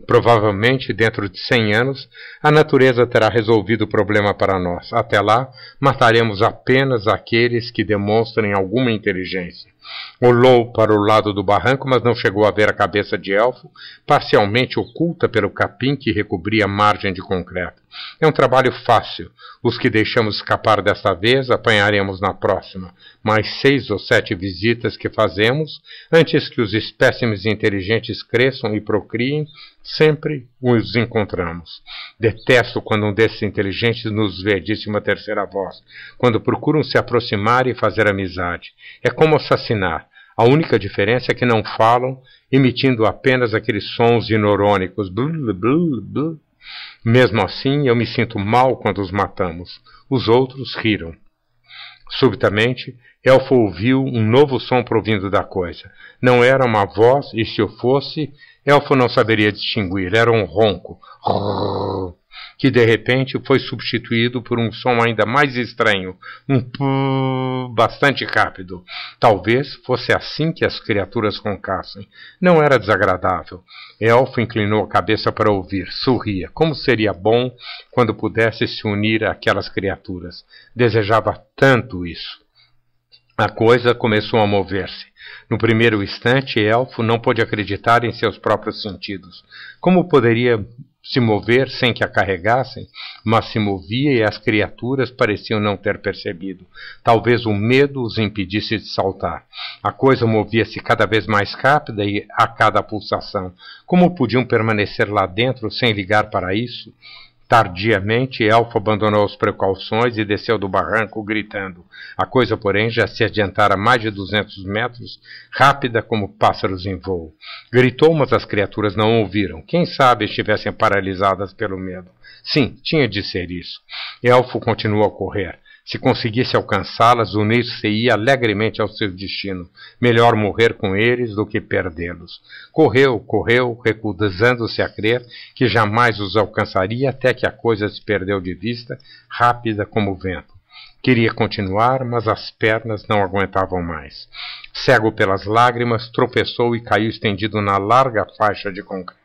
Provavelmente, dentro de cem anos, a natureza terá resolvido o problema para nós. Até lá, mataremos apenas aqueles que demonstrem alguma inteligência. Olhou para o lado do barranco, mas não chegou a ver a cabeça de elfo, parcialmente oculta pelo capim que recobria a margem de concreto. É um trabalho fácil. Os que deixamos escapar desta vez apanharemos na próxima. Mais seis ou sete visitas que fazemos, antes que os espécimes inteligentes cresçam e procriem, sempre os encontramos. Detesto quando um desses inteligentes nos vê, disse uma terceira voz, quando procuram se aproximar e fazer amizade. É como assassinar. A única diferença é que não falam, emitindo apenas aqueles sons inorônicos. Mesmo assim, eu me sinto mal quando os matamos. Os outros riram. Subitamente, Elfo ouviu um novo som provindo da coisa. Não era uma voz, e se o fosse, Elfo não saberia distinguir. Era um ronco. Que de repente foi substituído por um som ainda mais estranho, um pu bastante rápido. Talvez fosse assim que as criaturas roncassem. Não era desagradável. Elfo inclinou a cabeça para ouvir, sorria. Como seria bom quando pudesse se unir àquelas criaturas. Desejava tanto isso. A coisa começou a mover-se. No primeiro instante, Elfo não pôde acreditar em seus próprios sentidos. Como poderia se mover sem que a carregassem, mas se movia e as criaturas pareciam não ter percebido. Talvez o medo os impedisse de saltar. A coisa movia-se cada vez mais rápida e a cada pulsação. Como podiam permanecer lá dentro sem ligar para isso? Tardiamente, Elfo abandonou as precauções e desceu do barranco, gritando. A coisa, porém, já se adiantara mais de duzentos metros, rápida como pássaros em voo. Gritou, mas as criaturas não ouviram. Quem sabe estivessem paralisadas pelo medo. Sim, tinha de ser isso. Elfo continuou a correr. Se conseguisse alcançá-las, unir-se-ia alegremente ao seu destino. Melhor morrer com eles do que perdê-los. Correu, correu, recusando-se a crer que jamais os alcançaria até que a coisa se perdeu de vista, rápida como o vento. Queria continuar, mas as pernas não aguentavam mais. Cego pelas lágrimas, tropeçou e caiu estendido na larga faixa de concreto.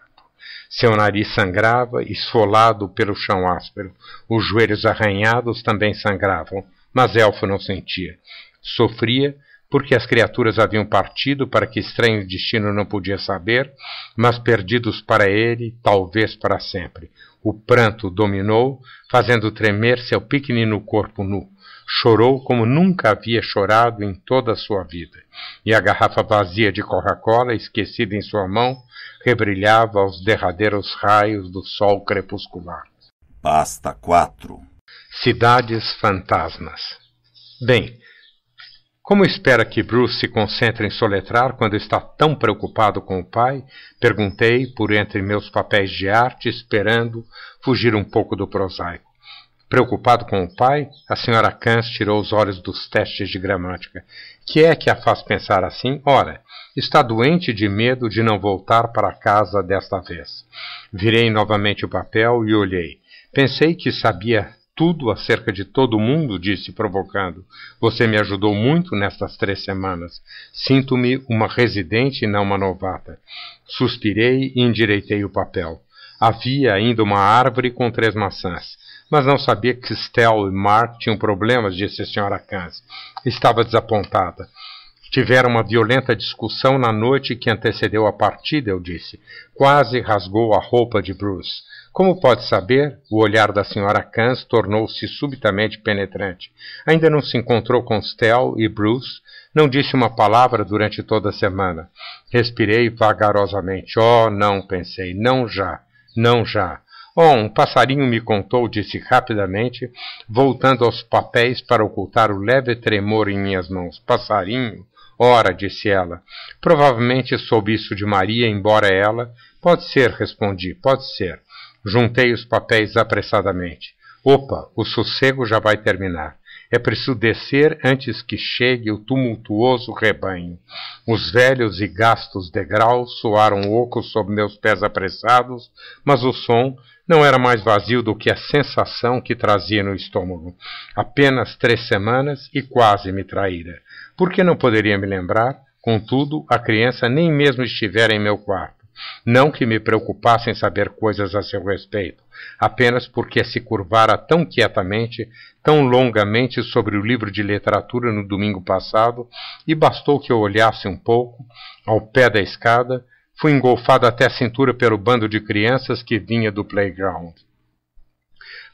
Seu nariz sangrava, esfolado pelo chão áspero. Os joelhos arranhados também sangravam, mas Elfo não sentia. Sofria porque as criaturas haviam partido para que estranho destino não podia saber, mas perdidos para ele, talvez para sempre. O pranto dominou, fazendo tremer seu pequenino corpo nu. Chorou como nunca havia chorado em toda a sua vida, e a garrafa vazia de Coca-Cola, esquecida em sua mão, rebrilhava aos derradeiros raios do sol crepuscular. Pasta 4 Cidades fantasmas. Bem, como espera que Bruce se concentre em soletrar quando está tão preocupado com o pai? Perguntei por entre meus papéis de arte, esperando fugir um pouco do prosaico. Preocupado com o pai, a senhora Kans tirou os olhos dos testes de gramática. Que é que a faz pensar assim? Ora, está doente de medo de não voltar para casa desta vez. Virei novamente o papel e olhei. Pensei que sabia tudo acerca de todo mundo, disse provocando. Você me ajudou muito nestas três semanas. Sinto-me uma residente e não uma novata. Suspirei e endireitei o papel. Havia ainda uma árvore com três maçãs. Mas não sabia que Stell e Mark tinham problemas, disse a senhora Kans. Estava desapontada. Tiveram uma violenta discussão na noite que antecedeu a partida, eu disse. Quase rasgou a roupa de Bruce. Como pode saber, o olhar da senhora Kans tornou-se subitamente penetrante. Ainda não se encontrou com Stell e Bruce, não disse uma palavra durante toda a semana. Respirei vagarosamente. Oh, não, pensei, não já, não já. Oh, um passarinho me contou, disse rapidamente, voltando aos papéis para ocultar o leve tremor em minhas mãos. Passarinho? Ora, disse ela. Provavelmente soube isso de Maria, embora ela. Pode ser, respondi, pode ser. Juntei os papéis apressadamente. Opa, o sossego já vai terminar. É preciso descer antes que chegue o tumultuoso rebanho. Os velhos e gastos degraus soaram ocos sob meus pés apressados, mas o som não era mais vazio do que a sensação que trazia no estômago. Apenas três semanas e quase me traíra. Por que não poderia me lembrar? Contudo, a criança nem mesmo estivera em meu quarto. Não que me preocupasse em saber coisas a seu respeito, apenas porque se curvara tão quietamente, tão longamente sobre o livro de literatura no domingo passado, e bastou que eu olhasse um pouco, ao pé da escada, fui engolfado até a cintura pelo bando de crianças que vinha do playground.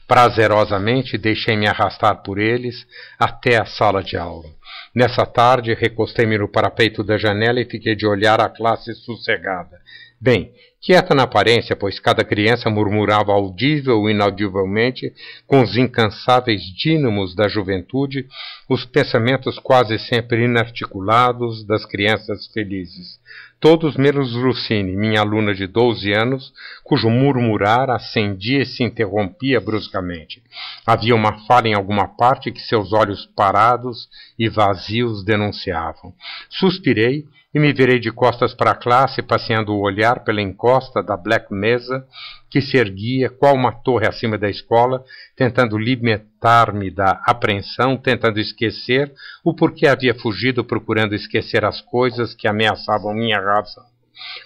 Prazerosamente deixei-me arrastar por eles até a sala de aula. Nessa tarde, recostei-me no parapeito da janela e fiquei de olhar a classe sossegada, Bem, quieta na aparência, pois cada criança murmurava audível ou inaudivelmente, com os incansáveis dínamos da juventude, os pensamentos quase sempre inarticulados das crianças felizes. Todos menos Lucine, minha aluna de doze anos, cujo murmurar acendia e se interrompia bruscamente. Havia uma falha em alguma parte que seus olhos parados e vazios denunciavam. Suspirei e me virei de costas para a classe, passeando o olhar pela encosta da Black Mesa, que se erguia qual uma torre acima da escola, tentando libertar-me da apreensão, tentando esquecer o porquê havia fugido procurando esquecer as coisas que ameaçavam minha raça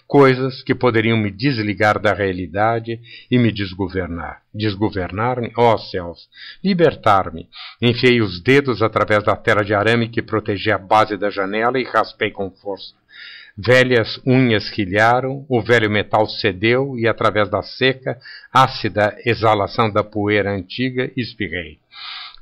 coisas que poderiam me desligar da realidade e me desgovernar. Desgovernar-me? Ó oh, céus! Libertar-me! Enfiei os dedos através da tela de arame que protegia a base da janela e raspei com força. Velhas unhas rilharam, o velho metal cedeu e, através da seca, ácida exalação da poeira antiga, espirrei.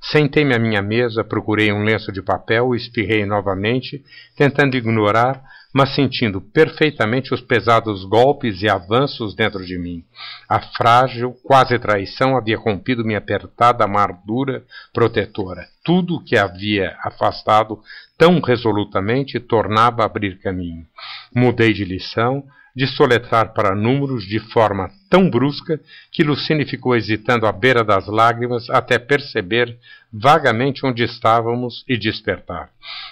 Sentei-me à minha mesa, procurei um lenço de papel espirrei novamente, tentando ignorar mas sentindo perfeitamente os pesados golpes e avanços dentro de mim. A frágil, quase traição havia rompido minha apertada amargura protetora. Tudo que havia afastado tão resolutamente tornava a abrir caminho. Mudei de lição, de soletrar para números de forma tão brusca que Lucine ficou hesitando à beira das lágrimas até perceber vagamente onde estávamos e despertar.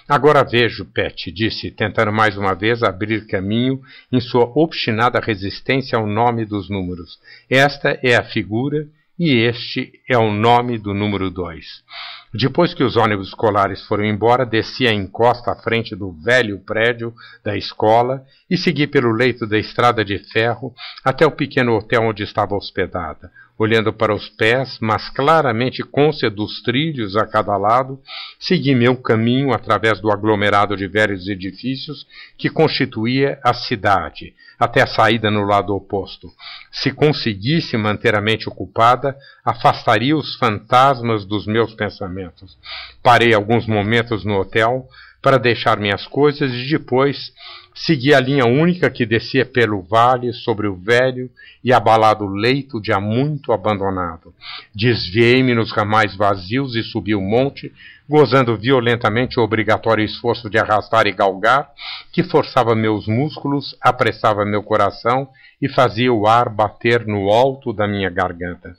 Agora vejo, Pet, disse, tentando mais uma vez abrir caminho em sua obstinada resistência ao nome dos números. Esta é a figura e este é o nome do número 2. Depois que os ônibus escolares foram embora, desci a encosta à frente do velho prédio da escola e segui pelo leito da estrada de ferro até o pequeno hotel onde estava hospedada, olhando para os pés, mas claramente côncia dos trilhos a cada lado, segui meu caminho através do aglomerado de velhos edifícios que constituía a cidade, até a saída no lado oposto. Se conseguisse manter a mente ocupada, afastaria os fantasmas dos meus pensamentos. Parei alguns momentos no hotel para deixar minhas coisas e depois segui a linha única que descia pelo vale sobre o velho e abalado leito de há muito abandonado. Desviei-me nos ramais vazios e subi o monte, gozando violentamente o obrigatório esforço de arrastar e galgar, que forçava meus músculos, apressava meu coração e fazia o ar bater no alto da minha garganta.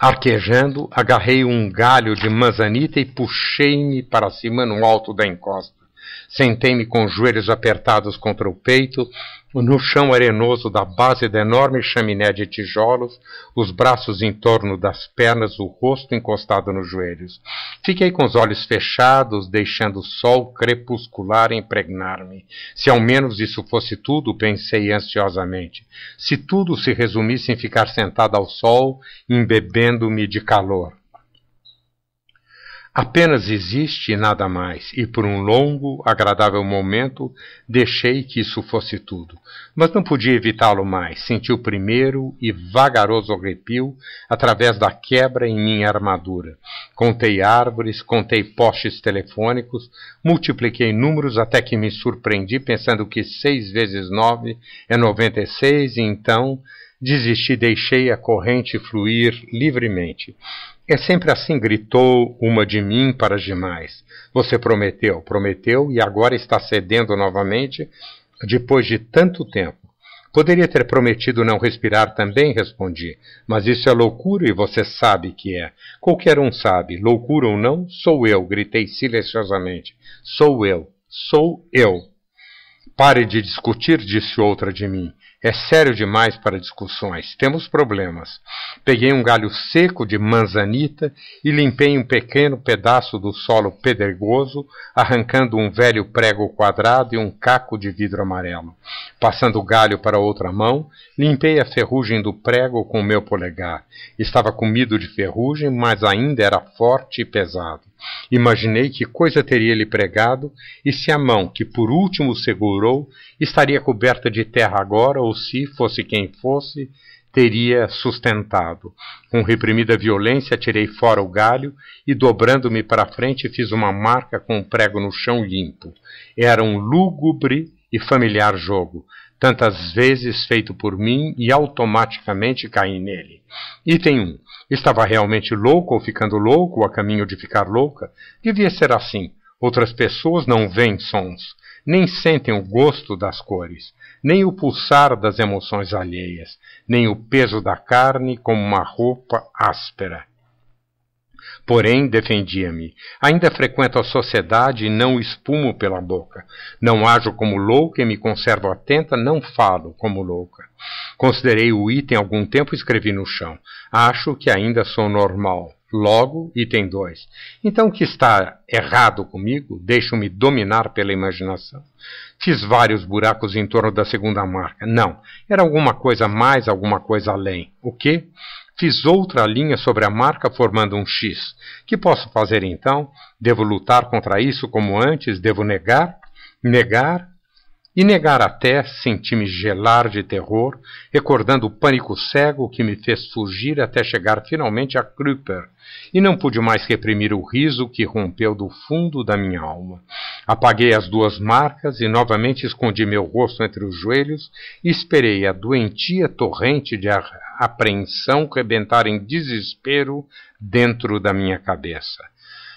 Arquejando, agarrei um galho de manzanita e puxei-me para cima no alto da encosta. Sentei-me com os joelhos apertados contra o peito, no chão arenoso da base da enorme chaminé de tijolos, os braços em torno das pernas, o rosto encostado nos joelhos. Fiquei com os olhos fechados, deixando o sol crepuscular impregnar-me. Se ao menos isso fosse tudo, pensei ansiosamente. Se tudo se resumisse em ficar sentado ao sol, embebendo-me de calor. Apenas existe e nada mais, e por um longo, agradável momento deixei que isso fosse tudo. Mas não podia evitá-lo mais. Senti o primeiro e vagaroso arrepio através da quebra em minha armadura. Contei árvores, contei postes telefônicos, multipliquei números até que me surpreendi pensando que seis vezes nove é noventa e seis, e então desisti, deixei a corrente fluir livremente. É sempre assim, gritou uma de mim para as demais. Você prometeu, prometeu e agora está cedendo novamente, depois de tanto tempo. Poderia ter prometido não respirar também, respondi, mas isso é loucura e você sabe que é. Qualquer um sabe, loucura ou não, sou eu, gritei silenciosamente. Sou eu, sou eu. Pare de discutir, disse outra de mim. É sério demais para discussões. Temos problemas. Peguei um galho seco de manzanita e limpei um pequeno pedaço do solo pedregoso, arrancando um velho prego quadrado e um caco de vidro amarelo. Passando o galho para outra mão, limpei a ferrugem do prego com o meu polegar. Estava comido de ferrugem, mas ainda era forte e pesado. Imaginei que coisa teria ele pregado e se a mão que por último segurou estaria coberta de terra agora ou se, fosse quem fosse, teria sustentado. Com reprimida violência, tirei fora o galho e, dobrando-me para frente, fiz uma marca com um prego no chão limpo. Era um lúgubre e familiar jogo, tantas vezes feito por mim e automaticamente caí nele. Item 1. Estava realmente louco ou ficando louco, ou a caminho de ficar louca? Devia ser assim. Outras pessoas não veem sons, nem sentem o gosto das cores, nem o pulsar das emoções alheias, nem o peso da carne como uma roupa áspera. Porém, defendia-me. Ainda frequento a sociedade e não espumo pela boca. Não ajo como louca e me conservo atenta, não falo como louca. Considerei o item algum tempo e escrevi no chão. Acho que ainda sou normal. Logo, item 2. Então o que está errado comigo? Deixo-me dominar pela imaginação. Fiz vários buracos em torno da segunda marca. Não, era alguma coisa mais, alguma coisa além. O que? Fiz outra linha sobre a marca formando um X. Que posso fazer então? Devo lutar contra isso como antes? Devo negar? Negar? E negar até senti-me gelar de terror, recordando o pânico cego que me fez fugir até chegar finalmente a Kruper, e não pude mais reprimir o riso que rompeu do fundo da minha alma. Apaguei as duas marcas e novamente escondi meu rosto entre os joelhos e esperei a doentia torrente de apreensão rebentar em desespero dentro da minha cabeça.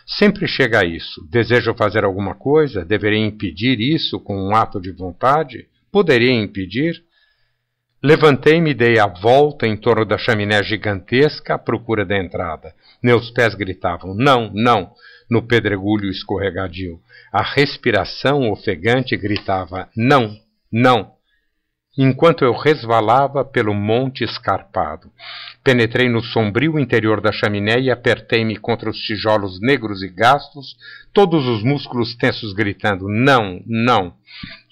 Sempre chega a isso. Desejo fazer alguma coisa? Deverei impedir isso com um ato de vontade? Poderia impedir? Levantei-me e dei a volta em torno da chaminé gigantesca à procura da entrada. Meus pés gritavam: Não, não! no pedregulho escorregadio. A respiração ofegante gritava: Não, não! Enquanto eu resvalava pelo monte escarpado. Penetrei no sombrio interior da chaminé e apertei-me contra os tijolos negros e gastos, todos os músculos tensos gritando: Não, não!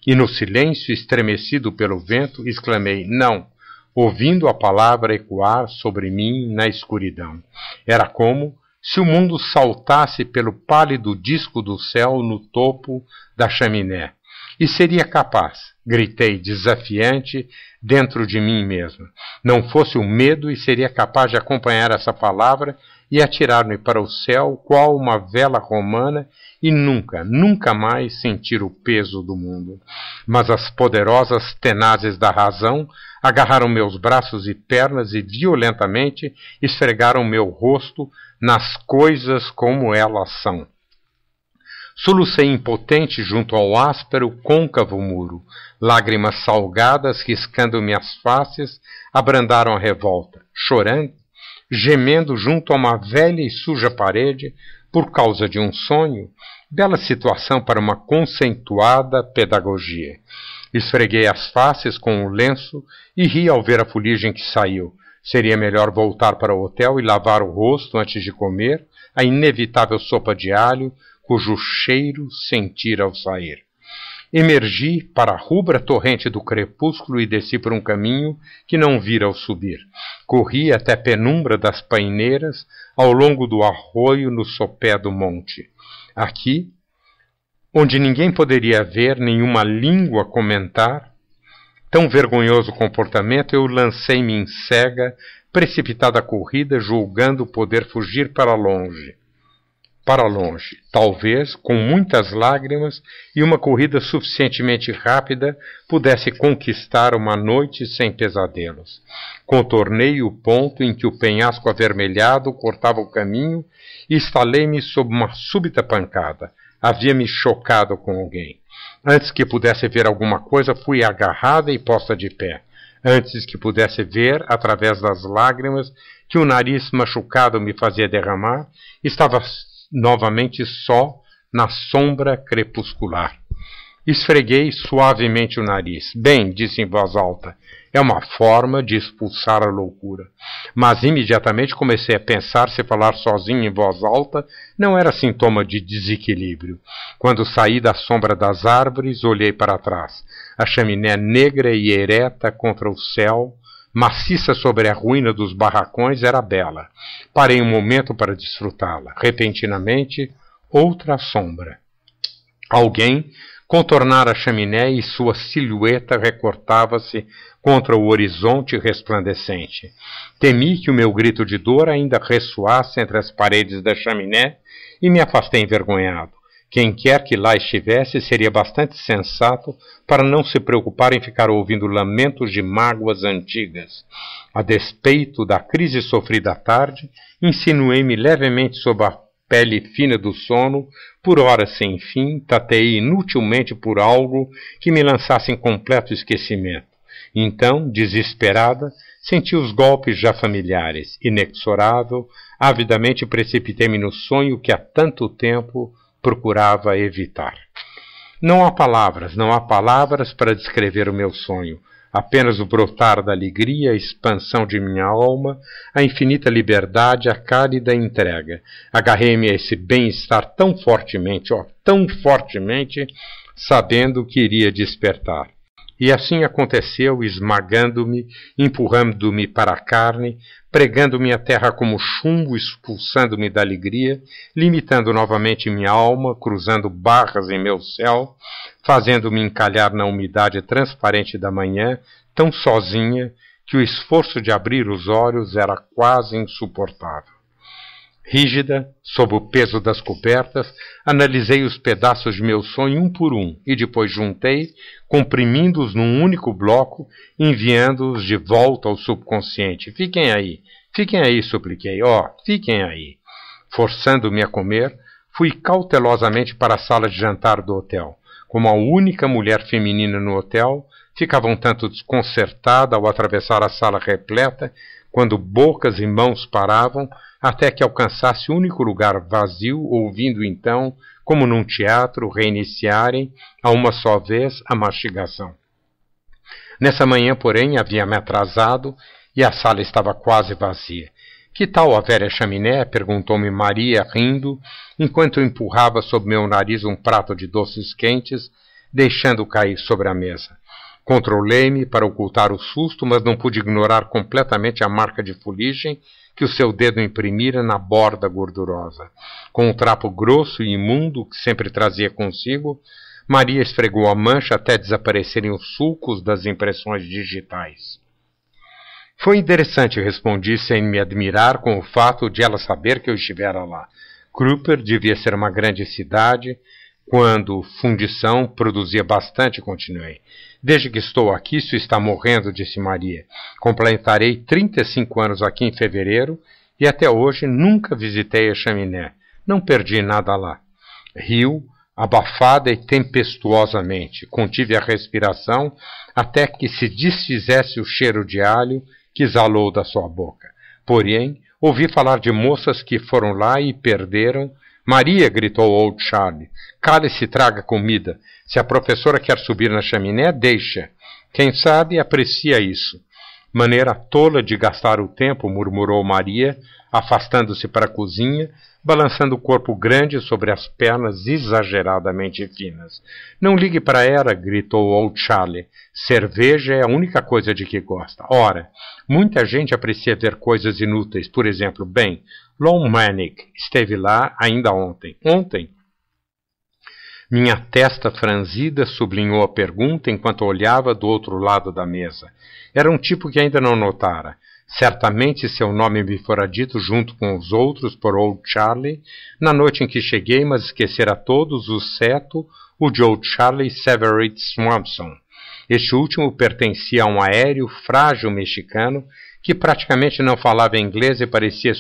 E no silêncio, estremecido pelo vento, exclamei: Não! Ouvindo a palavra ecoar sobre mim na escuridão. Era como se o mundo saltasse pelo pálido disco do céu no topo da chaminé. E seria capaz, gritei desafiante dentro de mim mesmo. Não fosse o medo e seria capaz de acompanhar essa palavra e atirar-me para o céu qual uma vela romana e nunca, nunca mais sentir o peso do mundo. Mas as poderosas tenazes da razão agarraram meus braços e pernas e violentamente esfregaram meu rosto nas coisas como elas são. Solucei impotente junto ao áspero, côncavo muro. Lágrimas salgadas, riscando-me as faces, abrandaram a revolta. Chorando, gemendo junto a uma velha e suja parede, por causa de um sonho, bela situação para uma conceituada pedagogia. Esfreguei as faces com o lenço e ri ao ver a fuligem que saiu. Seria melhor voltar para o hotel e lavar o rosto antes de comer a inevitável sopa de alho, cujo cheiro sentir ao sair. Emergi para a rubra torrente do crepúsculo e desci por um caminho que não vira ao subir. Corri até a penumbra das paineiras, ao longo do arroio no sopé do monte. Aqui, onde ninguém poderia ver, nenhuma língua comentar, tão vergonhoso comportamento, eu lancei-me em cega, precipitada corrida, julgando poder fugir para longe para longe, talvez com muitas lágrimas e uma corrida suficientemente rápida pudesse conquistar uma noite sem pesadelos. Contornei o ponto em que o penhasco avermelhado cortava o caminho e estalei-me sob uma súbita pancada. Havia me chocado com alguém. Antes que pudesse ver alguma coisa, fui agarrada e posta de pé. Antes que pudesse ver, através das lágrimas que o nariz machucado me fazia derramar, estava novamente só na sombra crepuscular. Esfreguei suavemente o nariz. Bem, disse em voz alta, é uma forma de expulsar a loucura. Mas imediatamente comecei a pensar se falar sozinho em voz alta não era sintoma de desequilíbrio. Quando saí da sombra das árvores, olhei para trás. A chaminé negra e ereta contra o céu maciça sobre a ruína dos barracões, era bela. Parei um momento para desfrutá-la. Repentinamente, outra sombra. Alguém contornara a chaminé e sua silhueta recortava-se contra o horizonte resplandecente. Temi que o meu grito de dor ainda ressoasse entre as paredes da chaminé e me afastei envergonhado. Quem quer que lá estivesse seria bastante sensato para não se preocupar em ficar ouvindo lamentos de mágoas antigas. A despeito da crise sofrida à tarde, insinuei-me levemente sob a pele fina do sono, por horas sem fim, tateei inutilmente por algo que me lançasse em completo esquecimento. Então, desesperada, senti os golpes já familiares. Inexorável, avidamente precipitei-me no sonho que há tanto tempo procurava evitar. Não há palavras, não há palavras para descrever o meu sonho, apenas o brotar da alegria, a expansão de minha alma, a infinita liberdade, a cálida entrega. Agarrei-me a esse bem-estar tão fortemente, ó, tão fortemente, sabendo que iria despertar. E assim aconteceu, esmagando-me, empurrando-me para a carne, pregando-me a terra como chumbo, expulsando-me da alegria, limitando novamente minha alma, cruzando barras em meu céu, fazendo-me encalhar na umidade transparente da manhã, tão sozinha que o esforço de abrir os olhos era quase insuportável. Rígida, sob o peso das cobertas, analisei os pedaços de meu sonho um por um e depois juntei, comprimindo-os num único bloco, enviando-os de volta ao subconsciente. Fiquem aí, fiquem aí, supliquei. Ó, oh, fiquem aí. Forçando-me a comer, fui cautelosamente para a sala de jantar do hotel. Como a única mulher feminina no hotel, ficava um tanto desconcertada ao atravessar a sala repleta, quando bocas e mãos paravam, até que alcançasse o único lugar vazio, ouvindo então, como num teatro, reiniciarem, a uma só vez, a mastigação. Nessa manhã, porém, havia-me atrasado e a sala estava quase vazia. Que tal a velha chaminé? perguntou-me Maria, rindo, enquanto empurrava sob meu nariz um prato de doces quentes, deixando cair sobre a mesa. Controlei-me para ocultar o susto, mas não pude ignorar completamente a marca de fuligem que o seu dedo imprimira na borda gordurosa. Com um trapo grosso e imundo que sempre trazia consigo, Maria esfregou a mancha até desaparecerem os sulcos das impressões digitais. Foi interessante, respondi sem me admirar com o fato de ela saber que eu estivera lá. Kruper devia ser uma grande cidade. Quando fundição produzia bastante, continuei. Desde que estou aqui, isso está morrendo, disse Maria. Completarei 35 anos aqui em fevereiro e até hoje nunca visitei a chaminé. Não perdi nada lá. Riu, abafada e tempestuosamente. Contive a respiração até que se desfizesse o cheiro de alho que exalou da sua boca. Porém, ouvi falar de moças que foram lá e perderam. Maria, gritou Old Charlie, cale-se traga comida. Se a professora quer subir na chaminé, deixa. Quem sabe aprecia isso. Maneira tola de gastar o tempo, murmurou Maria, afastando-se para a cozinha, balançando o corpo grande sobre as pernas exageradamente finas. Não ligue para ela, gritou Old Charlie. Cerveja é a única coisa de que gosta. Ora, muita gente aprecia ver coisas inúteis. Por exemplo, bem, Lon Manick esteve lá ainda ontem. Ontem? Minha testa franzida sublinhou a pergunta enquanto olhava do outro lado da mesa. Era um tipo que ainda não notara. Certamente seu nome me fora dito junto com os outros por Old Charlie, na noite em que cheguei, mas esquecera todos, o certo, o de Old Charlie Severett Swampson. Este último pertencia a um aéreo frágil mexicano que praticamente não falava inglês e parecia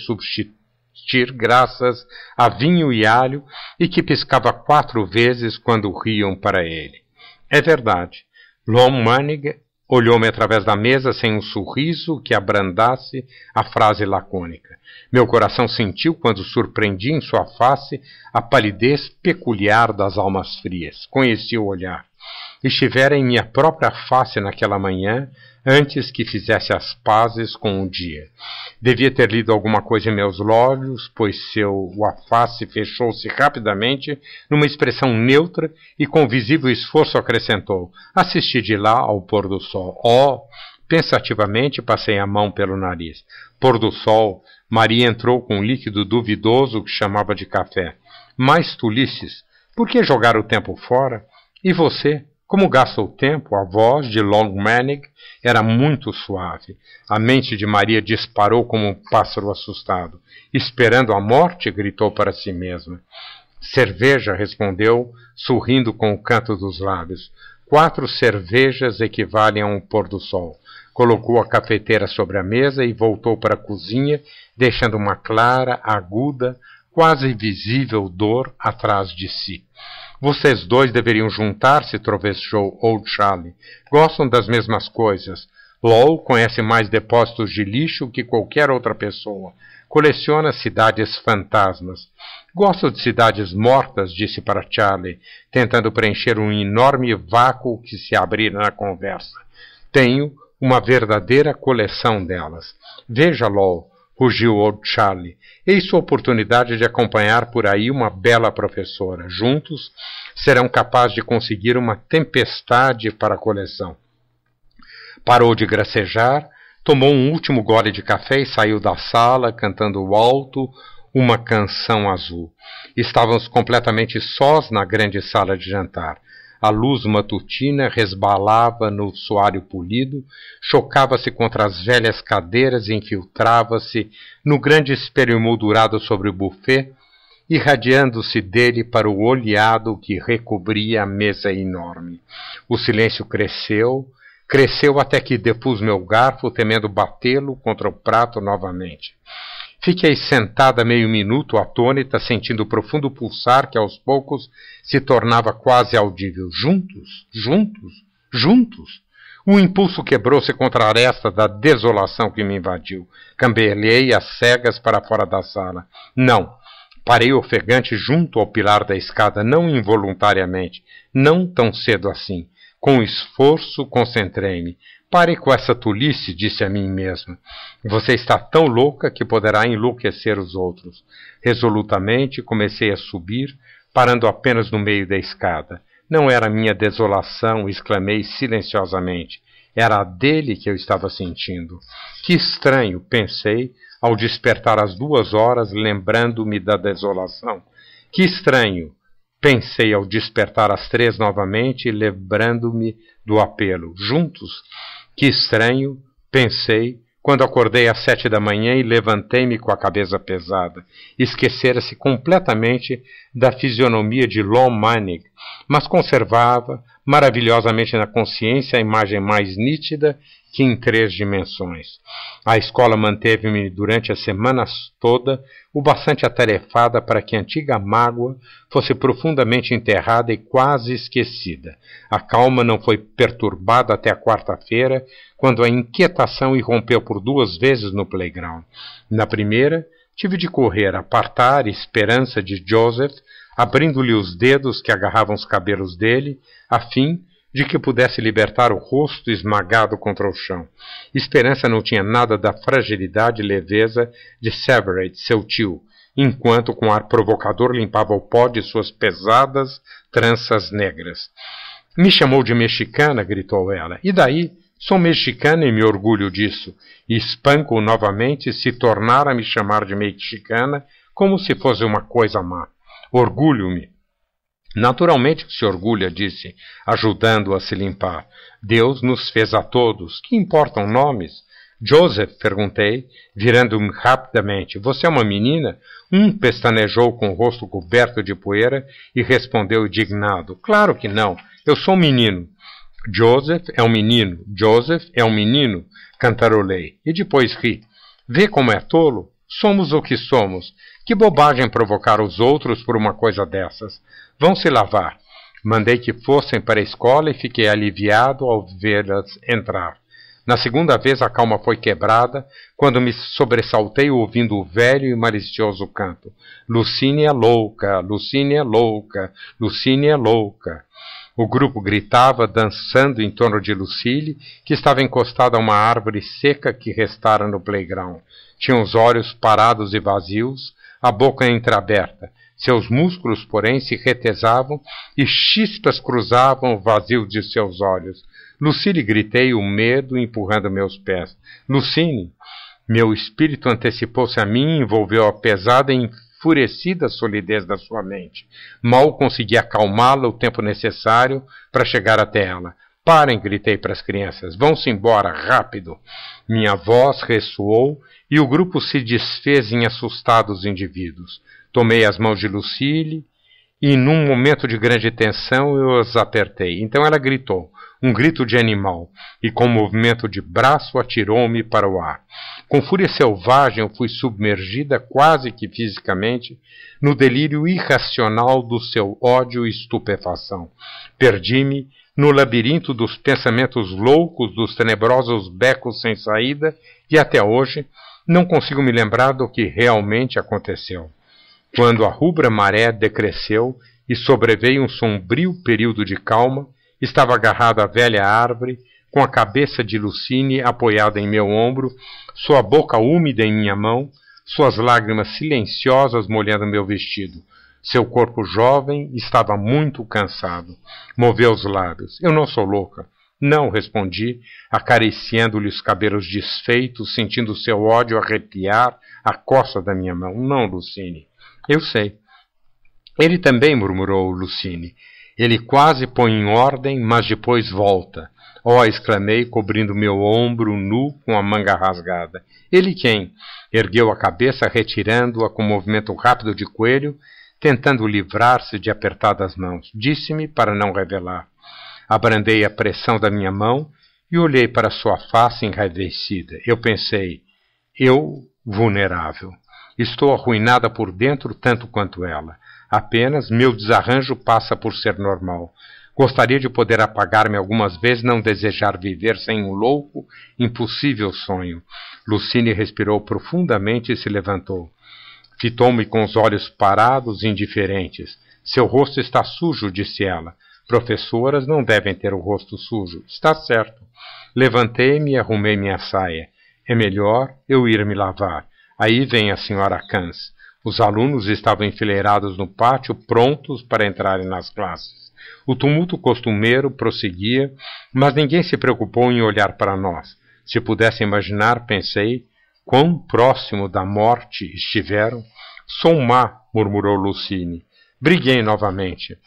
subsistir graças a vinho e alho e que piscava quatro vezes quando riam para ele. É verdade. Lon Manning Olhou-me através da mesa sem um sorriso que abrandasse a frase lacônica. Meu coração sentiu, quando surpreendi em sua face, a palidez peculiar das almas frias. Conheci o olhar. Estivera em minha própria face naquela manhã, antes que fizesse as pazes com o dia. Devia ter lido alguma coisa em meus olhos, pois seu a face fechou-se rapidamente numa expressão neutra e com visível esforço acrescentou: Assisti de lá ao pôr do sol. Oh! Pensativamente passei a mão pelo nariz. Pôr do sol, Maria entrou com um líquido duvidoso que chamava de café. Mais tolices! Por que jogar o tempo fora? E você? Como gasta o tempo, a voz de Longmanig era muito suave. A mente de Maria disparou como um pássaro assustado. Esperando a morte, gritou para si mesma. Cerveja, respondeu, sorrindo com o canto dos lábios. Quatro cervejas equivalem a um pôr do sol. Colocou a cafeteira sobre a mesa e voltou para a cozinha, deixando uma clara, aguda, quase visível dor atrás de si. Vocês dois deveriam juntar-se, trovejou Old Charlie. Gostam das mesmas coisas. Lowell conhece mais depósitos de lixo que qualquer outra pessoa. Coleciona cidades fantasmas. Gosto de cidades mortas, disse para Charlie, tentando preencher um enorme vácuo que se abrira na conversa. Tenho uma verdadeira coleção delas. Veja, Lowell, rugiu Old Charlie. Eis sua oportunidade de acompanhar por aí uma bela professora. Juntos serão capazes de conseguir uma tempestade para a coleção. Parou de gracejar, tomou um último gole de café e saiu da sala, cantando alto uma canção azul. Estávamos completamente sós na grande sala de jantar. A luz matutina resbalava no soalho polido, chocava-se contra as velhas cadeiras e infiltrava-se no grande espelho emoldurado sobre o buffet, irradiando-se dele para o olhado que recobria a mesa enorme. O silêncio cresceu, cresceu até que depus meu garfo, temendo batê-lo contra o prato novamente. Fiquei sentada meio minuto, atônita, sentindo o profundo pulsar que aos poucos se tornava quase audível. Juntos, juntos, juntos. O impulso quebrou-se contra a aresta da desolação que me invadiu. Cambelei as cegas para fora da sala. Não. Parei ofegante junto ao pilar da escada, não involuntariamente, não tão cedo assim. Com esforço, concentrei-me. Pare com essa tolice, disse a mim mesma. Você está tão louca que poderá enlouquecer os outros. Resolutamente comecei a subir, parando apenas no meio da escada. Não era minha desolação, exclamei silenciosamente. Era a dele que eu estava sentindo. Que estranho, pensei, ao despertar às duas horas, lembrando-me da desolação. Que estranho, pensei ao despertar às três novamente, lembrando-me do apelo. Juntos, que estranho, pensei, quando acordei às sete da manhã e levantei-me com a cabeça pesada. Esquecera-se completamente da fisionomia de Lon Manning, mas conservava maravilhosamente na consciência a imagem mais nítida que em três dimensões. A escola manteve-me durante a semana toda o bastante atarefada para que a antiga mágoa fosse profundamente enterrada e quase esquecida. A calma não foi perturbada até a quarta-feira, quando a inquietação irrompeu por duas vezes no playground. Na primeira, tive de correr, apartar esperança de Joseph, abrindo-lhe os dedos que agarravam os cabelos dele, a fim de que pudesse libertar o rosto esmagado contra o chão. Esperança não tinha nada da fragilidade e leveza de Severate, seu tio, enquanto com ar provocador limpava o pó de suas pesadas tranças negras. Me chamou de mexicana, gritou ela. E daí? Sou mexicana e me orgulho disso. E espanco novamente se tornar a me chamar de mexicana como se fosse uma coisa má. Orgulho-me Naturalmente que se orgulha, disse, ajudando-a a se limpar. Deus nos fez a todos. Que importam nomes? Joseph, perguntei, virando-me rapidamente. Você é uma menina? Um pestanejou com o rosto coberto de poeira e respondeu indignado. Claro que não. Eu sou um menino. Joseph é um menino. Joseph é um menino. Cantarolei. E depois ri. Vê como é tolo? Somos o que somos. Que bobagem provocar os outros por uma coisa dessas. Vão se lavar. Mandei que fossem para a escola e fiquei aliviado ao vê-las entrar. Na segunda vez a calma foi quebrada, quando me sobressaltei ouvindo o velho e malicioso canto. Lucine é louca, Lucine é louca, Lucine é louca. O grupo gritava, dançando em torno de Lucille, que estava encostada a uma árvore seca que restara no playground. Tinha os olhos parados e vazios, a boca entreaberta. Seus músculos, porém, se retesavam e chispas cruzavam o vazio de seus olhos. Lucine, gritei, o medo empurrando meus pés. Lucine! Meu espírito antecipou-se a mim e envolveu a pesada e enfurecida solidez da sua mente. Mal consegui acalmá-la o tempo necessário para chegar até ela. Parem, gritei para as crianças. Vão-se embora, rápido. Minha voz ressoou e o grupo se desfez em assustados indivíduos. Tomei as mãos de Lucille e, num momento de grande tensão, eu as apertei. Então ela gritou, um grito de animal, e com um movimento de braço atirou-me para o ar. Com fúria selvagem, eu fui submergida, quase que fisicamente, no delírio irracional do seu ódio e estupefação. Perdi-me no labirinto dos pensamentos loucos, dos tenebrosos becos sem saída, e até hoje não consigo me lembrar do que realmente aconteceu. Quando a rubra maré decresceu e sobreveio um sombrio período de calma, estava agarrado à velha árvore, com a cabeça de Lucine apoiada em meu ombro, sua boca úmida em minha mão, suas lágrimas silenciosas molhando meu vestido. Seu corpo jovem estava muito cansado. Moveu os lábios. Eu não sou louca. Não, respondi, acariciando-lhe os cabelos desfeitos, sentindo seu ódio arrepiar a costa da minha mão. Não, Lucine. Eu sei. Ele também, murmurou Lucine. Ele quase põe em ordem, mas depois volta. Oh, exclamei, cobrindo meu ombro nu com a manga rasgada. Ele quem? Ergueu a cabeça, retirando-a com um movimento rápido de coelho, tentando livrar-se de apertadas mãos. Disse-me para não revelar. Abrandei a pressão da minha mão e olhei para sua face enraivecida. Eu pensei, eu vulnerável. Estou arruinada por dentro tanto quanto ela. Apenas meu desarranjo passa por ser normal. Gostaria de poder apagar-me algumas vezes, não desejar viver sem um louco, impossível sonho. Lucine respirou profundamente e se levantou. Fitou-me com os olhos parados, indiferentes. Seu rosto está sujo, disse ela. Professoras não devem ter o rosto sujo. Está certo. Levantei-me e arrumei minha saia. É melhor eu ir me lavar. Aí vem a senhora Cans. Os alunos estavam enfileirados no pátio, prontos para entrarem nas classes. O tumulto costumeiro prosseguia, mas ninguém se preocupou em olhar para nós. Se pudesse imaginar, pensei, quão próximo da morte estiveram. Sou má, murmurou Lucine. Briguei novamente.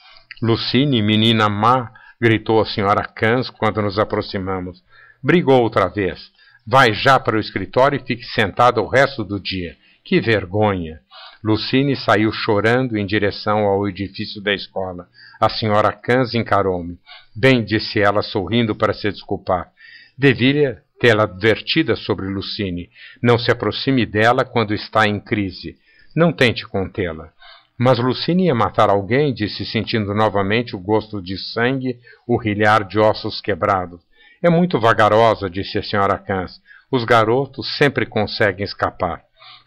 Lucine, menina má, gritou a senhora Cans quando nos aproximamos. Brigou outra vez. Vai já para o escritório e fique sentado o resto do dia. Que vergonha! Lucine saiu chorando em direção ao edifício da escola. A senhora Cans encarou-me. Bem, disse ela, sorrindo para se desculpar. Devia tê-la advertida sobre Lucine. Não se aproxime dela quando está em crise. Não tente contê-la. Mas Lucine ia matar alguém, disse, sentindo novamente o gosto de sangue, o rilhar de ossos quebrados. É muito vagarosa, disse a senhora Cans. Os garotos sempre conseguem escapar.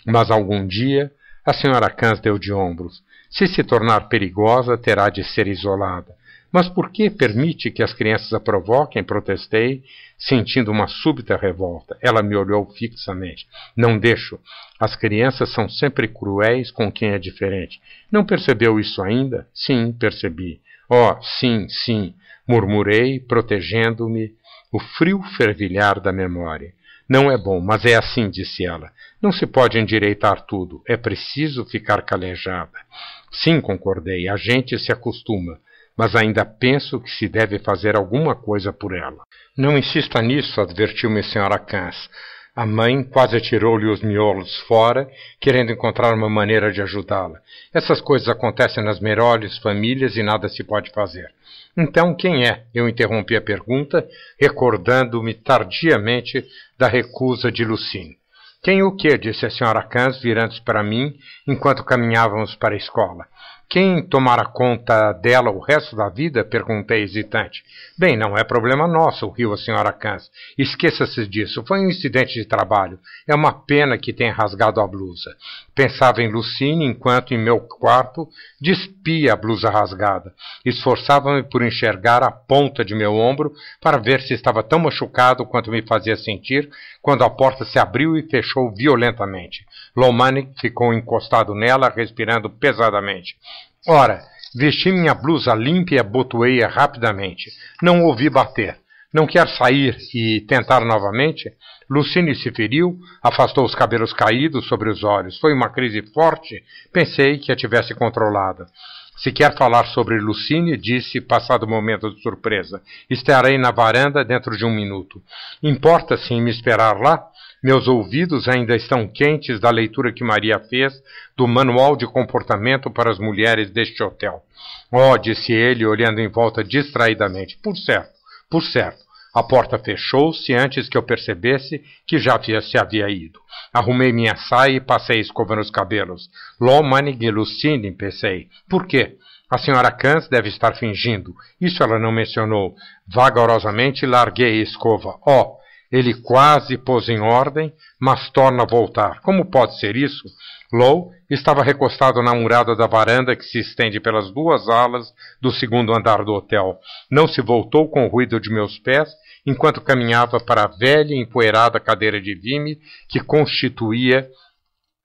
Mas algum dia a senhora Cans deu de ombros. Se se tornar perigosa, terá de ser isolada. Mas por que permite que as crianças a provoquem? Protestei, sentindo uma súbita revolta. Ela me olhou fixamente. Não deixo. As crianças são sempre cruéis com quem é diferente. Não percebeu isso ainda? Sim, percebi. Oh, sim, sim, murmurei, protegendo-me o frio fervilhar da memória. Não é bom, mas é assim, disse ela. Não se pode endireitar tudo, é preciso ficar calejada. Sim, concordei, a gente se acostuma mas ainda penso que se deve fazer alguma coisa por ela. Não insista nisso, advertiu-me a senhora Cans. A mãe quase atirou-lhe os miolos fora, querendo encontrar uma maneira de ajudá-la. Essas coisas acontecem nas melhores famílias e nada se pode fazer. Então, quem é? Eu interrompi a pergunta, recordando-me tardiamente da recusa de Lucine. Quem o quê? disse a senhora Cans, virando-se para mim, enquanto caminhávamos para a escola. Quem tomará conta dela o resto da vida? Perguntei hesitante. Bem, não é problema nosso, riu a senhora Cans. Esqueça-se disso. Foi um incidente de trabalho. É uma pena que tenha rasgado a blusa. Pensava em Lucine enquanto em meu quarto despia a blusa rasgada. Esforçava-me por enxergar a ponta de meu ombro para ver se estava tão machucado quanto me fazia sentir quando a porta se abriu e fechou violentamente. Lomani ficou encostado nela, respirando pesadamente. Ora, vesti minha blusa limpa e abotoei-a rapidamente. Não ouvi bater. Não quer sair e tentar novamente? Lucine se feriu, afastou os cabelos caídos sobre os olhos. Foi uma crise forte. Pensei que a tivesse controlada. Se quer falar sobre Lucine, disse, passado o momento de surpresa. Estarei na varanda dentro de um minuto. Importa-se em me esperar lá? Meus ouvidos ainda estão quentes da leitura que Maria fez do Manual de Comportamento para as Mulheres deste hotel. Oh, disse ele, olhando em volta distraidamente. Por certo, por certo. A porta fechou-se antes que eu percebesse que já havia, se havia ido. Arrumei minha saia e passei escovando os cabelos. Ló Lucine, pensei. Por quê? A senhora Cans deve estar fingindo. Isso ela não mencionou. Vagarosamente larguei a escova. Oh, ele quase pôs em ordem, mas torna a voltar. Como pode ser isso? Low estava recostado na murada da varanda que se estende pelas duas alas do segundo andar do hotel. Não se voltou com o ruído de meus pés enquanto caminhava para a velha e empoeirada cadeira de vime que constituía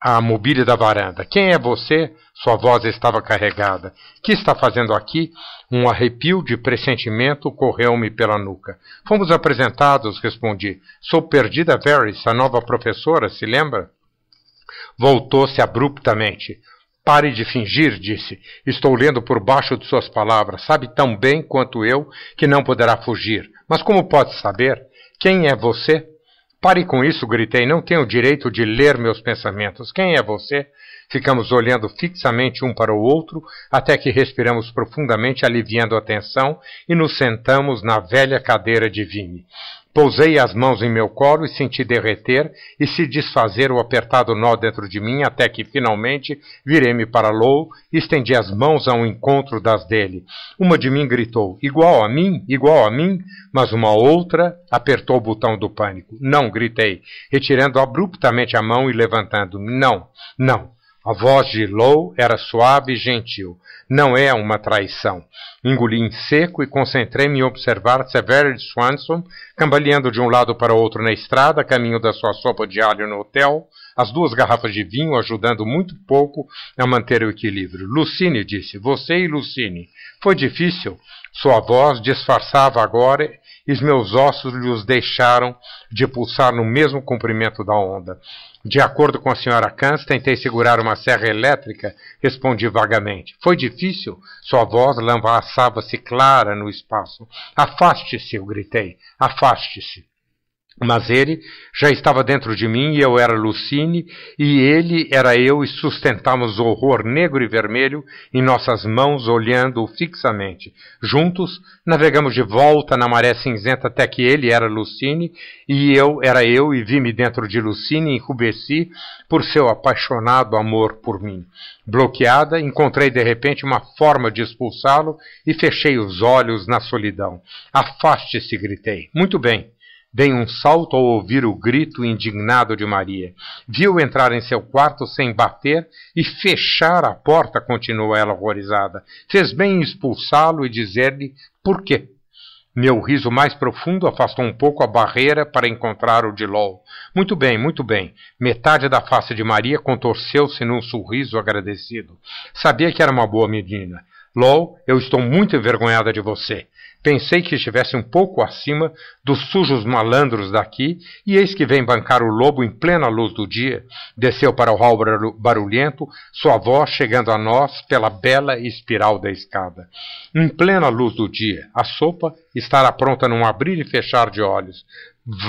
a mobília da varanda. Quem é você? Sua voz estava carregada. Que está fazendo aqui? Um arrepio de pressentimento correu-me pela nuca. Fomos apresentados, respondi. Sou Perdida Varys, a nova professora, se lembra? Voltou-se abruptamente. Pare de fingir, disse. Estou lendo por baixo de suas palavras. Sabe tão bem quanto eu que não poderá fugir. Mas como pode saber? Quem é você? Pare com isso, gritei. Não tenho direito de ler meus pensamentos. Quem é você? Ficamos olhando fixamente um para o outro, até que respiramos profundamente, aliviando a tensão, e nos sentamos na velha cadeira de vime. Pousei as mãos em meu colo e senti derreter e se desfazer o apertado nó dentro de mim, até que finalmente virei-me para Lou e estendi as mãos ao encontro das dele. Uma de mim gritou: Igual a mim? Igual a mim? Mas uma outra apertou o botão do pânico. Não, gritei, retirando abruptamente a mão e levantando-me. Não, não. A voz de Low era suave e gentil. Não é uma traição. Engoli em seco e concentrei-me em observar Severo Swanson cambaleando de um lado para outro na estrada, caminho da sua sopa de alho no hotel, as duas garrafas de vinho ajudando muito pouco a manter o equilíbrio. Lucine disse, você e Lucine. Foi difícil. Sua voz disfarçava agora e os meus ossos lhes deixaram de pulsar no mesmo comprimento da onda. De acordo com a senhora Kans, tentei segurar uma serra elétrica, respondi vagamente. Foi difícil? Sua voz lambaçava-se clara no espaço. Afaste-se, eu gritei. Afaste-se. Mas ele já estava dentro de mim e eu era Lucine, e ele era eu e sustentávamos o horror negro e vermelho em nossas mãos, olhando-o fixamente. Juntos, navegamos de volta na maré cinzenta até que ele era Lucine e eu era eu e vi-me dentro de Lucine e enrubesci por seu apaixonado amor por mim. Bloqueada, encontrei de repente uma forma de expulsá-lo e fechei os olhos na solidão. Afaste-se, gritei. Muito bem. Dei um salto ao ouvir o grito indignado de Maria. Viu entrar em seu quarto sem bater e fechar a porta, continuou ela horrorizada. Fez bem em expulsá-lo e dizer-lhe por quê. Meu riso mais profundo afastou um pouco a barreira para encontrar o de LOL. Muito bem, muito bem. Metade da face de Maria contorceu-se num sorriso agradecido. Sabia que era uma boa menina. LOL, eu estou muito envergonhada de você. Pensei que estivesse um pouco acima dos sujos malandros daqui, e eis que vem bancar o lobo em plena luz do dia. Desceu para o hall barulhento, sua voz chegando a nós pela bela espiral da escada. Em plena luz do dia, a sopa estará pronta num abrir e fechar de olhos.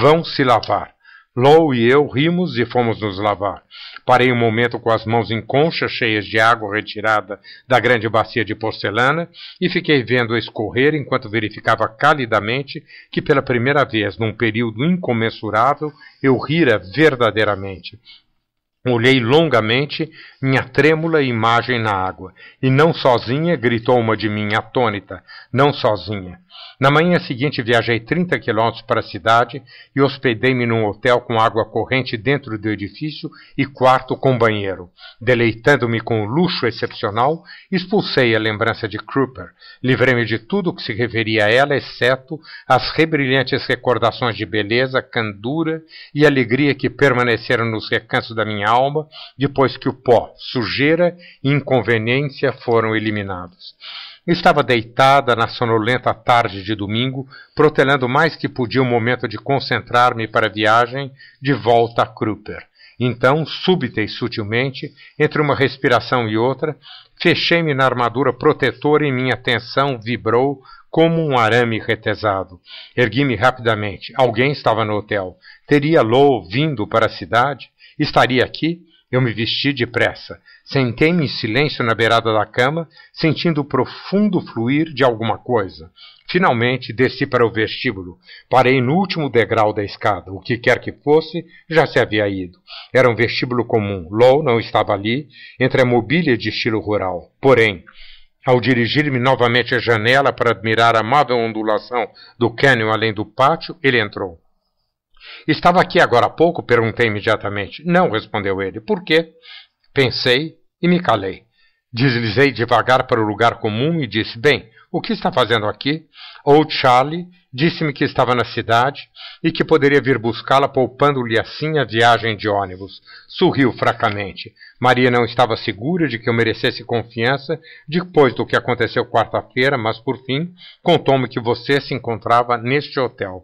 Vão se lavar. Low e eu rimos e fomos nos lavar. Parei um momento com as mãos em conchas cheias de água retirada da grande bacia de porcelana e fiquei vendo escorrer enquanto verificava calidamente que pela primeira vez num período incomensurável eu rira verdadeiramente. Olhei longamente minha trêmula imagem na água, e não sozinha gritou uma de mim atônita, não sozinha. Na manhã seguinte viajei 30 quilômetros para a cidade e hospedei-me num hotel com água corrente dentro do edifício e quarto com banheiro. Deleitando-me com o luxo excepcional, expulsei a lembrança de Kruper. Livrei-me de tudo o que se referia a ela, exceto as rebrilhantes recordações de beleza, candura e alegria que permaneceram nos recantos da minha alma depois que o pó, sujeira e inconveniência foram eliminados. Estava deitada na sonolenta tarde de domingo, protelando mais que podia o momento de concentrar-me para a viagem de volta a Kruper. Então, súbita e sutilmente, entre uma respiração e outra, fechei-me na armadura protetora e minha atenção vibrou como um arame retesado. Ergui-me rapidamente. Alguém estava no hotel. Teria Lou vindo para a cidade? Estaria aqui? Eu me vesti depressa. Sentei-me em silêncio na beirada da cama, sentindo o profundo fluir de alguma coisa. Finalmente desci para o vestíbulo. Parei no último degrau da escada. O que quer que fosse, já se havia ido. Era um vestíbulo comum. Low não estava ali, entre a mobília de estilo rural. Porém, ao dirigir-me novamente à janela para admirar a amável ondulação do cânion além do pátio, ele entrou. Estava aqui agora há pouco? Perguntei imediatamente. Não, respondeu ele. Por quê? Pensei e me calei. Deslizei devagar para o lugar comum e disse: Bem, o que está fazendo aqui? Old Charlie disse-me que estava na cidade e que poderia vir buscá-la, poupando-lhe assim a viagem de ônibus. Sorriu fracamente. Maria não estava segura de que eu merecesse confiança depois do que aconteceu quarta-feira, mas por fim contou-me que você se encontrava neste hotel.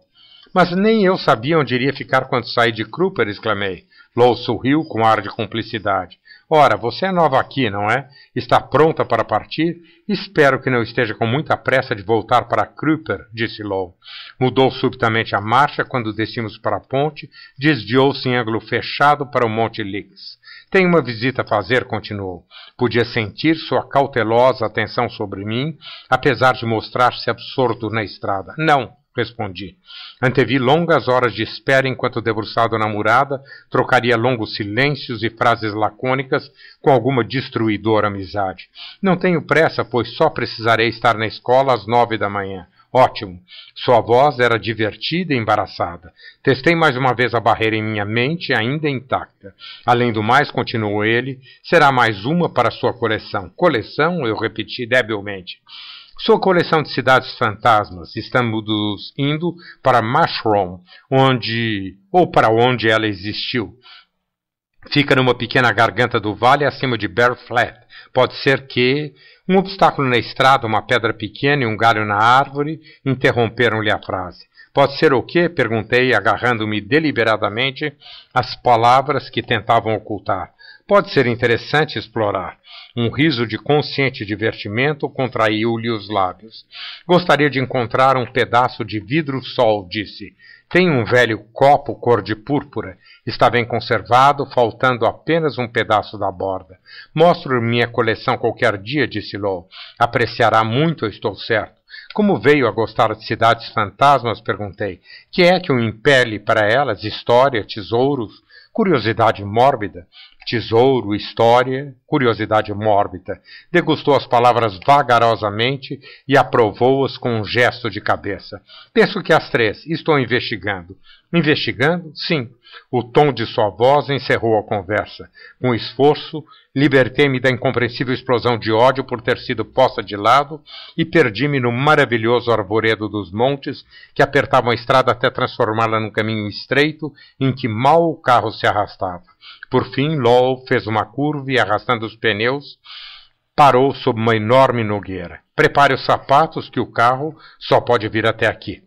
Mas nem eu sabia onde iria ficar quando saí de Kruper, exclamei. Low sorriu com ar de cumplicidade. Ora, você é nova aqui, não é? Está pronta para partir? Espero que não esteja com muita pressa de voltar para Kruper, disse Low. Mudou subitamente a marcha quando descemos para a ponte, desviou-se em ângulo fechado para o Monte Lix. Tenho uma visita a fazer, continuou. Podia sentir sua cautelosa atenção sobre mim, apesar de mostrar-se absorto na estrada. Não, respondi. Antevi longas horas de espera enquanto, debruçado na murada, trocaria longos silêncios e frases lacônicas com alguma destruidora amizade. Não tenho pressa, pois só precisarei estar na escola às nove da manhã. Ótimo. Sua voz era divertida e embaraçada. Testei mais uma vez a barreira em minha mente, ainda intacta. Além do mais, continuou ele, será mais uma para sua coleção. Coleção? Eu repeti debilmente. Sua coleção de cidades fantasmas. Estamos indo para Mushroom, onde ou para onde ela existiu. Fica numa pequena garganta do vale acima de Bear Flat. Pode ser que um obstáculo na estrada, uma pedra pequena e um galho na árvore interromperam-lhe a frase. Pode ser o quê? perguntei, agarrando-me deliberadamente às palavras que tentavam ocultar. Pode ser interessante explorar. Um riso de consciente divertimento contraiu-lhe os lábios. Gostaria de encontrar um pedaço de vidro-sol, disse. Tem um velho copo cor de púrpura. Está bem conservado, faltando apenas um pedaço da borda. Mostro minha coleção qualquer dia, disse Low. Apreciará muito, estou certo. Como veio a gostar de cidades fantasmas? perguntei. Que é que o impele para elas? História, tesouros? Curiosidade mórbida? Tesouro, história, curiosidade mórbida. Degustou as palavras vagarosamente e aprovou-as com um gesto de cabeça. Penso que as três. Estou investigando. Investigando? Sim. O tom de sua voz encerrou a conversa. Com esforço, libertei-me da incompreensível explosão de ódio por ter sido posta de lado e perdi-me no maravilhoso arvoredo dos montes que apertavam a estrada até transformá-la num caminho estreito em que mal o carro se arrastava. Por fim, Lowell fez uma curva e, arrastando os pneus, parou sob uma enorme nogueira. Prepare os sapatos que o carro só pode vir até aqui.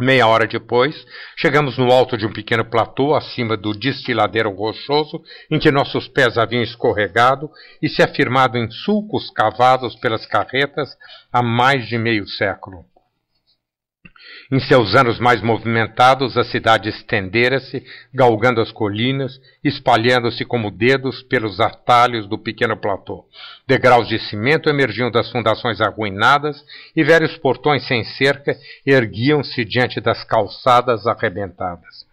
Meia hora depois, chegamos no alto de um pequeno platô acima do destiladeiro rochoso em que nossos pés haviam escorregado e se afirmado em sulcos cavados pelas carretas há mais de meio século. Em seus anos mais movimentados, a cidade estendera-se, galgando as colinas, espalhando-se como dedos pelos atalhos do pequeno platô. Degraus de cimento emergiam das fundações arruinadas e velhos portões sem cerca erguiam-se diante das calçadas arrebentadas.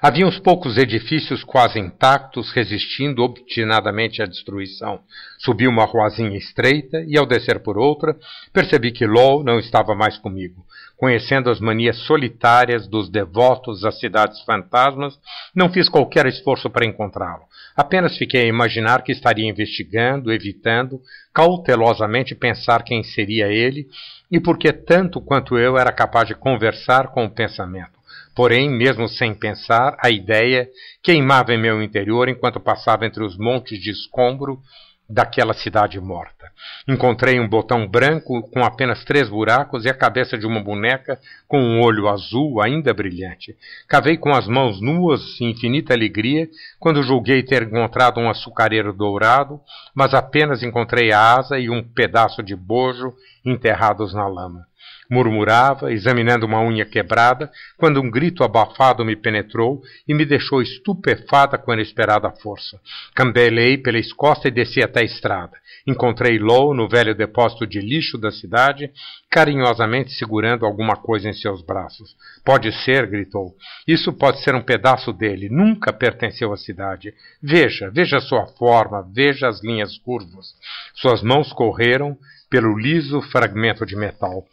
Havia uns poucos edifícios quase intactos, resistindo obstinadamente à destruição. Subi uma ruazinha estreita e, ao descer por outra, percebi que Low não estava mais comigo. Conhecendo as manias solitárias dos devotos às cidades fantasmas, não fiz qualquer esforço para encontrá-lo. Apenas fiquei a imaginar que estaria investigando, evitando, cautelosamente pensar quem seria ele e porque tanto quanto eu era capaz de conversar com o pensamento. Porém, mesmo sem pensar, a ideia queimava em meu interior enquanto passava entre os montes de escombro daquela cidade morta. Encontrei um botão branco com apenas três buracos e a cabeça de uma boneca com um olho azul ainda brilhante. Cavei com as mãos nuas infinita alegria quando julguei ter encontrado um açucareiro dourado, mas apenas encontrei a asa e um pedaço de bojo enterrados na lama murmurava, examinando uma unha quebrada, quando um grito abafado me penetrou e me deixou estupefada com a inesperada força. Cambelei pela escosta e desci até a estrada. Encontrei Low no velho depósito de lixo da cidade, carinhosamente segurando alguma coisa em seus braços. Pode ser, gritou. Isso pode ser um pedaço dele. Nunca pertenceu à cidade. Veja, veja sua forma, veja as linhas curvas. Suas mãos correram pelo liso fragmento de metal.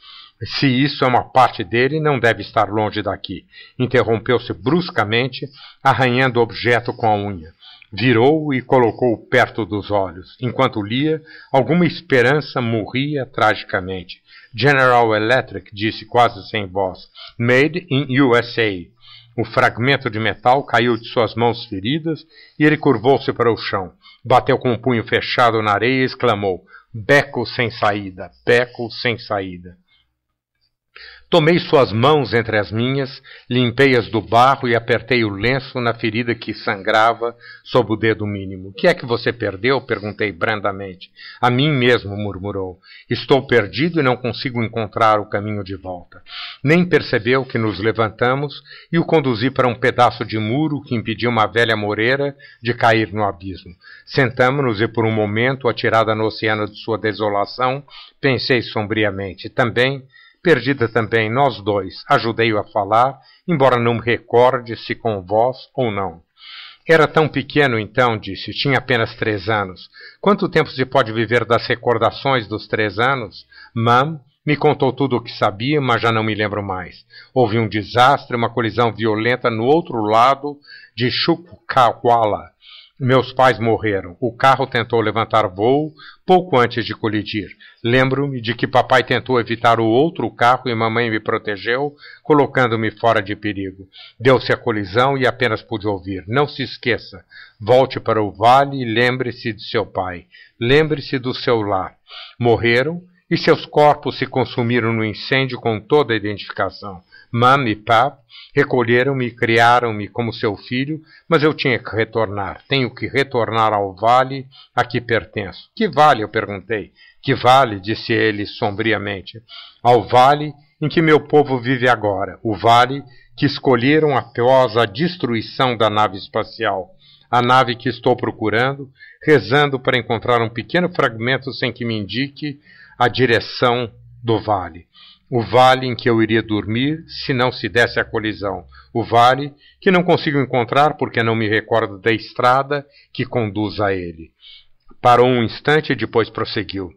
Se isso é uma parte dele, não deve estar longe daqui. Interrompeu-se bruscamente, arranhando o objeto com a unha. Virou e colocou perto dos olhos. Enquanto lia, alguma esperança morria tragicamente. General Electric disse quase sem voz. Made in USA. O fragmento de metal caiu de suas mãos feridas e ele curvou-se para o chão. Bateu com o punho fechado na areia e exclamou: Beco sem saída, beco sem saída. Tomei suas mãos entre as minhas, limpei-as do barro e apertei o lenço na ferida que sangrava sob o dedo mínimo. Que é que você perdeu? perguntei brandamente. A mim mesmo, murmurou. Estou perdido e não consigo encontrar o caminho de volta. Nem percebeu que nos levantamos e o conduzi para um pedaço de muro que impedia uma velha moreira de cair no abismo. Sentamos-nos e por um momento, atirada no oceano de sua desolação, pensei sombriamente. Também Perdida também, nós dois, ajudei-o a falar, embora não me recorde se com voz ou não. Era tão pequeno então, disse, tinha apenas três anos. Quanto tempo se pode viver das recordações dos três anos? Mam, Me contou tudo o que sabia, mas já não me lembro mais. Houve um desastre, uma colisão violenta no outro lado de Chukwukwala. Meus pais morreram. O carro tentou levantar voo pouco antes de colidir. Lembro-me de que papai tentou evitar o outro carro e mamãe me protegeu, colocando-me fora de perigo. Deu-se a colisão e apenas pude ouvir. Não se esqueça. Volte para o vale e lembre-se de seu pai. Lembre-se do seu lar. Morreram e seus corpos se consumiram no incêndio com toda a identificação. Mam e Pap recolheram-me e criaram-me como seu filho, mas eu tinha que retornar. Tenho que retornar ao vale a que pertenço. Que vale? Eu perguntei. Que vale? disse ele sombriamente. Ao vale em que meu povo vive agora. O vale que escolheram após a destruição da nave espacial. A nave que estou procurando, rezando para encontrar um pequeno fragmento sem que me indique a direção do vale. O vale em que eu iria dormir se não se desse a colisão. O vale que não consigo encontrar porque não me recordo da estrada que conduz a ele. Parou um instante e depois prosseguiu.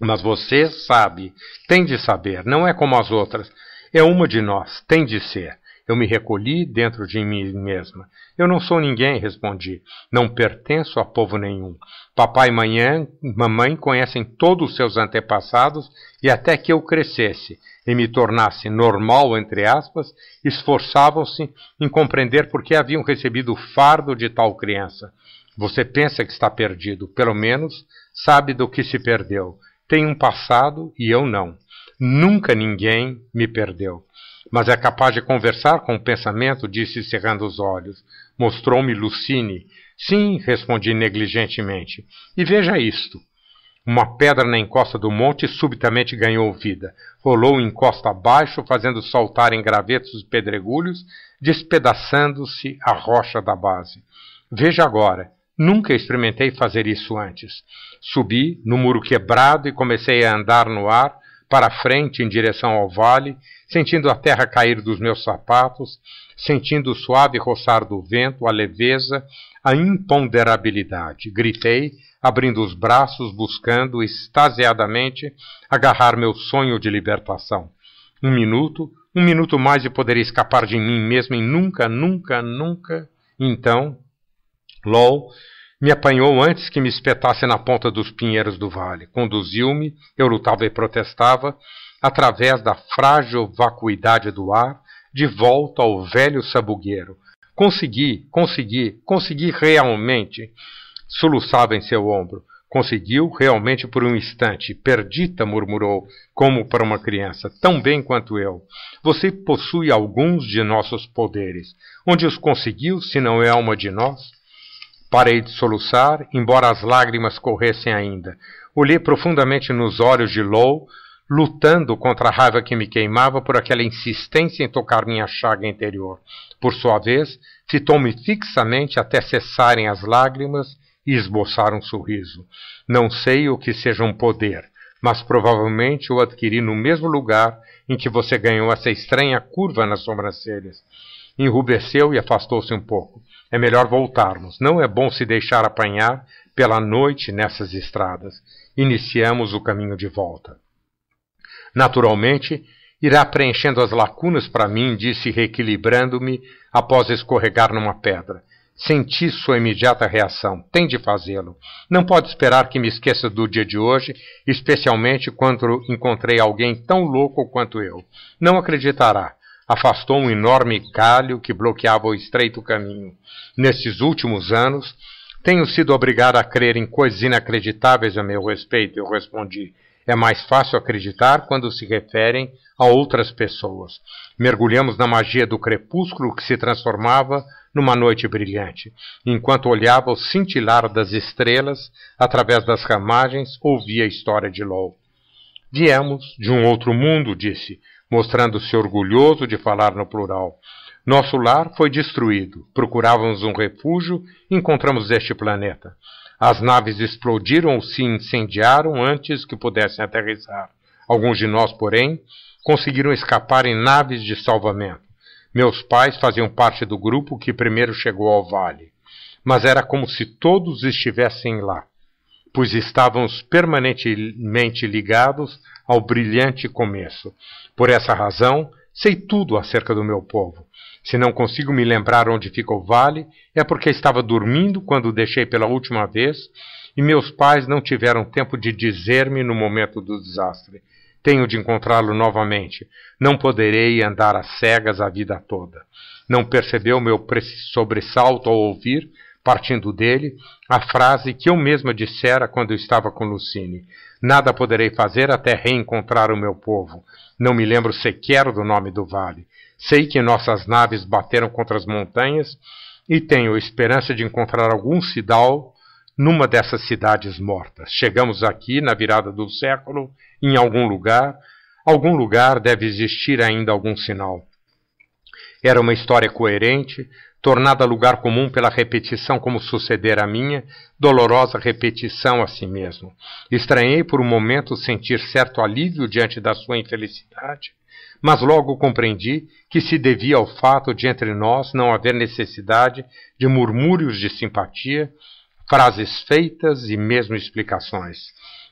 Mas você sabe, tem de saber, não é como as outras. É uma de nós, tem de ser. Eu me recolhi dentro de mim mesma. Eu não sou ninguém, respondi. Não pertenço a povo nenhum. Papai e mamãe conhecem todos os seus antepassados e até que eu crescesse e me tornasse normal, entre aspas, esforçavam-se em compreender por que haviam recebido o fardo de tal criança. Você pensa que está perdido, pelo menos sabe do que se perdeu. Tem um passado e eu não. Nunca ninguém me perdeu mas é capaz de conversar com o pensamento, disse cerrando os olhos. Mostrou-me Lucine. Sim, respondi negligentemente. E veja isto. Uma pedra na encosta do monte subitamente ganhou vida. Rolou encosta abaixo, fazendo saltar em gravetos e pedregulhos, despedaçando-se a rocha da base. Veja agora. Nunca experimentei fazer isso antes. Subi no muro quebrado e comecei a andar no ar, para frente em direção ao vale, sentindo a terra cair dos meus sapatos, sentindo o suave roçar do vento, a leveza, a imponderabilidade. Gritei, abrindo os braços, buscando extasiadamente agarrar meu sonho de libertação. Um minuto, um minuto mais e poderia escapar de mim mesmo em nunca, nunca, nunca. Então, LOL me apanhou antes que me espetasse na ponta dos pinheiros do vale. Conduziu-me, eu lutava e protestava, através da frágil vacuidade do ar, de volta ao velho sabugueiro. Consegui, consegui, consegui realmente. Soluçava em seu ombro. Conseguiu realmente por um instante. Perdita, murmurou, como para uma criança, tão bem quanto eu. Você possui alguns de nossos poderes. Onde os conseguiu, se não é uma de nós? Parei de soluçar, embora as lágrimas corressem ainda. Olhei profundamente nos olhos de Low, lutando contra a raiva que me queimava por aquela insistência em tocar minha chaga interior. Por sua vez, fitou-me fixamente até cessarem as lágrimas e esboçar um sorriso. Não sei o que seja um poder, mas provavelmente o adquiri no mesmo lugar em que você ganhou essa estranha curva nas sobrancelhas. Enrubesceu e afastou-se um pouco. É melhor voltarmos. Não é bom se deixar apanhar pela noite nessas estradas. Iniciamos o caminho de volta. Naturalmente, irá preenchendo as lacunas para mim, disse reequilibrando-me após escorregar numa pedra. Senti sua imediata reação. Tem de fazê-lo. Não pode esperar que me esqueça do dia de hoje, especialmente quando encontrei alguém tão louco quanto eu. Não acreditará. Afastou um enorme calho que bloqueava o estreito caminho. Nesses últimos anos, tenho sido obrigado a crer em coisas inacreditáveis a meu respeito, eu respondi. É mais fácil acreditar quando se referem a outras pessoas. Mergulhamos na magia do crepúsculo que se transformava numa noite brilhante. Enquanto olhava o cintilar das estrelas através das ramagens, ouvia a história de Lowell. Viemos de um outro mundo, disse, mostrando-se orgulhoso de falar no plural. Nosso lar foi destruído. Procurávamos um refúgio encontramos este planeta. As naves explodiram ou se incendiaram antes que pudessem aterrissar. Alguns de nós, porém, conseguiram escapar em naves de salvamento. Meus pais faziam parte do grupo que primeiro chegou ao vale. Mas era como se todos estivessem lá. pois estávamos permanentemente ligados ao brilhante começo. Por essa razão, sei tudo acerca do meu povo. Se não consigo me lembrar onde fica o vale, é porque estava dormindo quando o deixei pela última vez e meus pais não tiveram tempo de dizer-me no momento do desastre. Tenho de encontrá-lo novamente. Não poderei andar às cegas a vida toda. Não percebeu meu sobressalto ao ouvir, partindo dele, a frase que eu mesma dissera quando eu estava com Lucine. Nada poderei fazer até reencontrar o meu povo. Não me lembro sequer do nome do vale. Sei que nossas naves bateram contra as montanhas e tenho esperança de encontrar algum cidal numa dessas cidades mortas. Chegamos aqui na virada do século, em algum lugar. Algum lugar deve existir ainda algum sinal. Era uma história coerente, tornada lugar comum pela repetição como suceder a minha, dolorosa repetição a si mesmo. Estranhei por um momento sentir certo alívio diante da sua infelicidade, mas logo compreendi que se devia ao fato de entre nós não haver necessidade de murmúrios de simpatia, frases feitas e mesmo explicações.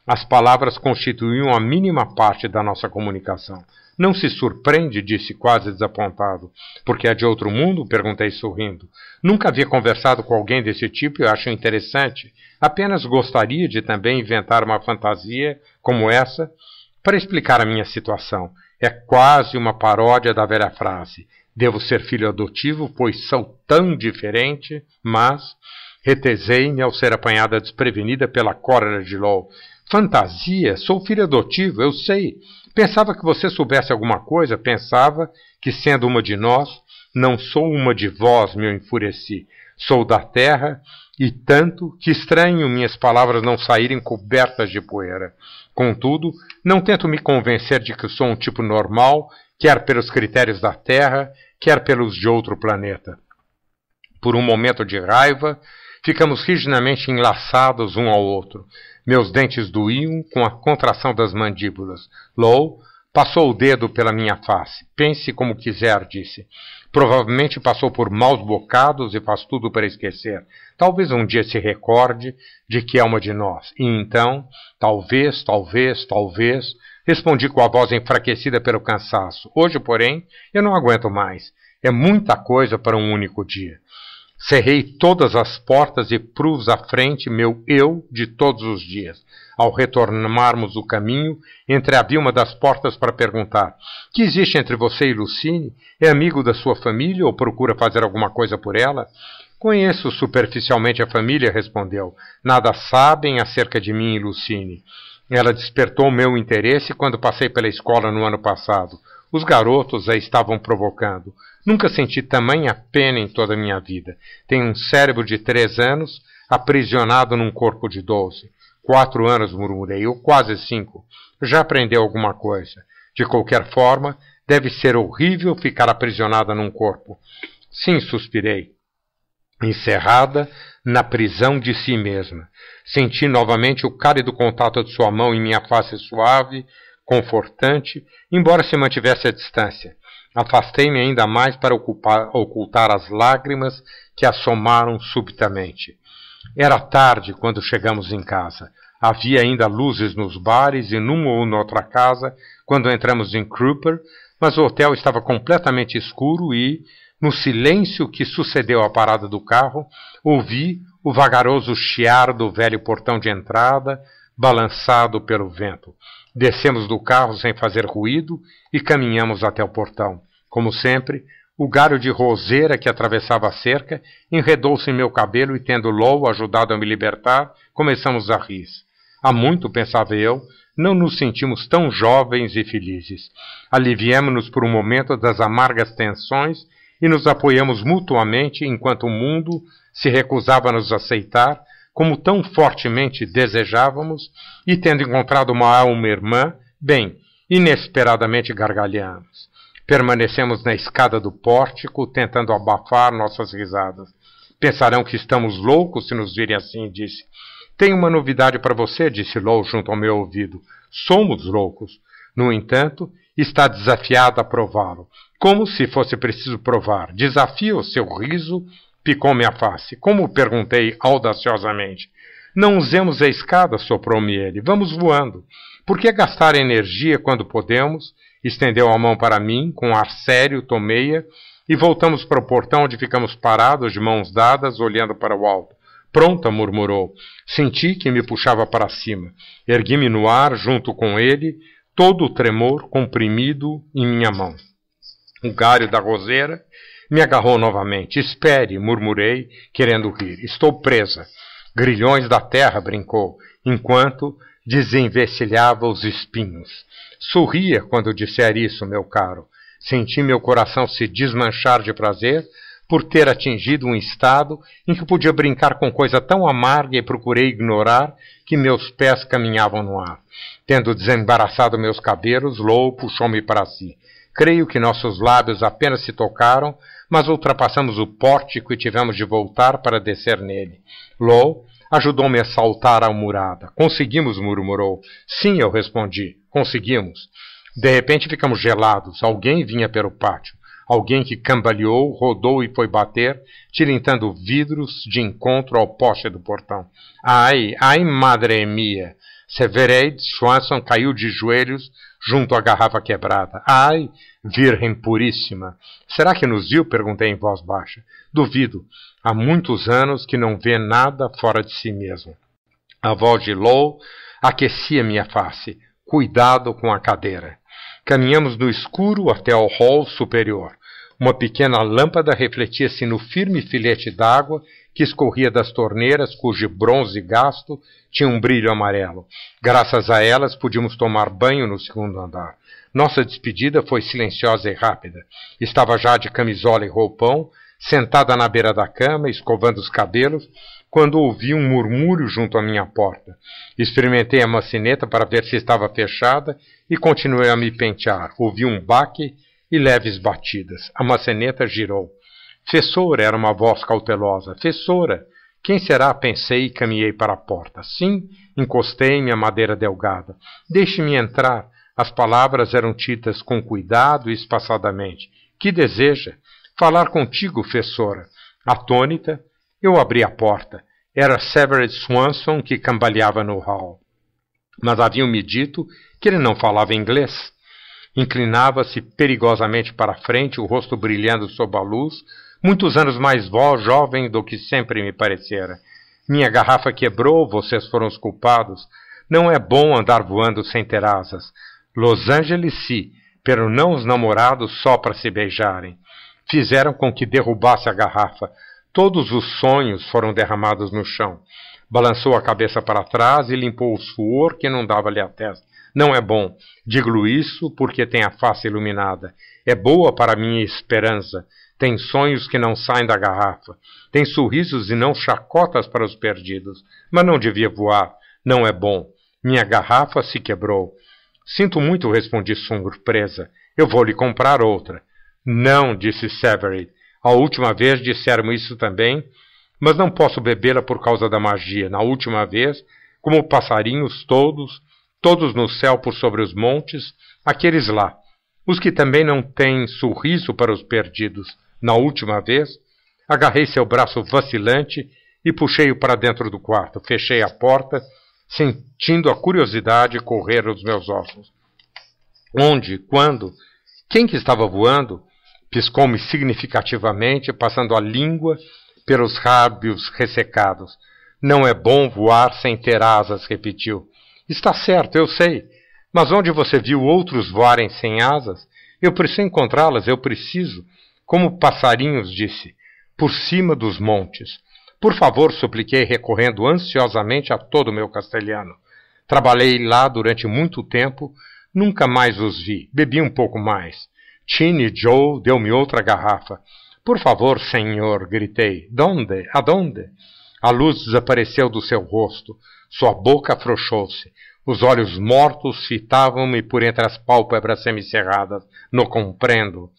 As palavras constituíam a mínima parte da nossa comunicação. Não se surpreende, disse quase desapontado. Porque é de outro mundo? perguntei sorrindo. Nunca havia conversado com alguém desse tipo e acho interessante. Apenas gostaria de também inventar uma fantasia como essa para explicar a minha situação. É quase uma paródia da velha frase. Devo ser filho adotivo, pois sou tão diferente, mas retesei-me ao ser apanhada desprevenida pela cólera de Lowell. Fantasia? Sou filho adotivo, eu sei. Pensava que você soubesse alguma coisa, pensava que, sendo uma de nós, não sou uma de vós, me enfureci. Sou da terra, e tanto que estranho minhas palavras não saírem cobertas de poeira. Contudo, não tento me convencer de que sou um tipo normal, quer pelos critérios da Terra, quer pelos de outro planeta. Por um momento de raiva, ficamos rigidamente enlaçados um ao outro. Meus dentes doíam com a contração das mandíbulas. Low passou o dedo pela minha face. Pense como quiser, disse. Provavelmente passou por maus bocados e faz tudo para esquecer. Talvez um dia se recorde de que é uma de nós. E então, talvez, talvez, talvez, respondi com a voz enfraquecida pelo cansaço. Hoje, porém, eu não aguento mais. É muita coisa para um único dia. Cerrei todas as portas e prus à frente meu eu de todos os dias. Ao retornarmos o caminho, entreabri uma das portas para perguntar: Que existe entre você e Lucine? É amigo da sua família ou procura fazer alguma coisa por ela? Conheço superficialmente a família, respondeu. Nada sabem acerca de mim e Lucine. Ela despertou meu interesse quando passei pela escola no ano passado. Os garotos a estavam provocando. Nunca senti tamanha pena em toda a minha vida. Tenho um cérebro de três anos aprisionado num corpo de doze. Quatro anos, murmurei, ou quase cinco. Já aprendeu alguma coisa. De qualquer forma, deve ser horrível ficar aprisionada num corpo. Sim, suspirei. Encerrada na prisão de si mesma. Senti novamente o cálido contato de sua mão em minha face suave, confortante, embora se mantivesse à distância. Afastei-me ainda mais para ocupar, ocultar as lágrimas que assomaram subitamente. Era tarde quando chegamos em casa. Havia ainda luzes nos bares e numa ou noutra casa quando entramos em Kruper, mas o hotel estava completamente escuro e, no silêncio que sucedeu à parada do carro, ouvi o vagaroso chiar do velho portão de entrada, balançado pelo vento. Descemos do carro sem fazer ruído e caminhamos até o portão. Como sempre, o galho de roseira que atravessava a cerca enredou-se em meu cabelo e, tendo Lou ajudado a me libertar, começamos a rir. Há muito, pensava eu, não nos sentimos tão jovens e felizes. Aliviemos-nos por um momento das amargas tensões e nos apoiamos mutuamente enquanto o mundo se recusava a nos aceitar como tão fortemente desejávamos, e tendo encontrado uma alma irmã, bem, inesperadamente gargalhamos. Permanecemos na escada do pórtico, tentando abafar nossas risadas. Pensarão que estamos loucos se nos virem assim, disse. Tenho uma novidade para você, disse Lou junto ao meu ouvido. Somos loucos. No entanto, está desafiado a prová-lo. Como se fosse preciso provar. Desafio seu riso picou-me a face. Como perguntei audaciosamente. Não usemos a escada, soprou-me ele. Vamos voando. Por que gastar energia quando podemos? Estendeu a mão para mim, com ar sério, tomei-a, e voltamos para o portão onde ficamos parados, de mãos dadas, olhando para o alto. Pronta, murmurou. Senti que me puxava para cima. Ergui-me no ar, junto com ele, todo o tremor comprimido em minha mão. O galho da roseira me agarrou novamente. Espere, murmurei, querendo rir. Estou presa. Grilhões da terra, brincou, enquanto desenvestilhava os espinhos. Sorria quando disser isso, meu caro. Senti meu coração se desmanchar de prazer por ter atingido um estado em que podia brincar com coisa tão amarga e procurei ignorar que meus pés caminhavam no ar. Tendo desembaraçado meus cabelos, Lou puxou-me para si. Creio que nossos lábios apenas se tocaram, mas ultrapassamos o pórtico e tivemos de voltar para descer nele. Lou ajudou-me a saltar a murada. Conseguimos, murmurou. Sim, eu respondi. Conseguimos. De repente ficamos gelados. Alguém vinha pelo pátio. Alguém que cambaleou, rodou e foi bater, tilintando vidros de encontro ao poste do portão. Ai, ai, madre mia! Severeid Swanson caiu de joelhos junto à garrafa quebrada. Ai, Virgem Puríssima! Será que nos viu? perguntei em voz baixa. Duvido. Há muitos anos que não vê nada fora de si mesmo. A voz de Low aquecia minha face. Cuidado com a cadeira. Caminhamos no escuro até ao hall superior. Uma pequena lâmpada refletia-se no firme filete d'água que escorria das torneiras, cujo bronze gasto tinha um brilho amarelo. Graças a elas, podíamos tomar banho no segundo andar. Nossa despedida foi silenciosa e rápida. Estava já de camisola e roupão, sentada na beira da cama, escovando os cabelos, quando ouvi um murmúrio junto à minha porta. Experimentei a macineta para ver se estava fechada e continuei a me pentear. Ouvi um baque e leves batidas. A maçaneta girou. Fessora era uma voz cautelosa. Fessora! Quem será? Pensei e caminhei para a porta. Sim, encostei-me à madeira delgada. Deixe-me entrar. As palavras eram ditas com cuidado e espaçadamente. Que deseja? Falar contigo, Fessora. Atônita, eu abri a porta. Era Severed Swanson que cambaleava no hall. Mas haviam-me dito que ele não falava inglês. Inclinava-se perigosamente para frente, o rosto brilhando sob a luz, muitos anos mais vó, jovem do que sempre me parecera. Minha garrafa quebrou, vocês foram os culpados. Não é bom andar voando sem ter asas. Los Angeles sim, pero não os namorados só para se beijarem. Fizeram com que derrubasse a garrafa. Todos os sonhos foram derramados no chão. Balançou a cabeça para trás e limpou o suor que inundava-lhe a testa. Não é bom. Digo isso porque tem a face iluminada. É boa para minha esperança. Tem sonhos que não saem da garrafa. Tem sorrisos e não chacotas para os perdidos. Mas não devia voar. Não é bom. Minha garrafa se quebrou. Sinto muito, respondi surpresa. Eu vou lhe comprar outra. Não, disse Severy. A última vez disseram isso também, mas não posso bebê-la por causa da magia. Na última vez, como passarinhos todos, todos no céu por sobre os montes, aqueles lá, os que também não têm sorriso para os perdidos. Na última vez, agarrei seu braço vacilante e puxei-o para dentro do quarto. Fechei a porta, sentindo a curiosidade correr aos meus ossos. Onde? Quando? Quem que estava voando? Piscou-me significativamente, passando a língua pelos lábios ressecados. Não é bom voar sem ter asas, repetiu. Está certo, eu sei. Mas onde você viu outros voarem sem asas? Eu preciso encontrá-las, eu preciso. Como passarinhos, disse, por cima dos montes. Por favor, supliquei, recorrendo ansiosamente a todo o meu castelhano. Trabalhei lá durante muito tempo, nunca mais os vi. Bebi um pouco mais. Chin Joe deu-me outra garrafa. Por favor, senhor, gritei. Donde? Adonde? A luz desapareceu do seu rosto. Sua boca afrouxou-se. Os olhos mortos fitavam-me por entre as pálpebras semicerradas. Não compreendo.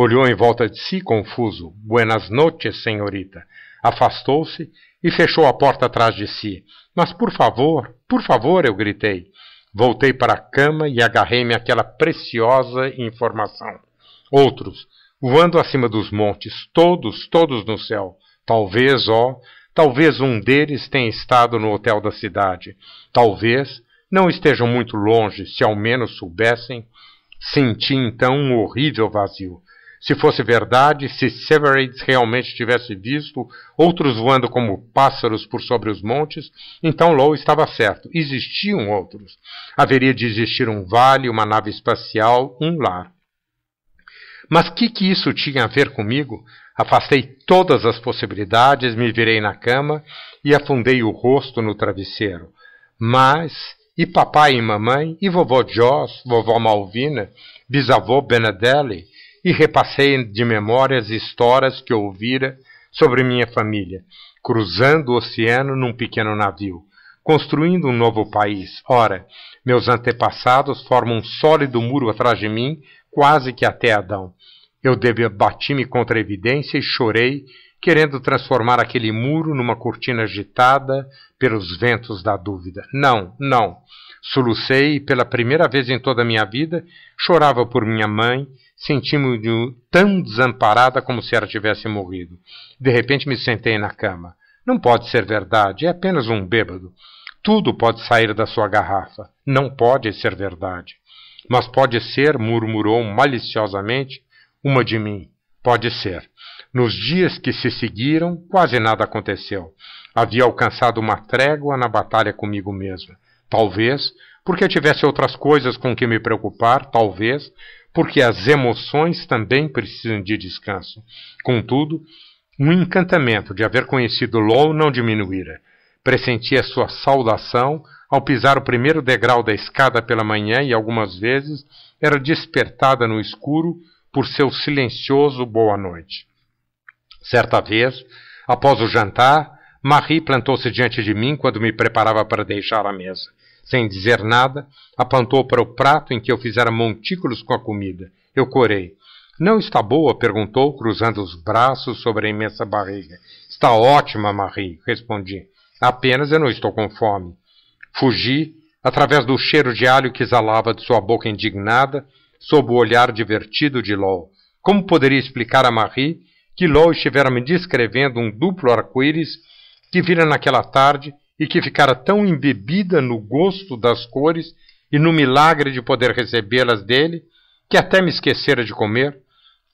Olhou em volta de si, confuso. Buenas noches, senhorita. Afastou-se e fechou a porta atrás de si. Mas por favor, por favor, eu gritei. Voltei para a cama e agarrei-me àquela preciosa informação. Outros, voando acima dos montes, todos, todos no céu. Talvez, ó, Talvez um deles tenha estado no hotel da cidade. Talvez não estejam muito longe, se ao menos soubessem. Senti então um horrível vazio. Se fosse verdade, se Severide realmente tivesse visto outros voando como pássaros por sobre os montes, então Low estava certo. Existiam outros. Haveria de existir um vale, uma nave espacial, um lar. Mas que que isso tinha a ver comigo? Afastei todas as possibilidades, me virei na cama e afundei o rosto no travesseiro. Mas, e papai e mamãe, e vovó Joss, vovó Malvina, bisavô Benedelli, e repassei de memória as histórias que ouvira sobre minha família, cruzando o oceano num pequeno navio, construindo um novo país. Ora, meus antepassados formam um sólido muro atrás de mim, quase que até Adão. Eu debati-me contra a evidência e chorei, querendo transformar aquele muro numa cortina agitada pelos ventos da dúvida. Não, não. Solucei e, pela primeira vez em toda a minha vida, chorava por minha mãe, senti-me tão desamparada como se ela tivesse morrido. De repente me sentei na cama. Não pode ser verdade, é apenas um bêbado. Tudo pode sair da sua garrafa. Não pode ser verdade. Mas pode ser, murmurou maliciosamente, uma de mim. Pode ser. Nos dias que se seguiram, quase nada aconteceu. Havia alcançado uma trégua na batalha comigo mesma. Talvez porque tivesse outras coisas com que me preocupar, talvez porque as emoções também precisam de descanso. Contudo, um encantamento de haver conhecido Low não diminuíra. Pressentia sua saudação ao pisar o primeiro degrau da escada pela manhã e algumas vezes era despertada no escuro por seu silencioso boa noite. Certa vez, após o jantar, Marie plantou-se diante de mim quando me preparava para deixar a mesa. Sem dizer nada, apontou para o prato em que eu fizera montículos com a comida. Eu corei. Não está boa? perguntou, cruzando os braços sobre a imensa barriga. Está ótima, Marie, respondi. Apenas eu não estou com fome. Fugi, através do cheiro de alho que exalava de sua boca indignada, sob o olhar divertido de Low. Como poderia explicar a Marie que Low estivera me descrevendo um duplo arco-íris que vira naquela tarde e que ficara tão embebida no gosto das cores e no milagre de poder recebê-las dele, que até me esquecera de comer.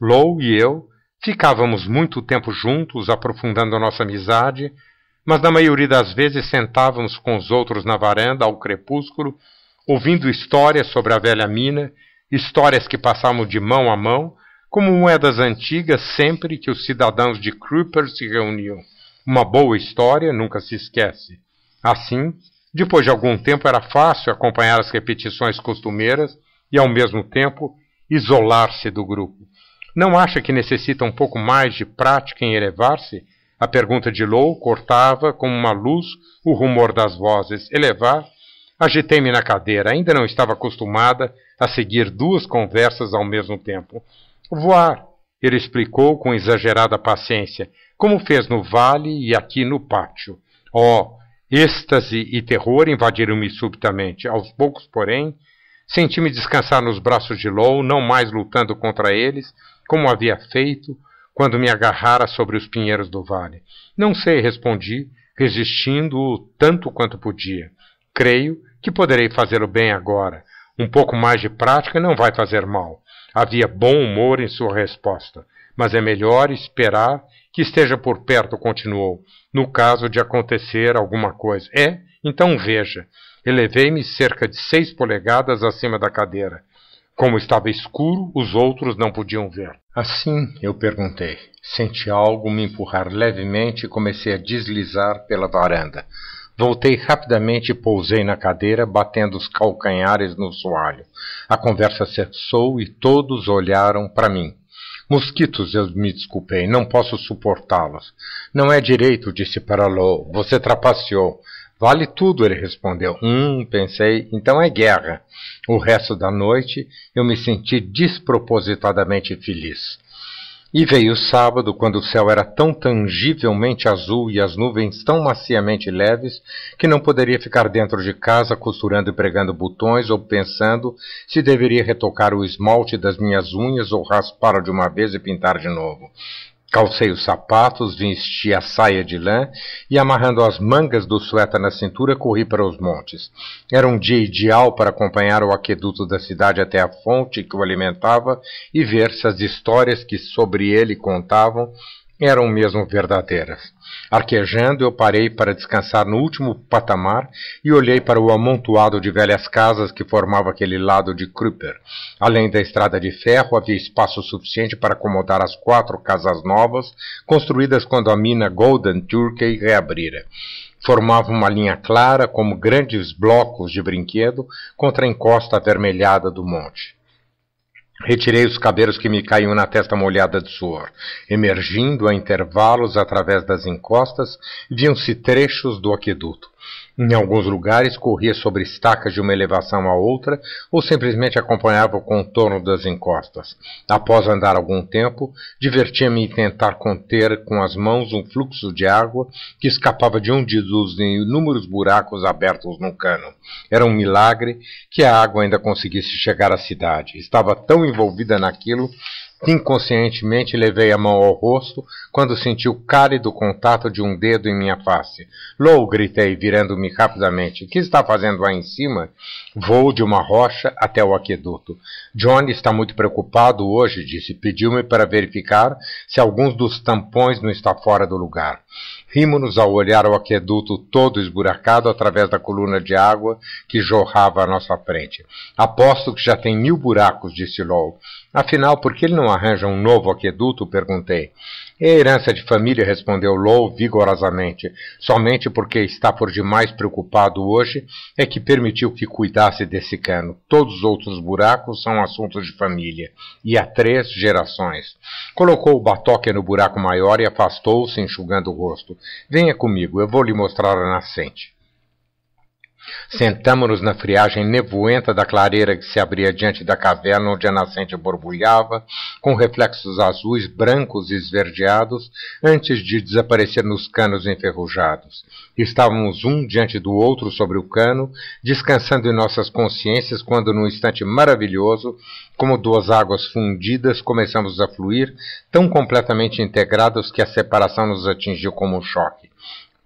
Low e eu ficávamos muito tempo juntos, aprofundando a nossa amizade, mas na maioria das vezes sentávamos com os outros na varanda ao crepúsculo, ouvindo histórias sobre a velha mina, histórias que passavam de mão a mão, como moedas antigas sempre que os cidadãos de Kruper se reuniam. Uma boa história nunca se esquece. Assim, depois de algum tempo era fácil acompanhar as repetições costumeiras e, ao mesmo tempo, isolar-se do grupo. Não acha que necessita um pouco mais de prática em elevar-se? A pergunta de Lou cortava como uma luz o rumor das vozes. Elevar? Agitei-me na cadeira. Ainda não estava acostumada a seguir duas conversas ao mesmo tempo. Voar, ele explicou com exagerada paciência, como fez no vale e aqui no pátio. Oh, Êxtase e terror invadiram-me subitamente. Aos poucos, porém, senti-me descansar nos braços de Low, não mais lutando contra eles, como havia feito quando me agarrara sobre os pinheiros do vale. Não sei, respondi, resistindo tanto quanto podia. Creio que poderei fazê-lo bem agora. Um pouco mais de prática não vai fazer mal. Havia bom humor em sua resposta. Mas é melhor esperar que esteja por perto, continuou, no caso de acontecer alguma coisa. É? Então veja. Elevei-me cerca de seis polegadas acima da cadeira. Como estava escuro, os outros não podiam ver. Assim, eu perguntei. Senti algo me empurrar levemente e comecei a deslizar pela varanda. Voltei rapidamente e pousei na cadeira, batendo os calcanhares no soalho. A conversa cessou e todos olharam para mim. Mosquitos, eu me desculpei, não posso suportá-los. Não é direito, disse Paralô. Você trapaceou. Vale tudo, ele respondeu. Hum, pensei, então é guerra. O resto da noite eu me senti despropositadamente feliz. E veio o sábado, quando o céu era tão tangivelmente azul e as nuvens tão maciamente leves, que não poderia ficar dentro de casa costurando e pregando botões ou pensando se deveria retocar o esmalte das minhas unhas ou raspá-lo de uma vez e pintar de novo. Calcei os sapatos, vesti a saia de lã e, amarrando as mangas do suéter na cintura, corri para os montes. Era um dia ideal para acompanhar o aqueduto da cidade até a fonte que o alimentava e ver se as histórias que sobre ele contavam eram mesmo verdadeiras. Arquejando, eu parei para descansar no último patamar e olhei para o amontoado de velhas casas que formava aquele lado de Kruper. Além da estrada de ferro, havia espaço suficiente para acomodar as quatro casas novas, construídas quando a mina Golden Turkey reabrira formava uma linha clara, como grandes blocos de brinquedo, contra a encosta avermelhada do monte. Retirei os cabelos que me caíam na testa molhada de suor. Emergindo a intervalos através das encostas, viam-se trechos do aqueduto. Em alguns lugares corria sobre estacas de uma elevação a outra ou simplesmente acompanhava o contorno das encostas. Após andar algum tempo, divertia-me em tentar conter com as mãos um fluxo de água que escapava de um dos inúmeros buracos abertos no cano. Era um milagre que a água ainda conseguisse chegar à cidade. Estava tão envolvida naquilo Inconscientemente levei a mão ao rosto quando senti o cálido contato de um dedo em minha face. Lou! gritei, virando-me rapidamente. Que está fazendo lá em cima? Vou de uma rocha até o aqueduto. Johnny está muito preocupado hoje, disse. Pediu-me para verificar se alguns dos tampões não está fora do lugar. Rimo-nos ao olhar o aqueduto todo esburacado através da coluna de água que jorrava à nossa frente. Aposto que já tem mil buracos, disse Low. Afinal, por que ele não arranja um novo aqueduto? perguntei. É herança de família, respondeu Low vigorosamente. Somente porque está por demais preocupado hoje é que permitiu que cuidasse desse cano. Todos os outros buracos são assuntos de família, e há três gerações. Colocou o batoque no buraco maior e afastou-se, enxugando o rosto. Venha comigo, eu vou lhe mostrar a nascente. Sentamo-nos na friagem nevoenta da clareira que se abria diante da caverna onde a nascente borbulhava, com reflexos azuis, brancos e esverdeados, antes de desaparecer nos canos enferrujados. Estávamos um diante do outro sobre o cano, descansando em nossas consciências, quando, num instante maravilhoso, como duas águas fundidas, começamos a fluir, tão completamente integrados que a separação nos atingiu como um choque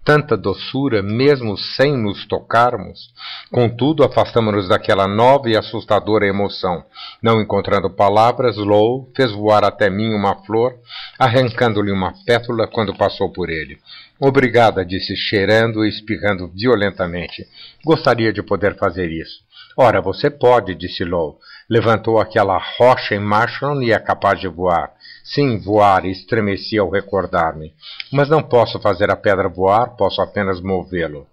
tanta doçura, mesmo sem nos tocarmos? Contudo, afastamos-nos daquela nova e assustadora emoção. Não encontrando palavras, Lou fez voar até mim uma flor, arrancando-lhe uma pétula quando passou por ele. Obrigada, disse, cheirando e espirrando violentamente. Gostaria de poder fazer isso. Ora, você pode, disse Lou. Levantou aquela rocha em Marshall e é capaz de voar. Sim, voar, estremeci ao recordar-me. Mas não posso fazer a pedra voar, posso apenas movê-lo.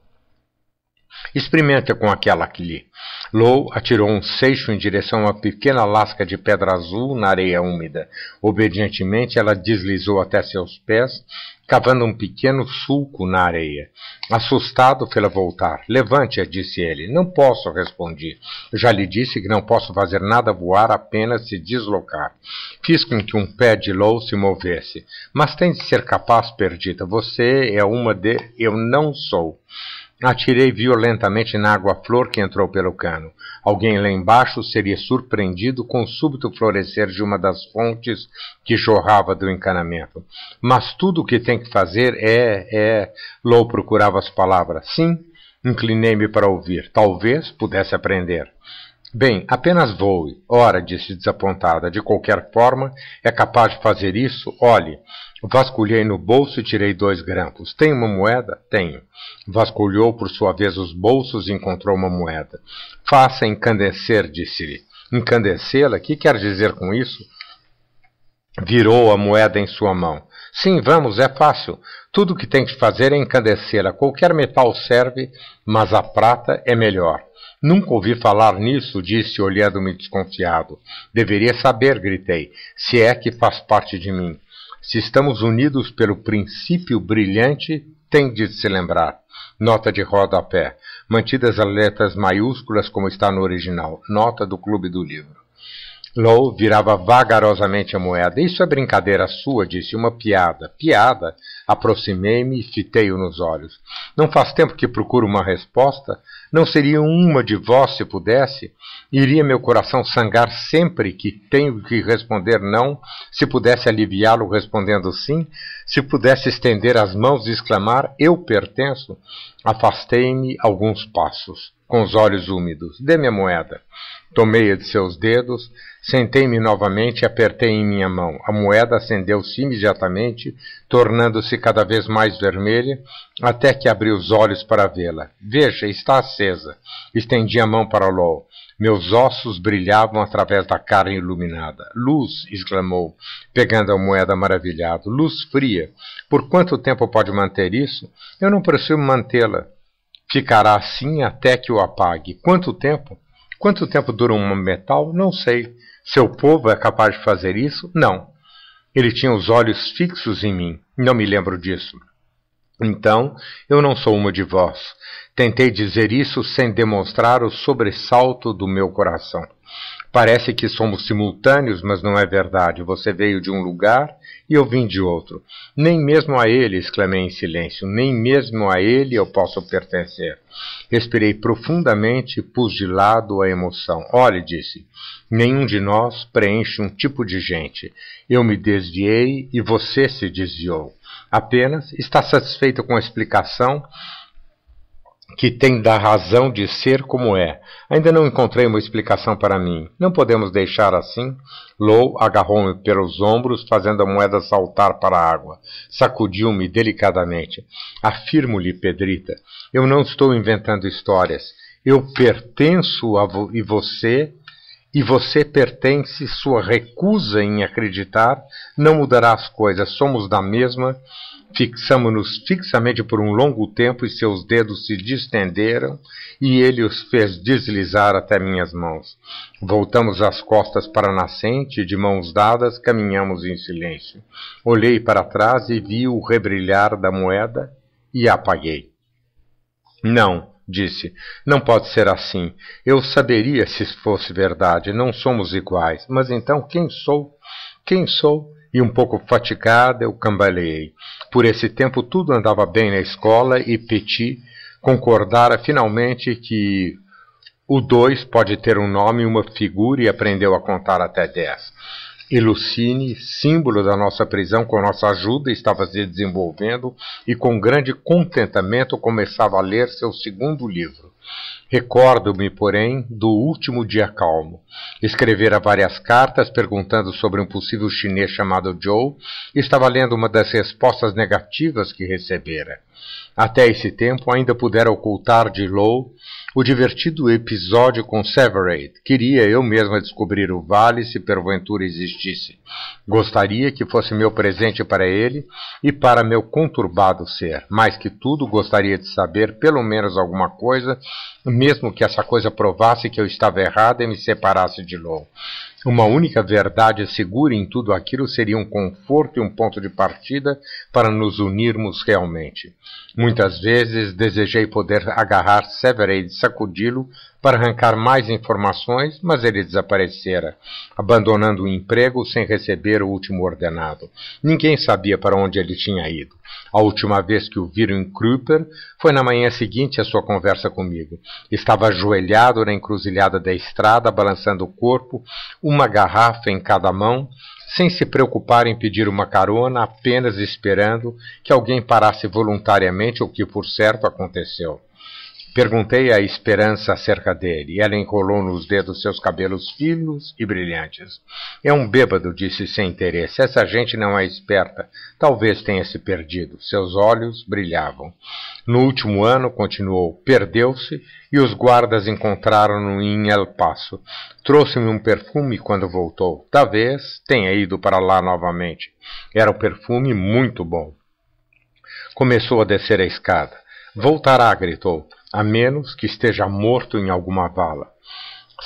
Experimente com aquela aqui. Lou atirou um seixo em direção a uma pequena lasca de pedra azul na areia úmida. Obedientemente, ela deslizou até seus pés, cavando um pequeno sulco na areia. Assustado, fê-la voltar. Levante-a, disse ele. Não posso, respondi. Já lhe disse que não posso fazer nada voar, apenas se deslocar. Fiz com que um pé de Lou se movesse. Mas tem de ser capaz, perdida. Você é uma de... Eu não sou. Atirei violentamente na água-flor que entrou pelo cano. Alguém lá embaixo seria surpreendido com o súbito florescer de uma das fontes que jorrava do encanamento. Mas tudo o que tem que fazer é. é. Lou procurava as palavras. Sim, inclinei-me para ouvir. Talvez pudesse aprender. Bem, apenas voe. Ora, disse desapontada. De qualquer forma, é capaz de fazer isso? Olhe. Vasculhei no bolso e tirei dois grampos. Tem uma moeda? Tenho. Vasculhou por sua vez os bolsos e encontrou uma moeda. Faça encandecer, disse-lhe. Encandecê-la? Que quer dizer com isso? Virou a moeda em sua mão. Sim, vamos, é fácil. Tudo o que tem que fazer é encandecê-la. Qualquer metal serve, mas a prata é melhor. Nunca ouvi falar nisso, disse, olhando-me desconfiado. Deveria saber, gritei, se é que faz parte de mim. Se estamos unidos pelo princípio brilhante, tem de se lembrar. Nota de rodapé. Mantidas as letras maiúsculas como está no original. Nota do Clube do Livro. Low virava vagarosamente a moeda. Isso é brincadeira sua, disse. Uma piada. Piada? Aproximei-me e fitei-o nos olhos. Não faz tempo que procuro uma resposta? Não seria uma de vós se pudesse? Iria meu coração sangrar sempre que tenho que responder não, se pudesse aliviá-lo respondendo sim? Se pudesse estender as mãos e exclamar, eu pertenço? Afastei-me alguns passos, com os olhos úmidos. Dê-me a moeda. Tomei-a de seus dedos, sentei-me novamente e apertei em minha mão. A moeda acendeu-se imediatamente, tornando-se cada vez mais vermelha, até que abri os olhos para vê-la. Veja, está acesa. Estendi a mão para Lol. Meus ossos brilhavam através da carne iluminada. Luz! exclamou, pegando a moeda maravilhado. Luz fria. Por quanto tempo pode manter isso? Eu não preciso mantê-la. Ficará assim até que o apague. Quanto tempo? Quanto tempo dura um metal? Não sei. Seu povo é capaz de fazer isso? Não. Ele tinha os olhos fixos em mim. Não me lembro disso. Então, eu não sou uma de vós. Tentei dizer isso sem demonstrar o sobressalto do meu coração. Parece que somos simultâneos, mas não é verdade. Você veio de um lugar e eu vim de outro. Nem mesmo a ele, exclamei em silêncio, nem mesmo a ele eu posso pertencer. Respirei profundamente e pus de lado a emoção. Olhe, disse, nenhum de nós preenche um tipo de gente. Eu me desviei e você se desviou. Apenas está satisfeito com a explicação que tem da razão de ser como é. Ainda não encontrei uma explicação para mim. Não podemos deixar assim. Lou agarrou-me pelos ombros, fazendo a moeda saltar para a água. Sacudiu-me delicadamente. Afirmo-lhe, Pedrita, eu não estou inventando histórias. Eu pertenço a vo e você e você pertence, sua recusa em acreditar não mudará as coisas. Somos da mesma Fixamo-nos fixamente por um longo tempo e seus dedos se distenderam e ele os fez deslizar até minhas mãos. Voltamos as costas para a nascente e de mãos dadas caminhamos em silêncio. Olhei para trás e vi o rebrilhar da moeda e a apaguei. Não, disse, não pode ser assim. Eu saberia se fosse verdade. Não somos iguais. Mas então quem sou? Quem sou? E um pouco fatigada eu cambaleei. Por esse tempo tudo andava bem na escola e Petit concordara finalmente que o dois pode ter um nome e uma figura e aprendeu a contar até dez. E Lucine, símbolo da nossa prisão, com nossa ajuda, estava se desenvolvendo e com grande contentamento começava a ler seu segundo livro. Recordo-me, porém, do último dia calmo. Escrevera várias cartas perguntando sobre um possível chinês chamado Joe e estava lendo uma das respostas negativas que recebera. Até esse tempo ainda pudera ocultar de Low o divertido episódio com Severade. Queria eu mesma descobrir o vale se porventura existisse. Gostaria que fosse meu presente para ele e para meu conturbado ser. Mais que tudo, gostaria de saber pelo menos alguma coisa, mesmo que essa coisa provasse que eu estava errado e me separasse de Low. Uma única verdade segura em tudo aquilo seria um conforto e um ponto de partida para nos unirmos realmente. Muitas vezes desejei poder agarrar Severade e sacudi-lo para arrancar mais informações, mas ele desaparecera, abandonando o emprego sem receber o último ordenado. Ninguém sabia para onde ele tinha ido. A última vez que o viram em Kruper foi na manhã seguinte à sua conversa comigo. Estava ajoelhado na encruzilhada da estrada, balançando o corpo, uma garrafa em cada mão, sem se preocupar em pedir uma carona, apenas esperando que alguém parasse voluntariamente, o que por certo aconteceu. Perguntei a Esperança acerca dele, ela encolou nos dedos seus cabelos finos e brilhantes. É um bêbado, disse sem interesse. Essa gente não é esperta. Talvez tenha se perdido. Seus olhos brilhavam. No último ano, continuou, perdeu-se e os guardas encontraram-no em El Paso. Trouxe-me um perfume quando voltou. Talvez tenha ido para lá novamente. Era um perfume muito bom. Começou a descer a escada. Voltará, gritou a menos que esteja morto em alguma vala.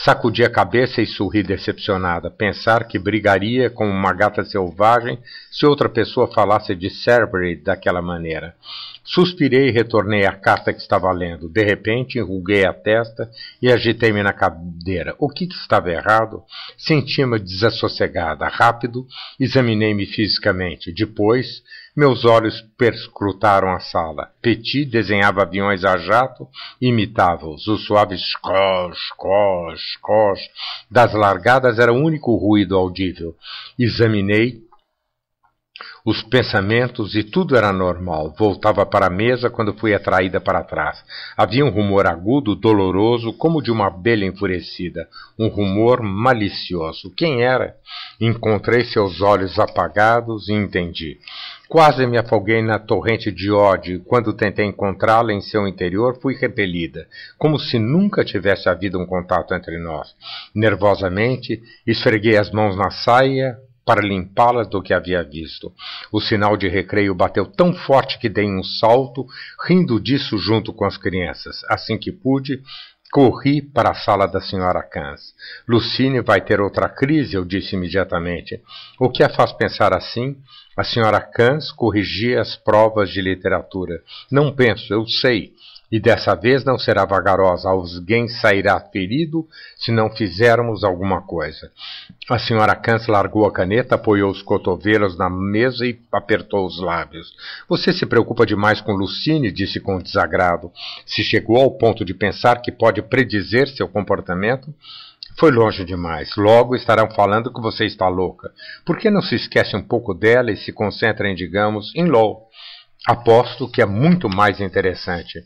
Sacudi a cabeça e sorri decepcionada. Pensar que brigaria com uma gata selvagem se outra pessoa falasse de Cerberus daquela maneira. Suspirei e retornei à carta que estava lendo. De repente, enruguei a testa e agitei-me na cadeira. O que, que estava errado? Senti-me desassossegada. Rápido, examinei-me fisicamente. Depois, meus olhos perscrutaram a sala. Petit desenhava aviões a jato imitava-os. Os suaves cos, cos, cos das largadas era o único ruído audível. Examinei os pensamentos e tudo era normal. Voltava para a mesa quando fui atraída para trás. Havia um rumor agudo, doloroso, como de uma abelha enfurecida. Um rumor malicioso. Quem era? Encontrei seus olhos apagados e entendi. Quase me afoguei na torrente de ódio e, quando tentei encontrá-la em seu interior, fui repelida, como se nunca tivesse havido um contato entre nós. Nervosamente, esfreguei as mãos na saia, para limpá-la do que havia visto. O sinal de recreio bateu tão forte que dei um salto, rindo disso junto com as crianças. Assim que pude, Corri para a sala da senhora Cans. Lucine vai ter outra crise, eu disse imediatamente. O que a faz pensar assim? A senhora Cans corrigia as provas de literatura. Não penso, eu sei. E dessa vez não será vagarosa, alguém sairá ferido se não fizermos alguma coisa. A senhora Kans largou a caneta, apoiou os cotovelos na mesa e apertou os lábios. Você se preocupa demais com Lucine, disse com desagrado. Se chegou ao ponto de pensar que pode predizer seu comportamento, foi longe demais. Logo estarão falando que você está louca. Por que não se esquece um pouco dela e se concentra em, digamos, em Low? Aposto que é muito mais interessante.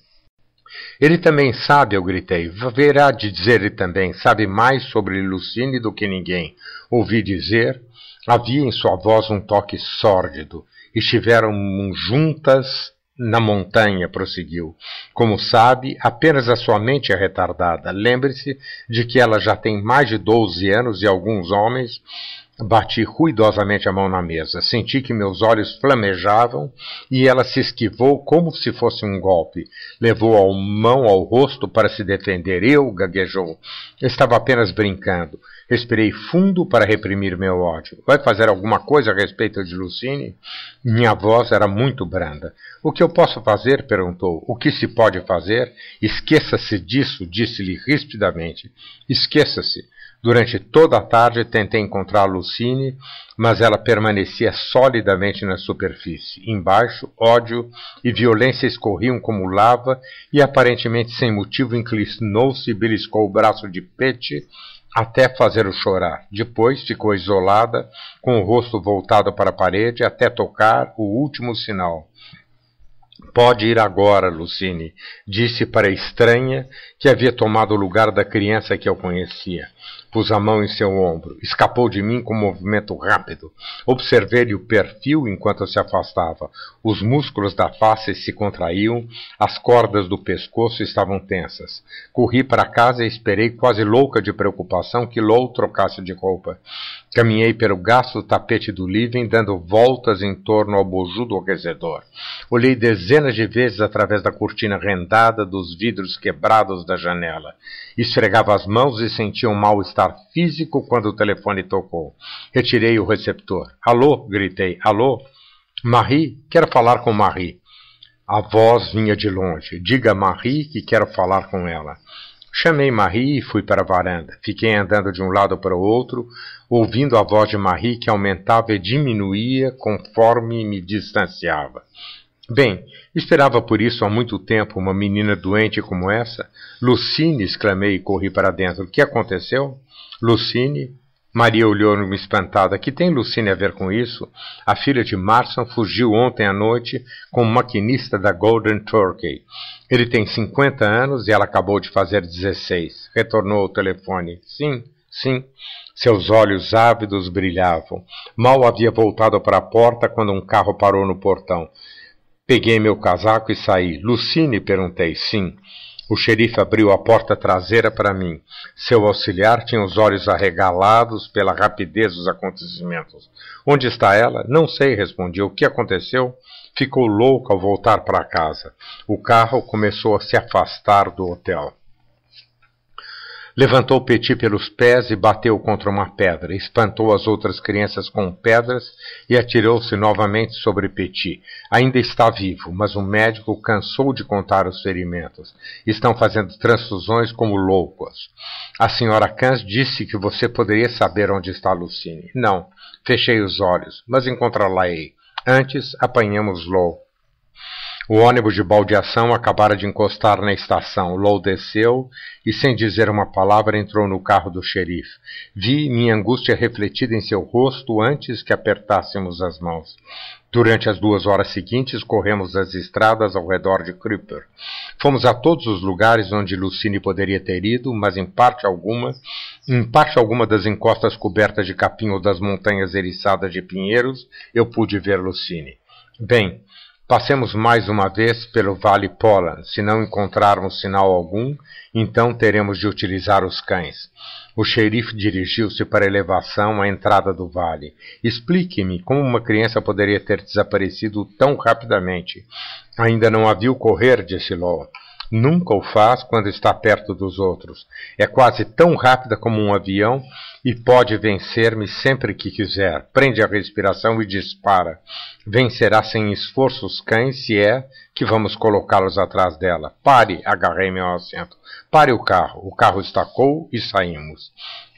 Ele também sabe, eu gritei. Verá de dizer ele também, sabe mais sobre Lucine do que ninguém. Ouvi dizer. Havia em sua voz um toque sórdido. Estiveram juntas na montanha, prosseguiu. Como sabe, apenas a sua mente é retardada. Lembre-se de que ela já tem mais de doze anos e alguns homens Bati ruidosamente a mão na mesa. Senti que meus olhos flamejavam e ela se esquivou como se fosse um golpe. Levou a mão ao rosto para se defender. Eu, gaguejou. estava apenas brincando. Respirei fundo para reprimir meu ódio. Vai fazer alguma coisa a respeito de Lucine? Minha voz era muito branda. O que eu posso fazer? perguntou. O que se pode fazer? Esqueça-se disso, disse-lhe rispidamente. Esqueça-se. Durante toda a tarde tentei encontrar Lucine, mas ela permanecia solidamente na superfície. Embaixo, ódio e violência escorriam como lava e, aparentemente sem motivo, inclinou-se e beliscou o braço de Pete até fazê-lo chorar. Depois ficou isolada, com o rosto voltado para a parede, até tocar o último sinal. Pode ir agora, Lucine, disse para a estranha que havia tomado o lugar da criança que eu conhecia. Pus a mão em seu ombro. Escapou de mim com um movimento rápido. Observei-lhe o perfil enquanto se afastava. Os músculos da face se contraíam, as cordas do pescoço estavam tensas. Corri para casa e esperei, quase louca de preocupação, que Lou trocasse de roupa. Caminhei pelo gasto tapete do living, dando voltas em torno ao bojudo aquecedor. Olhei dezenas de vezes através da cortina rendada dos vidros quebrados da janela. Esfregava as mãos e sentia um mal-estar físico quando o telefone tocou. Retirei o receptor. Alô? gritei. Alô? Marie? Quero falar com Marie. A voz vinha de longe. Diga a Marie que quero falar com ela. Chamei Marie e fui para a varanda. Fiquei andando de um lado para o outro, ouvindo a voz de Marie que aumentava e diminuía conforme me distanciava. Bem, esperava por isso há muito tempo uma menina doente como essa. Lucine, exclamei e corri para dentro. O que aconteceu? Lucine? Maria olhou-me espantada. Que tem Lucine a ver com isso? A filha de Marson fugiu ontem à noite com o maquinista da Golden Turkey. Ele tem cinquenta anos e ela acabou de fazer dezesseis. Retornou ao telefone. Sim, sim. Seus olhos ávidos brilhavam. Mal havia voltado para a porta quando um carro parou no portão. Peguei meu casaco e saí. Lucine? perguntei. Sim. O xerife abriu a porta traseira para mim. Seu auxiliar tinha os olhos arregalados pela rapidez dos acontecimentos. Onde está ela? Não sei, respondi. O que aconteceu? Ficou louca ao voltar para casa. O carro começou a se afastar do hotel. Levantou Petit pelos pés e bateu contra uma pedra. Espantou as outras crianças com pedras e atirou-se novamente sobre Petit. Ainda está vivo, mas o médico cansou de contar os ferimentos. Estão fazendo transfusões como loucos. A senhora Cans disse que você poderia saber onde está Lucine. Não, fechei os olhos, mas encontrá-la-ei. Antes apanhamos Lou. O ônibus de baldeação acabara de encostar na estação. Low desceu e, sem dizer uma palavra, entrou no carro do xerife. Vi minha angústia refletida em seu rosto antes que apertássemos as mãos. Durante as duas horas seguintes, corremos as estradas ao redor de Creeper. Fomos a todos os lugares onde Lucine poderia ter ido, mas em parte alguma, em parte alguma das encostas cobertas de capim ou das montanhas eriçadas de pinheiros, eu pude ver Lucine. Bem, Passemos mais uma vez pelo Vale Polan. Se não encontrarmos sinal algum, então teremos de utilizar os cães. O xerife dirigiu-se para a elevação à entrada do vale. Explique-me como uma criança poderia ter desaparecido tão rapidamente. Ainda não a viu correr, disse Law. Nunca o faz quando está perto dos outros. É quase tão rápida como um avião e pode vencer-me sempre que quiser. Prende a respiração e dispara. Vencerá sem esforço os cães se é que vamos colocá-los atrás dela. Pare, agarrei-me ao assento. Pare o carro. O carro estacou e saímos.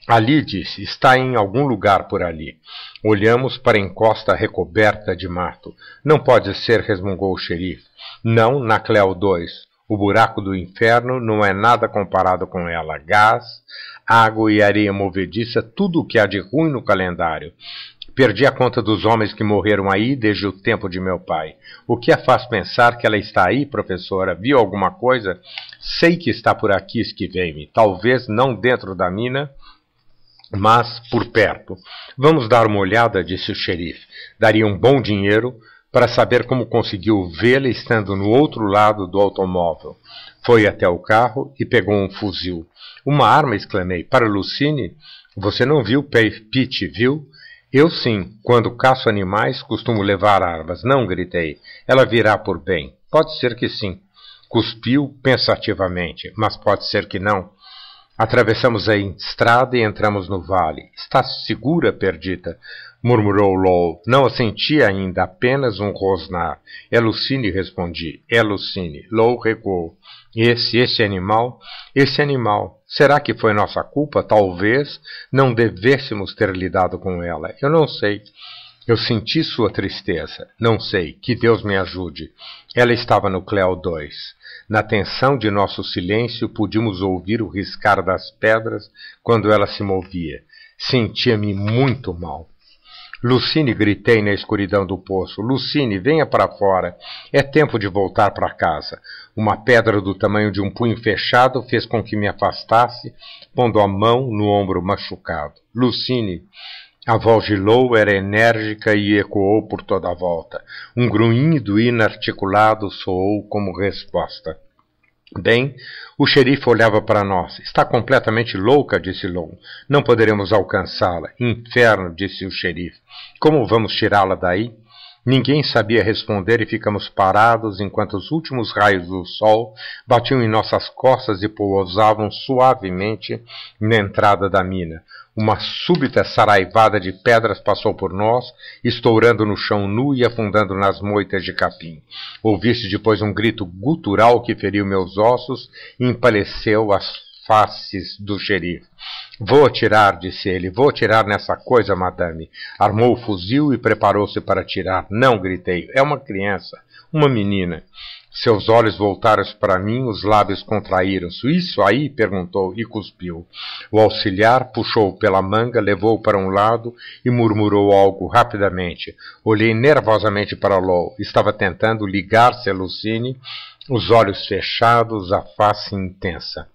Ali, disse, está em algum lugar por ali. Olhamos para a encosta recoberta de mato. Não pode ser, resmungou o xerife. Não, na Cleo 2. O buraco do inferno não é nada comparado com ela. Gás, água e areia movediça, tudo o que há de ruim no calendário. Perdi a conta dos homens que morreram aí desde o tempo de meu pai. O que a faz pensar que ela está aí, professora? Viu alguma coisa? Sei que está por aqui, esquivei-me. Talvez não dentro da mina, mas por perto. Vamos dar uma olhada, disse o xerife. Daria um bom dinheiro para saber como conseguiu vê-la estando no outro lado do automóvel. Foi até o carro e pegou um fuzil. Uma arma, exclamei. Para Lucine? Você não viu Pete, viu? Eu sim. Quando caço animais, costumo levar armas. Não, gritei. Ela virá por bem. Pode ser que sim. Cuspiu pensativamente, mas pode ser que não. Atravessamos a estrada e entramos no vale. Está segura, Perdita? Murmurou Lowell. Não a sentia ainda, apenas um rosnar. É Lucine, respondi. É Lucine. Lowell recuou. Esse, esse animal, esse animal. Será que foi nossa culpa? Talvez não devêssemos ter lidado com ela. Eu não sei. Eu senti sua tristeza. Não sei. Que Deus me ajude. Ela estava no Cleo 2. Na tensão de nosso silêncio, podíamos ouvir o riscar das pedras quando ela se movia. Sentia-me muito mal. Lucine, gritei na escuridão do poço. Lucine, venha para fora. É tempo de voltar para casa. Uma pedra do tamanho de um punho fechado fez com que me afastasse, pondo a mão no ombro machucado. Lucine. A voz de Lou era enérgica e ecoou por toda a volta. Um grunhido inarticulado soou como resposta. Bem, o xerife olhava para nós. Está completamente louca, disse Lou. Não poderemos alcançá-la. Inferno, disse o xerife. Como vamos tirá-la daí? Ninguém sabia responder e ficamos parados enquanto os últimos raios do sol batiam em nossas costas e pousavam suavemente na entrada da mina. Uma súbita saraivada de pedras passou por nós, estourando no chão nu e afundando nas moitas de capim. Ouvi-se depois um grito gutural que feriu meus ossos e empaleceu as faces do xerife. Vou atirar, disse ele, vou atirar nessa coisa, madame. Armou o fuzil e preparou-se para atirar. Não, gritei, é uma criança, uma menina. Seus olhos voltaram para mim, os lábios contraíram-se. Isso aí? perguntou e cuspiu. O auxiliar puxou pela manga, levou para um lado e murmurou algo rapidamente. Olhei nervosamente para Lou. Estava tentando ligar-se a Lucine, os olhos fechados, a face intensa.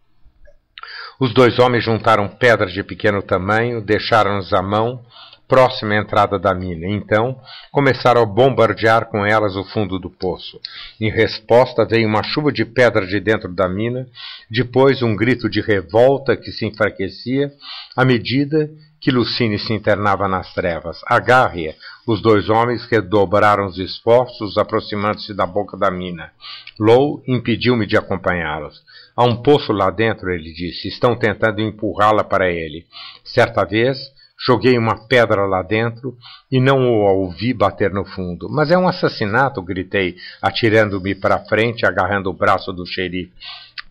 Os dois homens juntaram pedras de pequeno tamanho, deixaram-nos à mão, próxima entrada da mina. Então, começaram a bombardear com elas o fundo do poço. Em resposta, veio uma chuva de pedra de dentro da mina, depois um grito de revolta que se enfraquecia à medida que Lucine se internava nas trevas. Agarre-a! Os dois homens redobraram os esforços, aproximando-se da boca da mina. Low impediu-me de acompanhá-los. Há um poço lá dentro, ele disse. Estão tentando empurrá-la para ele. Certa vez, joguei uma pedra lá dentro e não o ouvi bater no fundo. Mas é um assassinato, gritei, atirando-me para frente, agarrando o braço do xerife.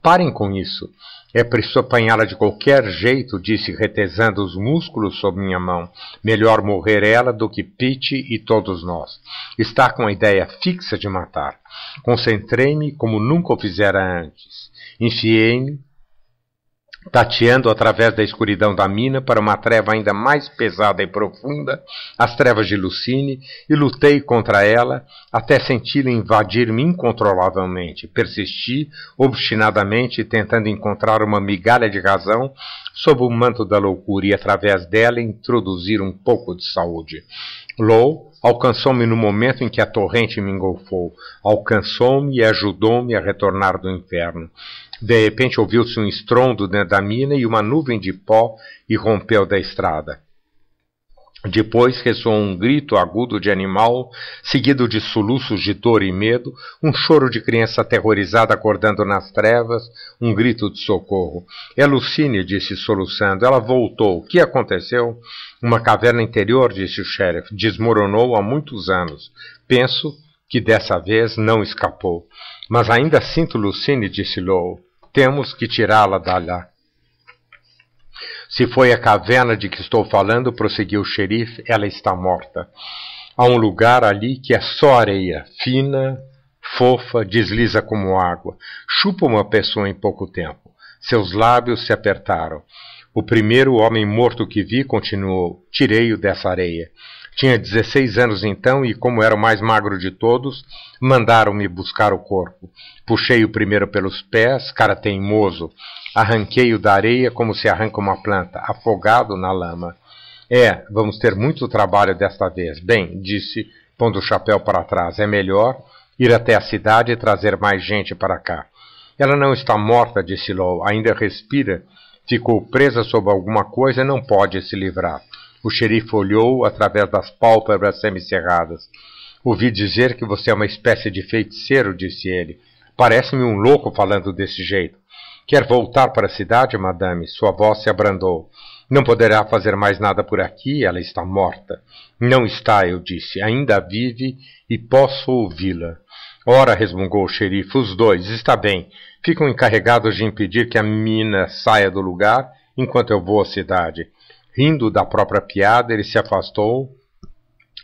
Parem com isso. É preciso apanhá-la de qualquer jeito, disse, retesando os músculos sob minha mão. Melhor morrer ela do que Pete e todos nós. Está com a ideia fixa de matar. Concentrei-me como nunca o fizera antes. Enfiei-me, tateando através da escuridão da mina para uma treva ainda mais pesada e profunda, as trevas de Lucine, e lutei contra ela até senti-la invadir-me incontrolavelmente. Persisti obstinadamente tentando encontrar uma migalha de razão sob o manto da loucura e através dela introduzir um pouco de saúde. Low alcançou-me no momento em que a torrente me engolfou, alcançou-me e ajudou-me a retornar do inferno. De repente ouviu-se um estrondo dentro da mina e uma nuvem de pó irrompeu da estrada. Depois ressoou um grito agudo de animal, seguido de soluços de dor e medo, um choro de criança aterrorizada acordando nas trevas, um grito de socorro. É Lucine, disse soluçando. Ela voltou. O que aconteceu? Uma caverna interior, disse o sheriff. Desmoronou há muitos anos. Penso que dessa vez não escapou. Mas ainda sinto Lucine, disse Lowe. Temos que tirá-la dali. Se foi a caverna de que estou falando, prosseguiu o xerife, ela está morta. Há um lugar ali que é só areia, fina, fofa, desliza como água. Chupa uma pessoa em pouco tempo. Seus lábios se apertaram. O primeiro homem morto que vi continuou: tirei-o dessa areia. Tinha 16 anos então e, como era o mais magro de todos, mandaram-me buscar o corpo. Puxei o primeiro pelos pés, cara teimoso. Arranquei-o da areia como se arranca uma planta, afogado na lama. É, vamos ter muito trabalho desta vez. Bem, disse, pondo o chapéu para trás, é melhor ir até a cidade e trazer mais gente para cá. Ela não está morta, disse Low, ainda respira. Ficou presa sob alguma coisa e não pode se livrar. O xerife olhou através das pálpebras semicerradas. Ouvi dizer que você é uma espécie de feiticeiro, disse ele. Parece-me um louco falando desse jeito. Quer voltar para a cidade, madame? Sua voz se abrandou. Não poderá fazer mais nada por aqui, ela está morta. Não está, eu disse. Ainda vive e posso ouvi-la. Ora, resmungou o xerife, os dois, está bem. Ficam encarregados de impedir que a mina saia do lugar enquanto eu vou à cidade. Rindo da própria piada, ele se afastou,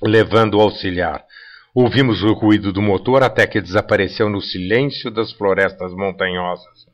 levando o auxiliar. Ouvimos o ruído do motor até que desapareceu no silêncio das florestas montanhosas.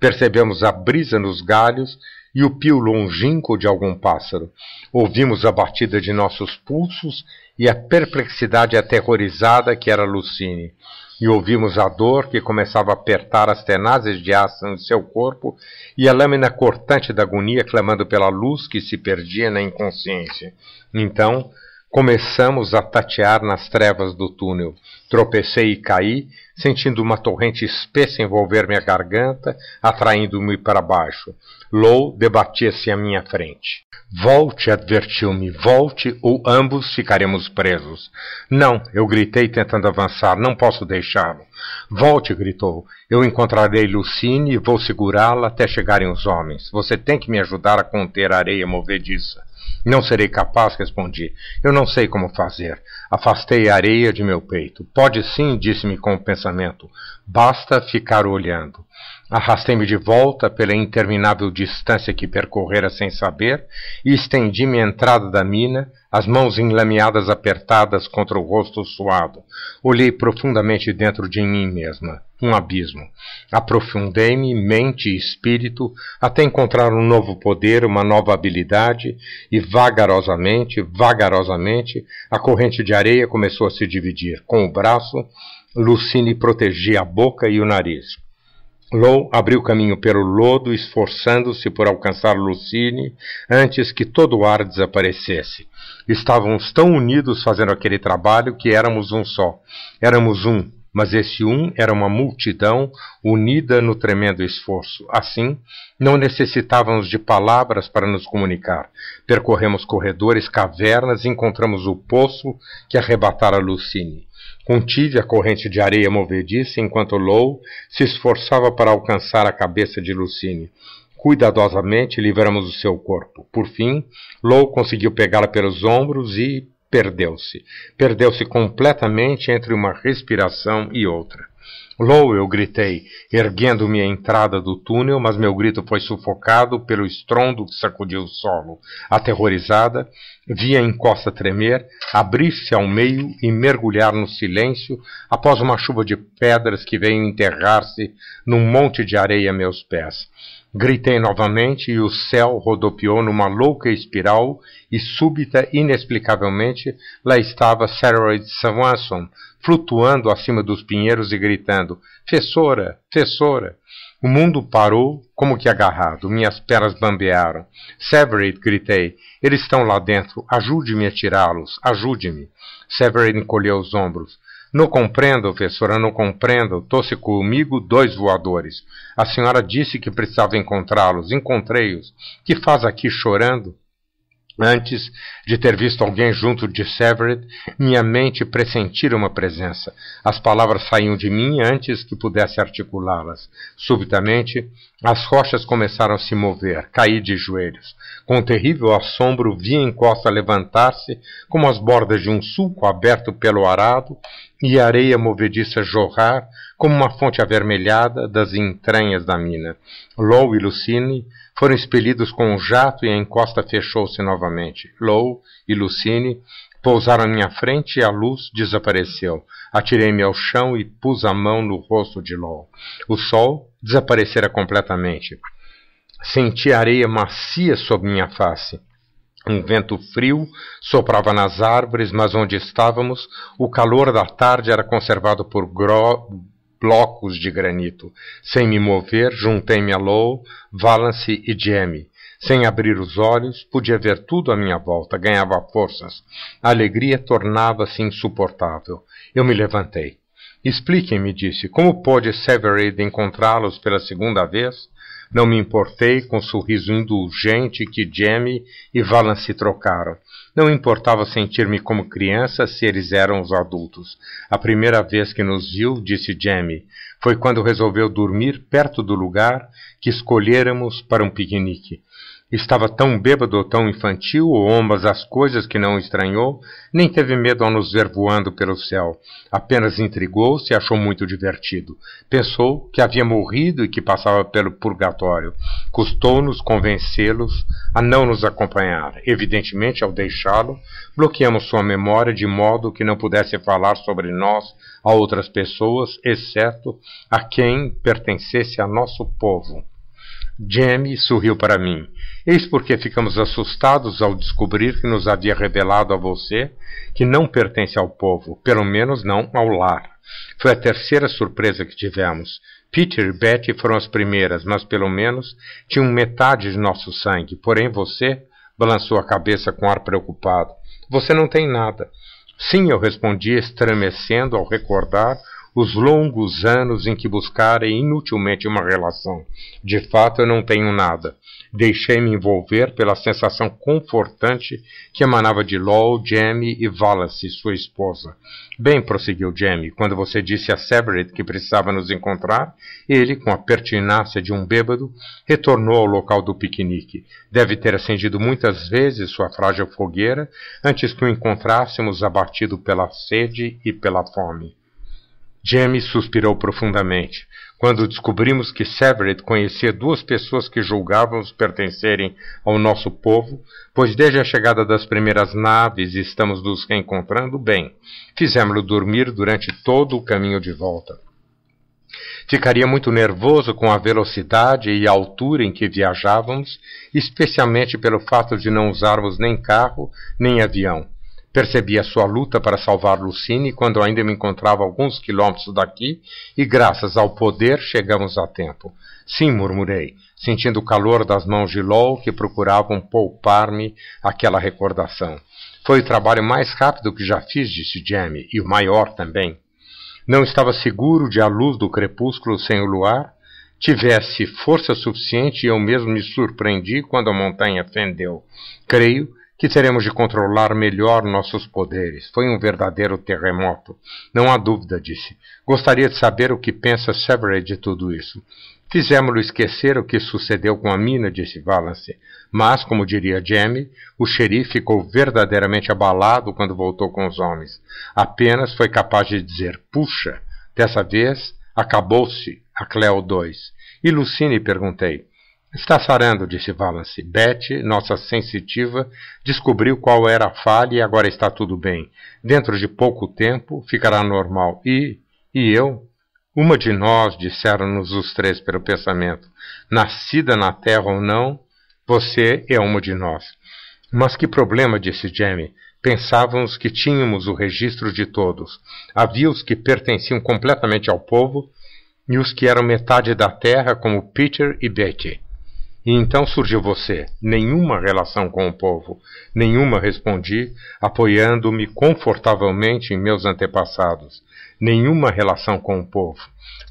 Percebemos a brisa nos galhos e o pio longínquo de algum pássaro. Ouvimos a batida de nossos pulsos e a perplexidade aterrorizada que era Lucine. E ouvimos a dor que começava a apertar as tenazes de aço em seu corpo e a lâmina cortante da agonia clamando pela luz que se perdia na inconsciência. Então, Começamos a tatear nas trevas do túnel. Tropecei e caí, sentindo uma torrente espessa envolver minha garganta, atraindo-me para baixo. Low debatia-se à minha frente. Volte, advertiu-me, volte ou ambos ficaremos presos. Não, eu gritei tentando avançar, não posso deixá-lo. Volte, gritou. Eu encontrarei Lucine e vou segurá-la até chegarem os homens. Você tem que me ajudar a conter a areia movediça. Não serei capaz, respondi. Eu não sei como fazer. Afastei a areia de meu peito. Pode sim, disse-me com o pensamento. Basta ficar olhando. Arrastei-me de volta pela interminável distância que percorrera sem saber e estendi-me à entrada da mina, as mãos enlameadas apertadas contra o rosto suado. Olhei profundamente dentro de mim mesma. Um abismo. Aprofundei-me, mente e espírito, até encontrar um novo poder, uma nova habilidade, e vagarosamente, vagarosamente, a corrente de areia começou a se dividir. Com o braço, Lucine protegia a boca e o nariz. Low abriu caminho pelo lodo, esforçando-se por alcançar Lucine antes que todo o ar desaparecesse. Estávamos tão unidos fazendo aquele trabalho que éramos um só. Éramos um, mas esse um era uma multidão unida no tremendo esforço. Assim, não necessitávamos de palavras para nos comunicar. Percorremos corredores, cavernas e encontramos o poço que arrebatara Lucine. Contive a corrente de areia movediça enquanto Lou se esforçava para alcançar a cabeça de Lucine. Cuidadosamente livramos o seu corpo. Por fim, Lou conseguiu pegá-la pelos ombros e perdeu-se. Perdeu-se completamente entre uma respiração e outra. Lou, eu gritei, erguendo-me à entrada do túnel, mas meu grito foi sufocado pelo estrondo que sacudiu o solo. Aterrorizada, vi a encosta tremer, abrir-se ao meio e mergulhar no silêncio após uma chuva de pedras que veio enterrar-se num monte de areia a meus pés. Gritei novamente e o céu rodopiou numa louca espiral e súbita, inexplicavelmente, lá estava Saroyd Swanson, flutuando acima dos pinheiros e gritando: Fessora! Fessora! O mundo parou, como que agarrado. Minhas pernas bambearam. Severid, gritei. Eles estão lá dentro. Ajude-me a tirá-los. Ajude-me. Severid encolheu os ombros. Não compreendo, professora, não compreendo. Trouxe comigo dois voadores. A senhora disse que precisava encontrá-los. Encontrei-os. Que faz aqui chorando? Antes de ter visto alguém junto de Severed, minha mente pressentira uma presença. As palavras saíam de mim antes que pudesse articulá-las. Subitamente, as rochas começaram a se mover. Caí de joelhos. Com um terrível assombro, vi a encosta levantar-se como as bordas de um sulco aberto pelo arado e a areia movediça jorrar como uma fonte avermelhada das entranhas da mina. Low e Lucine foram expelidos com um jato e a encosta fechou-se novamente. Low e Lucine pousaram à minha frente e a luz desapareceu. Atirei-me ao chão e pus a mão no rosto de Low. O sol desaparecera completamente. Senti areia macia sob minha face. Um vento frio soprava nas árvores, mas onde estávamos, o calor da tarde era conservado por blocos de granito. Sem me mover, juntei-me a Low, Valance e Jamie. Sem abrir os olhos, podia ver tudo à minha volta, ganhava forças. A alegria tornava-se insuportável. Eu me levantei. Expliquem-me, disse, como pôde Severid encontrá-los pela segunda vez? Não me importei com o sorriso indulgente que Jamie e Valance trocaram. Não importava sentir-me como criança se eles eram os adultos. A primeira vez que nos viu, disse Jamie, foi quando resolveu dormir perto do lugar que escolhéramos para um piquenique. Estava tão bêbado ou tão infantil, ou ambas as coisas que não estranhou, nem teve medo ao nos ver voando pelo céu. Apenas intrigou-se e achou muito divertido. Pensou que havia morrido e que passava pelo purgatório. Custou-nos convencê-los a não nos acompanhar. Evidentemente, ao deixá-lo, bloqueamos sua memória de modo que não pudesse falar sobre nós a outras pessoas, exceto a quem pertencesse a nosso povo. Jamie sorriu para mim. Eis porque ficamos assustados ao descobrir que nos havia revelado a você que não pertence ao povo, pelo menos não ao lar. Foi a terceira surpresa que tivemos. Peter e Betty foram as primeiras, mas pelo menos tinham metade de nosso sangue. Porém, você balançou a cabeça com ar preocupado. Você não tem nada. Sim, eu respondi, estremecendo ao recordar os longos anos em que buscarem inutilmente uma relação. De fato, eu não tenho nada. Deixei-me envolver pela sensação confortante que emanava de Lowell, Jamie e Wallace, sua esposa. Bem, prosseguiu Jamie, quando você disse a Severed que precisava nos encontrar, ele, com a pertinácia de um bêbado, retornou ao local do piquenique. Deve ter acendido muitas vezes sua frágil fogueira antes que o encontrássemos abatido pela sede e pela fome. Jamie suspirou profundamente. Quando descobrimos que Severed conhecia duas pessoas que julgávamos pertencerem ao nosso povo, pois desde a chegada das primeiras naves estamos nos reencontrando bem, fizemos-lo dormir durante todo o caminho de volta. Ficaria muito nervoso com a velocidade e a altura em que viajávamos, especialmente pelo fato de não usarmos nem carro nem avião. Percebi a sua luta para salvar Lucine quando ainda me encontrava alguns quilômetros daqui e, graças ao poder, chegamos a tempo. Sim, murmurei, sentindo o calor das mãos de Lowell que procuravam poupar-me aquela recordação. Foi o trabalho mais rápido que já fiz, disse Jamie, e o maior também. Não estava seguro de a luz do crepúsculo sem o luar tivesse força suficiente e eu mesmo me surpreendi quando a montanha fendeu. Creio que teremos de controlar melhor nossos poderes. Foi um verdadeiro terremoto. Não há dúvida, disse. Gostaria de saber o que pensa Severed de tudo isso. Fizemos-lo esquecer o que sucedeu com a mina, disse Valance. Mas, como diria Jamie, o xerife ficou verdadeiramente abalado quando voltou com os homens. Apenas foi capaz de dizer, puxa, dessa vez acabou-se a Cleo 2. E Lucine, perguntei. Está sarando, disse Valance. Betty, nossa sensitiva, descobriu qual era a falha e agora está tudo bem. Dentro de pouco tempo ficará normal. E. e eu? Uma de nós, disseram-nos os três pelo pensamento, nascida na terra ou não, você é uma de nós. Mas que problema, disse Jamie. Pensávamos que tínhamos o registro de todos. Havia os que pertenciam completamente ao povo e os que eram metade da terra, como Peter e Betty. E então surgiu você. Nenhuma relação com o povo. Nenhuma, respondi, apoiando-me confortavelmente em meus antepassados. Nenhuma relação com o povo.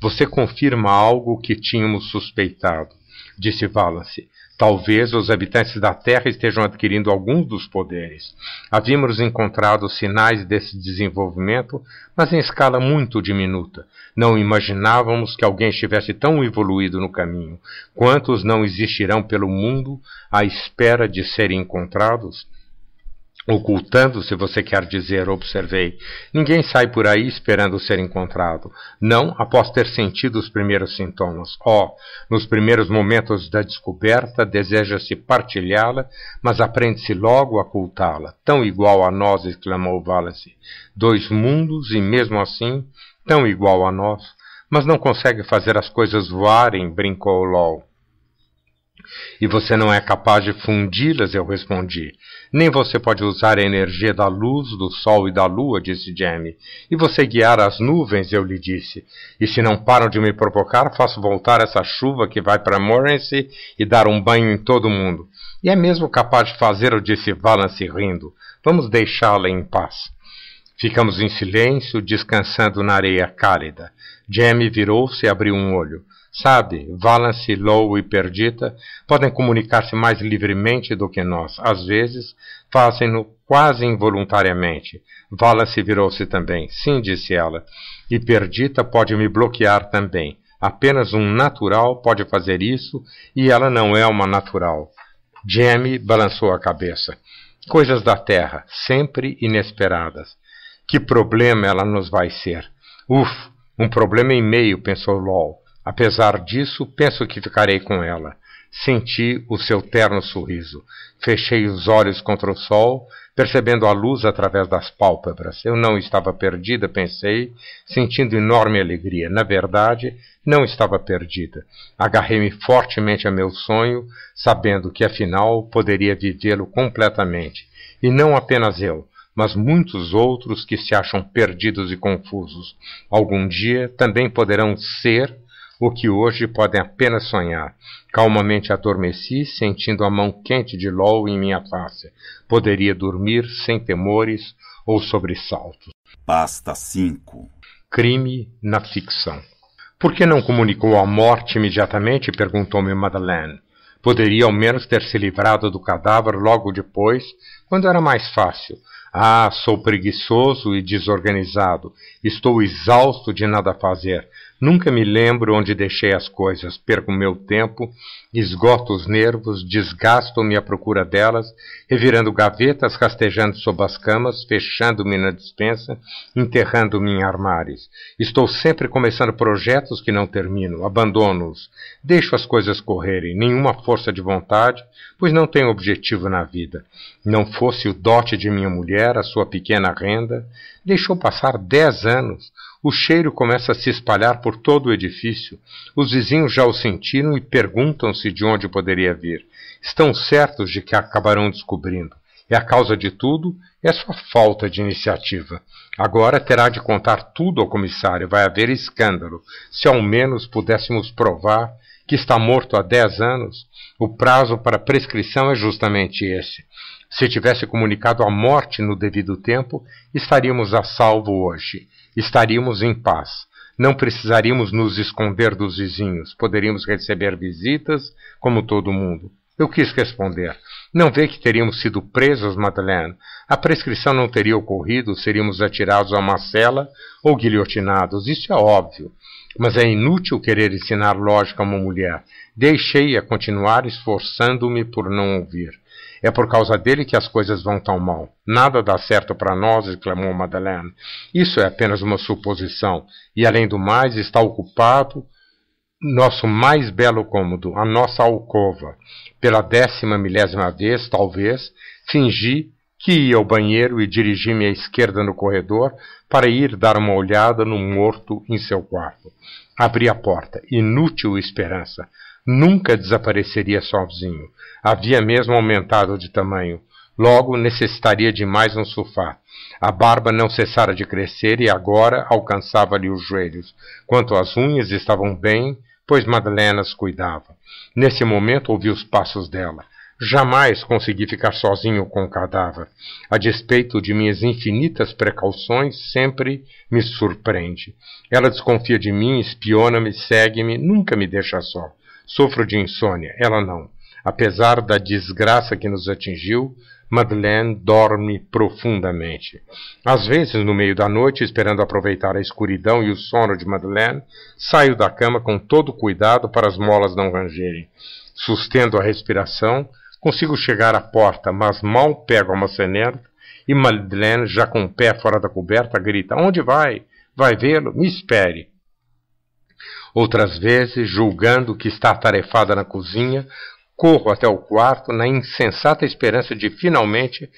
Você confirma algo que tínhamos suspeitado, disse Valance. Talvez os habitantes da Terra estejam adquirindo alguns dos poderes. Havíamos encontrado sinais desse desenvolvimento, mas em escala muito diminuta. Não imaginávamos que alguém estivesse tão evoluído no caminho. Quantos não existirão pelo mundo à espera de serem encontrados? Ocultando, se você quer dizer, observei. Ninguém sai por aí esperando ser encontrado. Não após ter sentido os primeiros sintomas. Oh, nos primeiros momentos da descoberta, deseja-se partilhá-la, mas aprende-se logo a ocultá-la. Tão igual a nós, exclamou Wallace. Dois mundos e, mesmo assim, tão igual a nós. Mas não consegue fazer as coisas voarem, brincou Lowell. E você não é capaz de fundi-las, eu respondi. Nem você pode usar a energia da luz, do sol e da lua, disse Jamie. E você guiar as nuvens, eu lhe disse. E se não param de me provocar, faço voltar essa chuva que vai para Morency e dar um banho em todo mundo. E é mesmo capaz de fazê-lo, disse Valance rindo. Vamos deixá-la em paz. Ficamos em silêncio, descansando na areia cálida. Jamie virou-se e abriu um olho. Sabe, Valance, Low e Perdita podem comunicar-se mais livremente do que nós. Às vezes, fazem-no quase involuntariamente. Valance virou-se também. Sim, disse ela. E Perdita pode me bloquear também. Apenas um natural pode fazer isso, e ela não é uma natural. Jamie balançou a cabeça. Coisas da terra, sempre inesperadas. Que problema ela nos vai ser? Uf, um problema e meio, pensou Low. Apesar disso, penso que ficarei com ela. Senti o seu terno sorriso. Fechei os olhos contra o sol, percebendo a luz através das pálpebras. Eu não estava perdida, pensei, sentindo enorme alegria. Na verdade, não estava perdida. Agarrei-me fortemente a meu sonho, sabendo que afinal poderia vivê-lo completamente. E não apenas eu, mas muitos outros que se acham perdidos e confusos. Algum dia também poderão ser o que hoje podem apenas sonhar. Calmamente adormeci, sentindo a mão quente de Lol em minha face. Poderia dormir sem temores ou sobressaltos. Pasta 5 Crime na ficção. Por que não comunicou a morte imediatamente? perguntou-me Madeleine. Poderia ao menos ter se livrado do cadáver logo depois, quando era mais fácil. Ah, sou preguiçoso e desorganizado. Estou exausto de nada fazer. Nunca me lembro onde deixei as coisas, perco meu tempo, esgoto os nervos, desgasto-me à procura delas, revirando gavetas, rastejando sob as camas, fechando-me na dispensa, enterrando-me em armários. Estou sempre começando projetos que não termino, abandono-os, deixo as coisas correrem, nenhuma força de vontade, pois não tenho objetivo na vida. Não fosse o dote de minha mulher, a sua pequena renda, deixou passar dez anos, o cheiro começa a se espalhar por todo o edifício. Os vizinhos já o sentiram e perguntam-se de onde poderia vir. Estão certos de que acabarão descobrindo. E a causa de tudo é sua falta de iniciativa. Agora terá de contar tudo ao comissário. Vai haver escândalo. Se ao menos pudéssemos provar que está morto há dez anos, o prazo para prescrição é justamente esse. Se tivesse comunicado a morte no devido tempo, estaríamos a salvo hoje. Estaríamos em paz. Não precisaríamos nos esconder dos vizinhos. Poderíamos receber visitas, como todo mundo. Eu quis responder. Não vê que teríamos sido presos, Madeleine? A prescrição não teria ocorrido, seríamos atirados a uma cela ou guilhotinados. Isso é óbvio. Mas é inútil querer ensinar lógica a uma mulher. Deixei-a continuar esforçando-me por não ouvir. É por causa dele que as coisas vão tão mal. Nada dá certo para nós, exclamou Madeleine. Isso é apenas uma suposição. E além do mais, está ocupado nosso mais belo cômodo, a nossa alcova. Pela décima milésima vez, talvez, fingi que ia ao banheiro e dirigi-me à esquerda no corredor para ir dar uma olhada no morto em seu quarto. Abri a porta. Inútil esperança. Nunca desapareceria sozinho. Havia mesmo aumentado de tamanho. Logo necessitaria de mais um sofá. A barba não cessara de crescer e agora alcançava-lhe os joelhos. Quanto às unhas, estavam bem, pois Madalena as cuidava. Nesse momento ouvi os passos dela. Jamais consegui ficar sozinho com o cadáver. A despeito de minhas infinitas precauções, sempre me surpreende. Ela desconfia de mim, espiona-me, segue-me, nunca me deixa só. Sofro de insônia, ela não. Apesar da desgraça que nos atingiu, Madeleine dorme profundamente. Às vezes, no meio da noite, esperando aproveitar a escuridão e o sono de Madeleine, saio da cama com todo cuidado para as molas não rangerem. Sustendo a respiração, consigo chegar à porta, mas mal pego a maçaneta e Madeleine, já com o pé fora da coberta, grita: Onde vai? Vai vê-lo? Me espere. Outras vezes, julgando que está atarefada na cozinha, Corro até o quarto na insensata esperança de finalmente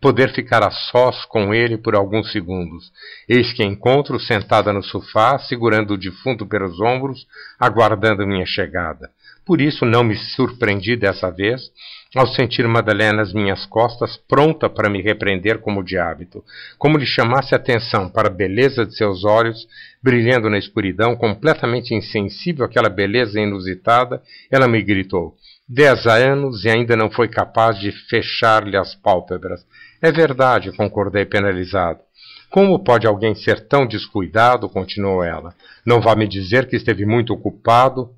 poder ficar a sós com ele por alguns segundos. Eis que encontro sentada no sofá, segurando o defunto pelos ombros, aguardando minha chegada. Por isso não me surpreendi dessa vez ao sentir Madalena às minhas costas, pronta para me repreender como de hábito, como lhe chamasse atenção para a beleza de seus olhos, brilhando na escuridão, completamente insensível àquela beleza inusitada, ela me gritou: Dez anos e ainda não foi capaz de fechar-lhe as pálpebras. É verdade, concordei penalizado. Como pode alguém ser tão descuidado? continuou ela. Não vá me dizer que esteve muito ocupado,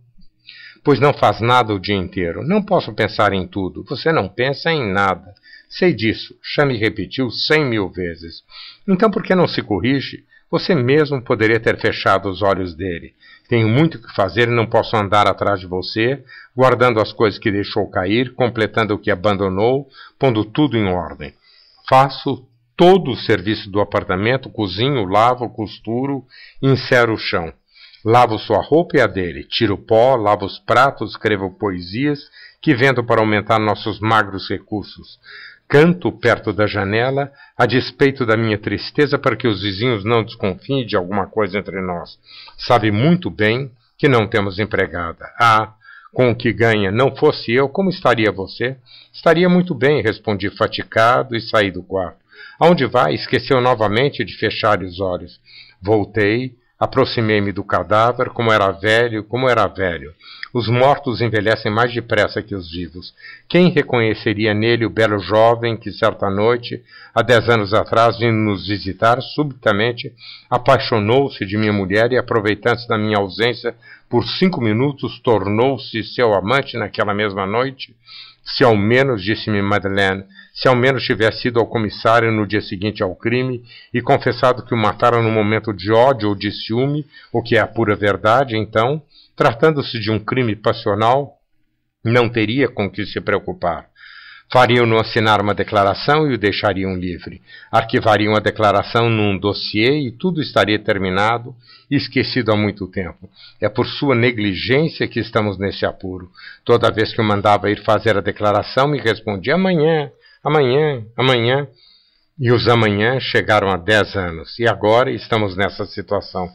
pois não faz nada o dia inteiro. Não posso pensar em tudo. Você não pensa em nada. Sei disso. Já me repetiu cem mil vezes. Então por que não se corrige? Você mesmo poderia ter fechado os olhos dele. Tenho muito que fazer e não posso andar atrás de você, guardando as coisas que deixou cair, completando o que abandonou, pondo tudo em ordem. Faço todo o serviço do apartamento, cozinho, lavo, costuro, insero o chão. Lavo sua roupa e a dele, tiro pó, lavo os pratos, escrevo poesias que vendo para aumentar nossos magros recursos. Canto perto da janela, a despeito da minha tristeza, para que os vizinhos não desconfiem de alguma coisa entre nós. Sabe muito bem que não temos empregada. Ah, com o que ganha, não fosse eu, como estaria você? Estaria muito bem, respondi fatigado e saí do quarto. Aonde vai? Esqueceu novamente de fechar os olhos. Voltei, aproximei-me do cadáver, como era velho, como era velho. Os mortos envelhecem mais depressa que os vivos. Quem reconheceria nele o belo jovem que, certa noite, há dez anos atrás, vindo nos visitar, subitamente apaixonou-se de minha mulher e, aproveitando-se da minha ausência por cinco minutos, tornou-se seu amante naquela mesma noite? Se ao menos, disse-me Madeleine, se ao menos tivesse ido ao comissário no dia seguinte ao crime e confessado que o mataram num momento de ódio ou de ciúme, o que é a pura verdade, então Tratando-se de um crime passional, não teria com que se preocupar. Fariam-no assinar uma declaração e o deixariam livre. Arquivariam a declaração num dossiê e tudo estaria terminado e esquecido há muito tempo. É por sua negligência que estamos nesse apuro. Toda vez que eu mandava ir fazer a declaração, me respondia amanhã, amanhã, amanhã. E os amanhã chegaram a dez anos. E agora estamos nessa situação.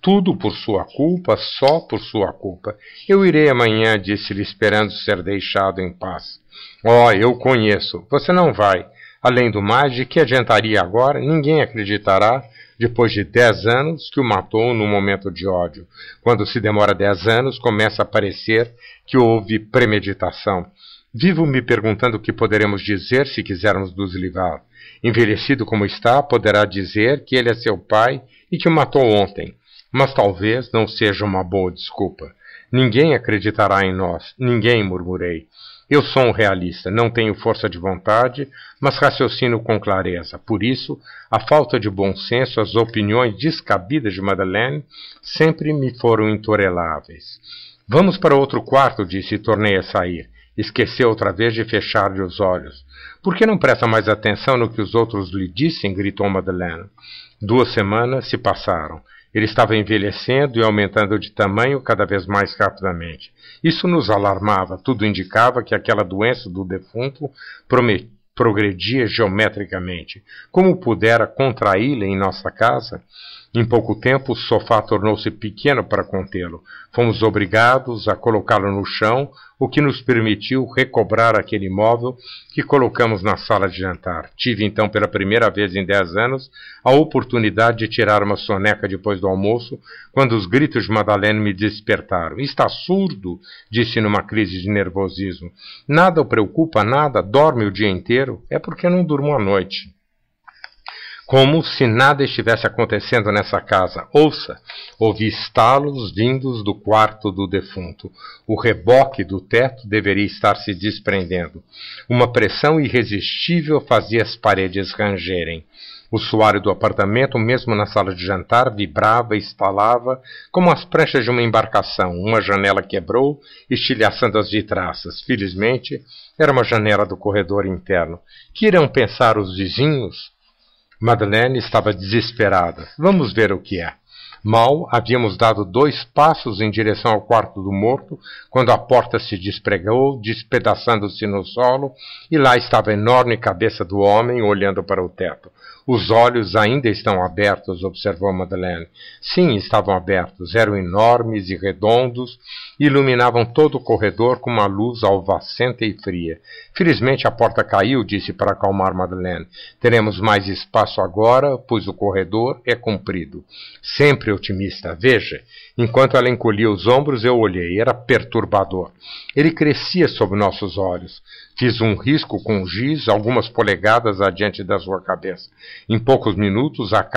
Tudo por sua culpa, só por sua culpa. Eu irei amanhã, disse-lhe, esperando ser deixado em paz. Oh, eu conheço. Você não vai. Além do mais, de que adiantaria agora? Ninguém acreditará, depois de dez anos, que o matou num momento de ódio. Quando se demora dez anos, começa a parecer que houve premeditação. Vivo me perguntando o que poderemos dizer se quisermos nos livrar. Envelhecido como está, poderá dizer que ele é seu pai e que o matou ontem. Mas talvez não seja uma boa desculpa. Ninguém acreditará em nós. Ninguém, murmurei. Eu sou um realista, não tenho força de vontade, mas raciocino com clareza. Por isso, a falta de bom senso, as opiniões descabidas de Madeleine sempre me foram intoleráveis. Vamos para outro quarto, disse e tornei a sair. Esqueceu outra vez de fechar-lhe os olhos. Por que não presta mais atenção no que os outros lhe dissem? gritou Madeleine. Duas semanas se passaram. Ele estava envelhecendo e aumentando de tamanho cada vez mais rapidamente. Isso nos alarmava, tudo indicava que aquela doença do defunto progredia geometricamente. Como pudera contraí-la em nossa casa? Em pouco tempo, o sofá tornou-se pequeno para contê-lo. Fomos obrigados a colocá-lo no chão, o que nos permitiu recobrar aquele móvel que colocamos na sala de jantar. Tive então, pela primeira vez em dez anos, a oportunidade de tirar uma soneca depois do almoço, quando os gritos de Madalena me despertaram. Está surdo, disse numa crise de nervosismo. Nada o preocupa, nada, dorme o dia inteiro. É porque não durmo à noite como se nada estivesse acontecendo nessa casa. Ouça! Ouvi estalos vindos do quarto do defunto. O reboque do teto deveria estar se desprendendo. Uma pressão irresistível fazia as paredes rangerem. O suário do apartamento, mesmo na sala de jantar, vibrava e estalava como as pranchas de uma embarcação. Uma janela quebrou, estilhaçando as vitraças. Felizmente, era uma janela do corredor interno. Que irão pensar os vizinhos? Madeleine estava desesperada. Vamos ver o que é. Mal havíamos dado dois passos em direção ao quarto do morto, quando a porta se despregou, despedaçando-se no solo, e lá estava a enorme cabeça do homem olhando para o teto. Os olhos ainda estão abertos, observou Madeleine. Sim, estavam abertos. Eram enormes e redondos iluminavam todo o corredor com uma luz alvacenta e fria. Felizmente a porta caiu, disse para acalmar Madeleine. Teremos mais espaço agora, pois o corredor é comprido. Sempre otimista. Veja, enquanto ela encolhia os ombros, eu olhei. Era perturbador. Ele crescia sob nossos olhos. Fiz um risco com giz algumas polegadas adiante da sua cabeça. Em poucos minutos, a,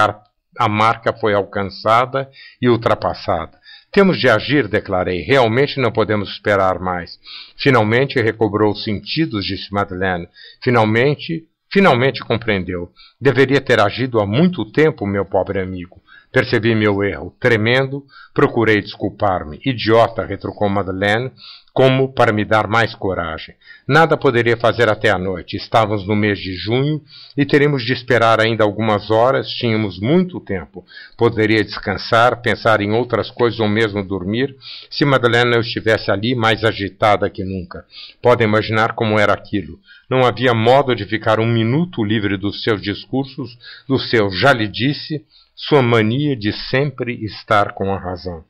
a marca foi alcançada e ultrapassada. Temos de agir, declarei. Realmente não podemos esperar mais. Finalmente recobrou os sentidos, disse Madeleine. Finalmente, finalmente compreendeu. Deveria ter agido há muito tempo, meu pobre amigo. Percebi meu erro. Tremendo, procurei desculpar-me. Idiota, retrucou Madeleine, como para me dar mais coragem. Nada poderia fazer até a noite. Estávamos no mês de junho e teríamos de esperar ainda algumas horas. Tínhamos muito tempo. Poderia descansar, pensar em outras coisas ou mesmo dormir, se Madalena estivesse ali mais agitada que nunca. Podem imaginar como era aquilo. Não havia modo de ficar um minuto livre dos seus discursos, do seu já lhe disse, sua mania de sempre estar com a razão.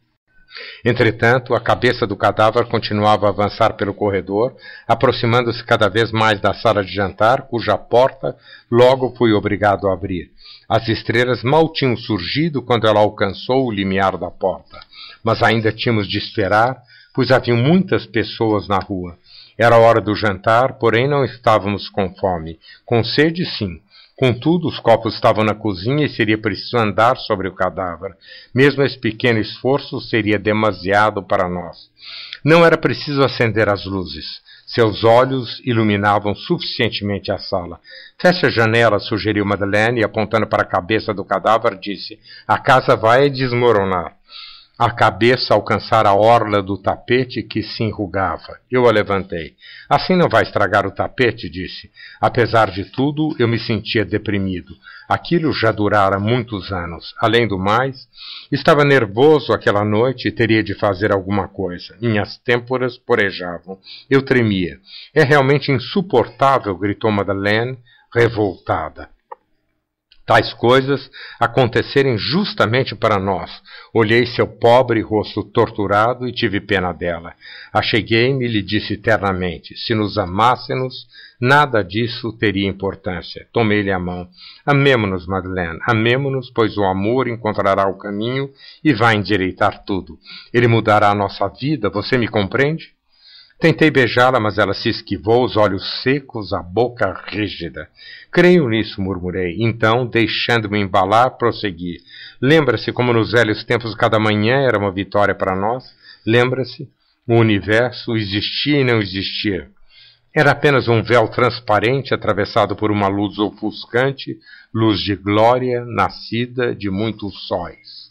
Entretanto, a cabeça do cadáver continuava a avançar pelo corredor, aproximando-se cada vez mais da sala de jantar, cuja porta logo fui obrigado a abrir. As estrelas mal tinham surgido quando ela alcançou o limiar da porta, mas ainda tínhamos de esperar, pois havia muitas pessoas na rua. Era hora do jantar, porém não estávamos com fome. Com sede, sim. Contudo, os copos estavam na cozinha e seria preciso andar sobre o cadáver. Mesmo esse pequeno esforço seria demasiado para nós. Não era preciso acender as luzes. Seus olhos iluminavam suficientemente a sala. Feche a janela, sugeriu Madeleine, e apontando para a cabeça do cadáver, disse: A casa vai desmoronar. A cabeça alcançara a orla do tapete que se enrugava. Eu a levantei. Assim não vai estragar o tapete, disse. Apesar de tudo, eu me sentia deprimido. Aquilo já durara muitos anos. Além do mais, estava nervoso aquela noite e teria de fazer alguma coisa. Minhas têmporas porejavam. Eu tremia. É realmente insuportável, gritou Madeleine, revoltada tais coisas acontecerem justamente para nós. Olhei seu pobre rosto torturado e tive pena dela. Acheguei-me e lhe disse ternamente: se nos amássemos, nada disso teria importância. Tomei-lhe a mão. Amemo-nos, Madeleine, amemo-nos, pois o amor encontrará o caminho e vai endireitar tudo. Ele mudará a nossa vida, você me compreende? Tentei beijá-la, mas ela se esquivou, os olhos secos, a boca rígida. Creio nisso, murmurei. Então, deixando-me embalar, prossegui. Lembra-se como nos velhos tempos cada manhã era uma vitória para nós? Lembra-se? O universo existia e não existia. Era apenas um véu transparente atravessado por uma luz ofuscante, luz de glória, nascida de muitos sóis.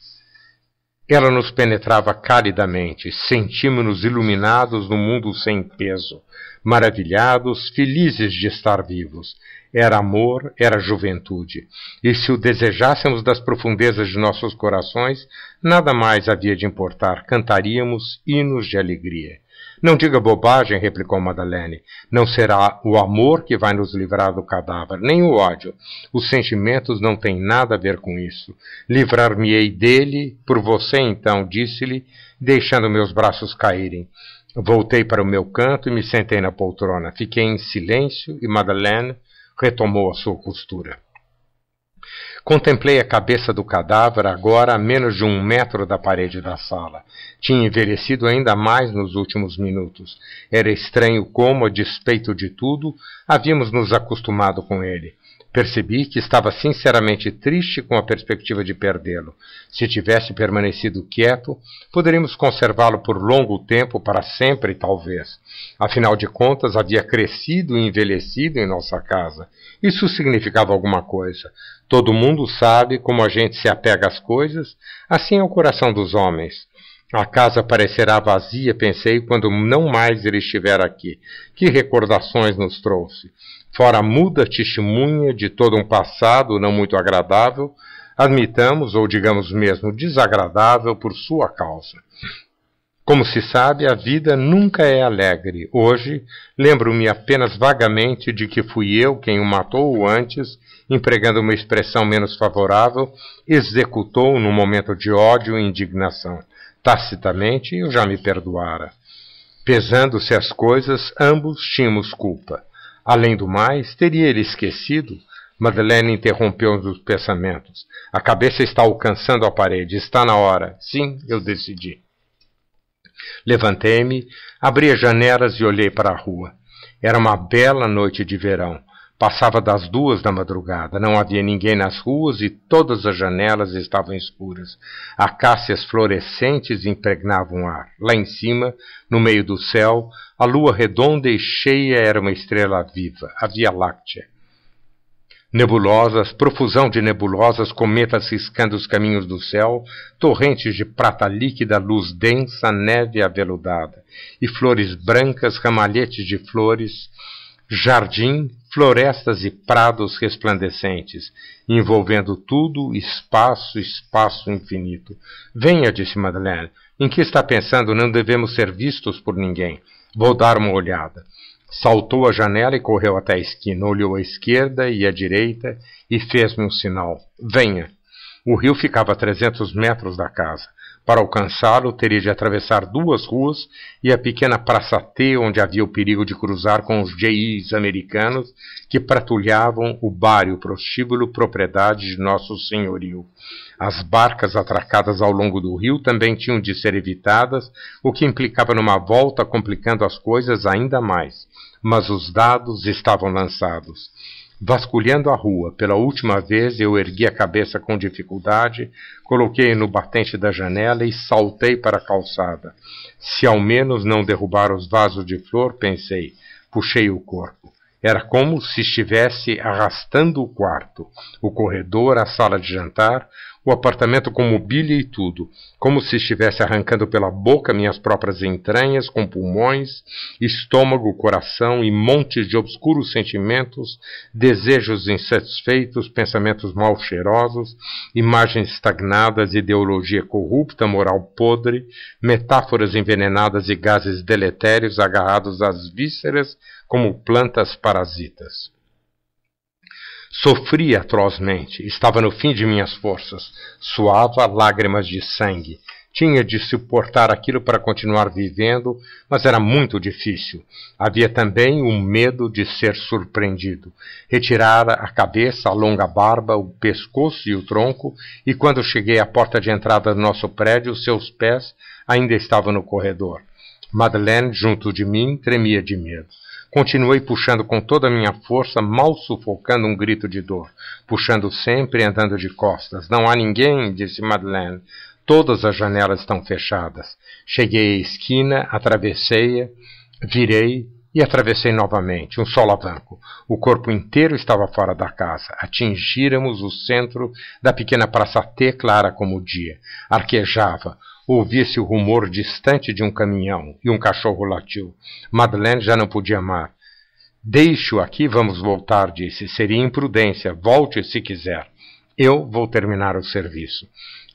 Ela nos penetrava caridamente, sentimos-nos iluminados no mundo sem peso, maravilhados, felizes de estar vivos. Era amor, era juventude. E se o desejássemos das profundezas de nossos corações, nada mais havia de importar, cantaríamos hinos de alegria. Não diga bobagem, replicou Madalene. Não será o amor que vai nos livrar do cadáver, nem o ódio. Os sentimentos não têm nada a ver com isso. Livrar-me-ei dele por você, então, disse-lhe, deixando meus braços caírem. Voltei para o meu canto e me sentei na poltrona. Fiquei em silêncio e Madeleine retomou a sua costura. Contemplei a cabeça do cadáver agora a menos de um metro da parede da sala. Tinha envelhecido ainda mais nos últimos minutos. Era estranho como, a despeito de tudo, havíamos nos acostumado com ele. Percebi que estava sinceramente triste com a perspectiva de perdê-lo. Se tivesse permanecido quieto, poderíamos conservá-lo por longo tempo, para sempre, talvez. Afinal de contas, havia crescido e envelhecido em nossa casa. Isso significava alguma coisa. Todo mundo sabe como a gente se apega às coisas, assim é o coração dos homens. A casa parecerá vazia, pensei, quando não mais ele estiver aqui. Que recordações nos trouxe! Fora muda testemunha de todo um passado não muito agradável, admitamos, ou digamos mesmo desagradável, por sua causa. Como se sabe, a vida nunca é alegre. Hoje, lembro-me apenas vagamente de que fui eu quem o matou antes, empregando uma expressão menos favorável, executou no momento de ódio e indignação. Tacitamente eu já me perdoara. Pesando-se as coisas, ambos tínhamos culpa. Além do mais, teria ele esquecido? Madeleine interrompeu os pensamentos. A cabeça está alcançando a parede. Está na hora. Sim, eu decidi. Levantei-me, abri as janelas e olhei para a rua. Era uma bela noite de verão. Passava das duas da madrugada, não havia ninguém nas ruas e todas as janelas estavam escuras. Acácias florescentes impregnavam o ar. Lá em cima, no meio do céu, a lua redonda e cheia era uma estrela viva, a Via Láctea. Nebulosas, profusão de nebulosas, cometas riscando os caminhos do céu, torrentes de prata líquida, luz densa, neve aveludada, e flores brancas, ramalhetes de flores, jardim, florestas e prados resplandecentes, envolvendo tudo, espaço, espaço infinito. Venha, disse Madeleine. Em que está pensando? Não devemos ser vistos por ninguém. Vou dar uma olhada. Saltou a janela e correu até a esquina, olhou à esquerda e à direita e fez-me um sinal. Venha. O rio ficava a trezentos metros da casa. Para alcançá-lo, teria de atravessar duas ruas e a pequena praça T, onde havia o perigo de cruzar com os GIs americanos que patrulhavam o bar e o prostíbulo propriedade de nosso senhorio. As barcas atracadas ao longo do rio também tinham de ser evitadas, o que implicava numa volta complicando as coisas ainda mais. Mas os dados estavam lançados. Vasculhando a rua pela última vez, eu ergui a cabeça com dificuldade, coloquei no batente da janela e saltei para a calçada. Se ao menos não derrubar os vasos de flor, pensei, puxei o corpo. Era como se estivesse arrastando o quarto, o corredor, a sala de jantar, o apartamento com mobília e tudo, como se estivesse arrancando pela boca minhas próprias entranhas, com pulmões, estômago, coração e montes de obscuros sentimentos, desejos insatisfeitos, pensamentos mal cheirosos, imagens estagnadas, ideologia corrupta, moral podre, metáforas envenenadas e gases deletérios agarrados às vísceras como plantas parasitas. Sofria atrozmente, estava no fim de minhas forças, suava lágrimas de sangue. Tinha de suportar aquilo para continuar vivendo, mas era muito difícil. Havia também o medo de ser surpreendido. Retirara a cabeça, a longa barba, o pescoço e o tronco, e quando cheguei à porta de entrada do nosso prédio, seus pés ainda estavam no corredor. Madeleine, junto de mim, tremia de medo. Continuei puxando com toda a minha força, mal sufocando um grito de dor. Puxando sempre e andando de costas. Não há ninguém, disse Madeleine. Todas as janelas estão fechadas. Cheguei à esquina, atravessei-a, virei e atravessei novamente, um solavanco. O corpo inteiro estava fora da casa. Atingíramos o centro da pequena praça T, clara como o dia. Arquejava. Ouvia-se o rumor distante de um caminhão e um cachorro latiu. Madeleine já não podia amar. Deixe-o aqui, vamos voltar, disse. Seria imprudência. Volte se quiser. Eu vou terminar o serviço.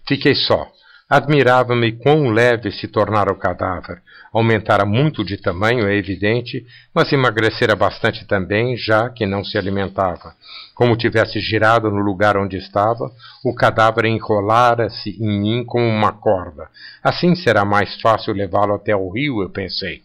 Fiquei só. Admirava-me quão leve se tornara o cadáver. Aumentara muito de tamanho, é evidente, mas emagrecera bastante também, já que não se alimentava. Como tivesse girado no lugar onde estava, o cadáver enrolara-se em mim como uma corda. Assim será mais fácil levá-lo até o rio, eu pensei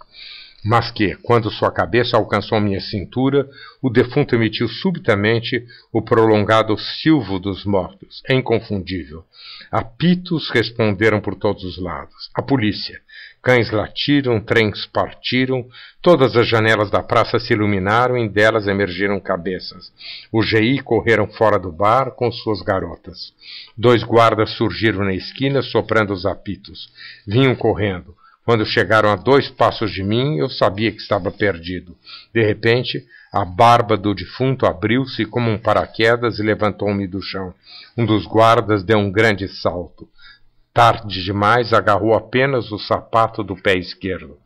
mas que, quando sua cabeça alcançou minha cintura, o defunto emitiu subitamente o prolongado silvo dos mortos. É inconfundível. Apitos responderam por todos os lados. A polícia. Cães latiram, trens partiram, todas as janelas da praça se iluminaram e delas emergiram cabeças. Os GI correram fora do bar com suas garotas. Dois guardas surgiram na esquina soprando os apitos. Vinham correndo. Quando chegaram a dois passos de mim, eu sabia que estava perdido. De repente, a barba do defunto abriu-se como um paraquedas e levantou-me do chão. Um dos guardas deu um grande salto. Tarde demais, agarrou apenas o sapato do pé esquerdo.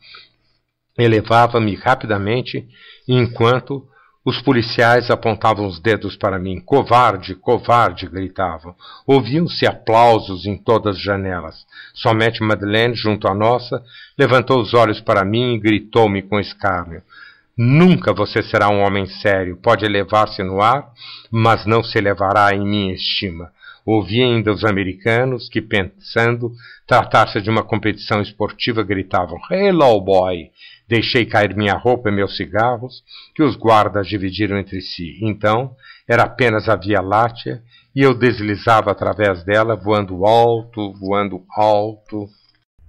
Elevava-me rapidamente enquanto os policiais apontavam os dedos para mim. Covarde, covarde, gritavam. Ouviam-se aplausos em todas as janelas. Somente Madeleine, junto à nossa, levantou os olhos para mim e gritou-me com escárnio. Nunca você será um homem sério. Pode elevar-se no ar, mas não se elevará em minha estima. Ouvi ainda os americanos que, pensando tratar-se de uma competição esportiva, gritavam: Hello, boy! Deixei cair minha roupa e meus cigarros, que os guardas dividiram entre si. Então, era apenas a Via Láctea, e eu deslizava através dela, voando alto, voando alto.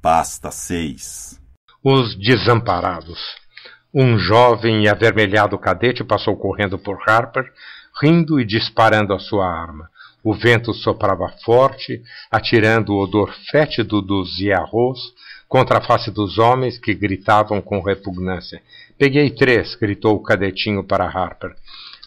Pasta 6 Os desamparados. Um jovem e avermelhado cadete passou correndo por Harper, rindo e disparando a sua arma. O vento soprava forte, atirando o odor fétido dos arroz contra a face dos homens que gritavam com repugnância. Peguei três, gritou o cadetinho para Harper.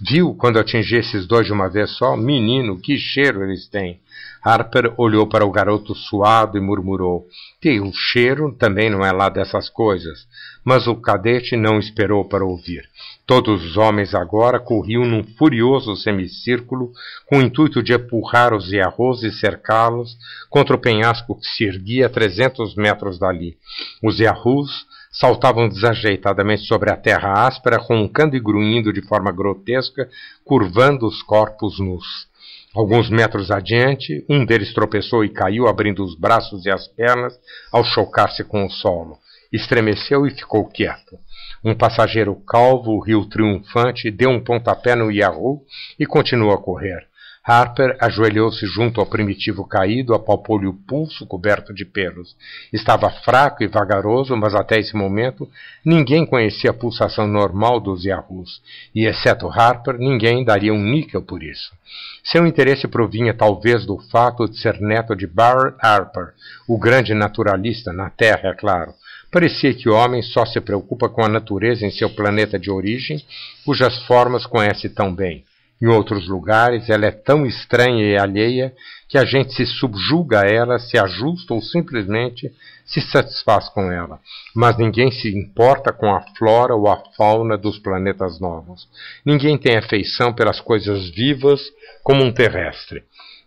Viu quando atingi esses dois de uma vez só? Menino, que cheiro eles têm! Harper olhou para o garoto suado e murmurou: Tem um cheiro, também não é lá dessas coisas. Mas o cadete não esperou para ouvir. Todos os homens agora corriam num furioso semicírculo, com o intuito de empurrar os Yarros e cercá-los contra o penhasco que se erguia a trezentos metros dali. Os Yarros saltavam desajeitadamente sobre a terra áspera, roncando e grunhindo de forma grotesca, curvando os corpos nus. Alguns metros adiante, um deles tropeçou e caiu, abrindo os braços e as pernas ao chocar-se com o solo. Estremeceu e ficou quieto. Um passageiro calvo riu triunfante, deu um pontapé no Yahoo e continuou a correr. Harper ajoelhou-se junto ao primitivo caído, apalpou-lhe o pulso coberto de pelos. Estava fraco e vagaroso, mas até esse momento ninguém conhecia a pulsação normal dos Yahoos, e exceto Harper, ninguém daria um níquel por isso. Seu interesse provinha talvez do fato de ser neto de Barrett Harper, o grande naturalista, na Terra, é claro. Parecia que o homem só se preocupa com a natureza em seu planeta de origem, cujas formas conhece tão bem. Em outros lugares, ela é tão estranha e alheia que a gente se subjuga a ela, se ajusta ou simplesmente se satisfaz com ela. Mas ninguém se importa com a flora ou a fauna dos planetas novos. Ninguém tem afeição pelas coisas vivas como um terrestre.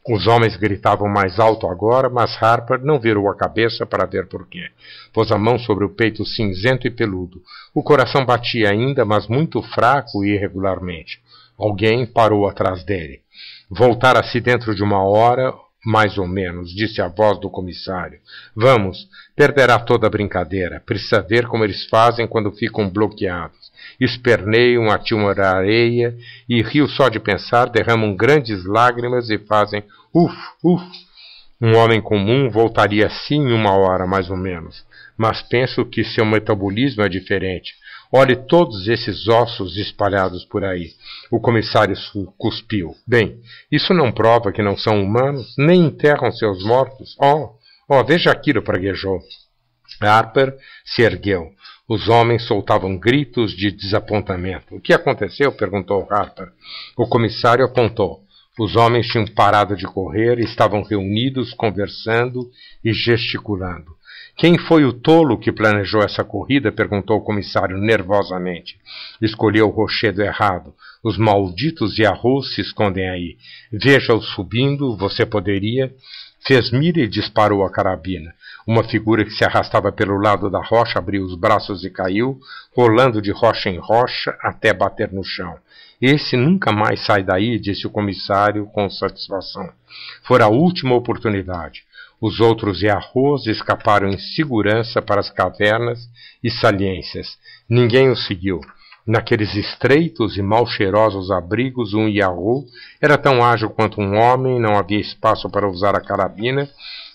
Os homens gritavam mais alto agora, mas Harper não virou a cabeça para ver porquê. Pôs a mão sobre o peito cinzento e peludo. O coração batia ainda, mas muito fraco e irregularmente. Alguém parou atrás dele. Voltara-se dentro de uma hora, mais ou menos, disse a voz do comissário. Vamos, perderá toda a brincadeira. Precisa ver como eles fazem quando ficam bloqueados. Esperneiam, atiram areia e, rio só de pensar, derramam grandes lágrimas e fazem uf, uf. Um homem comum voltaria assim em uma hora, mais ou menos. mas penso que seu metabolismo é diferente. Olhe todos esses ossos espalhados por aí. O comissário cuspiu. Bem, isso não prova que não são humanos, nem enterram seus mortos. Oh, oh, veja aquilo, praguejou. Harper se ergueu. Os homens soltavam gritos de desapontamento. O que aconteceu? perguntou Harper. O comissário apontou. Os homens tinham parado de correr e estavam reunidos, conversando e gesticulando. Quem foi o tolo que planejou essa corrida? perguntou o comissário nervosamente. Escolheu o rochedo errado. Os malditos arroz se escondem aí. Veja-o subindo, você poderia. Fez mira e disparou a carabina. Uma figura que se arrastava pelo lado da rocha abriu os braços e caiu, rolando de rocha em rocha até bater no chão. Esse nunca mais sai daí, disse o comissário com satisfação. Fora a última oportunidade. Os outros Yahôs escaparam em segurança para as cavernas e saliências. Ninguém os seguiu. Naqueles estreitos e mal cheirosos abrigos, um Yahoo era tão ágil quanto um homem, não havia espaço para usar a carabina,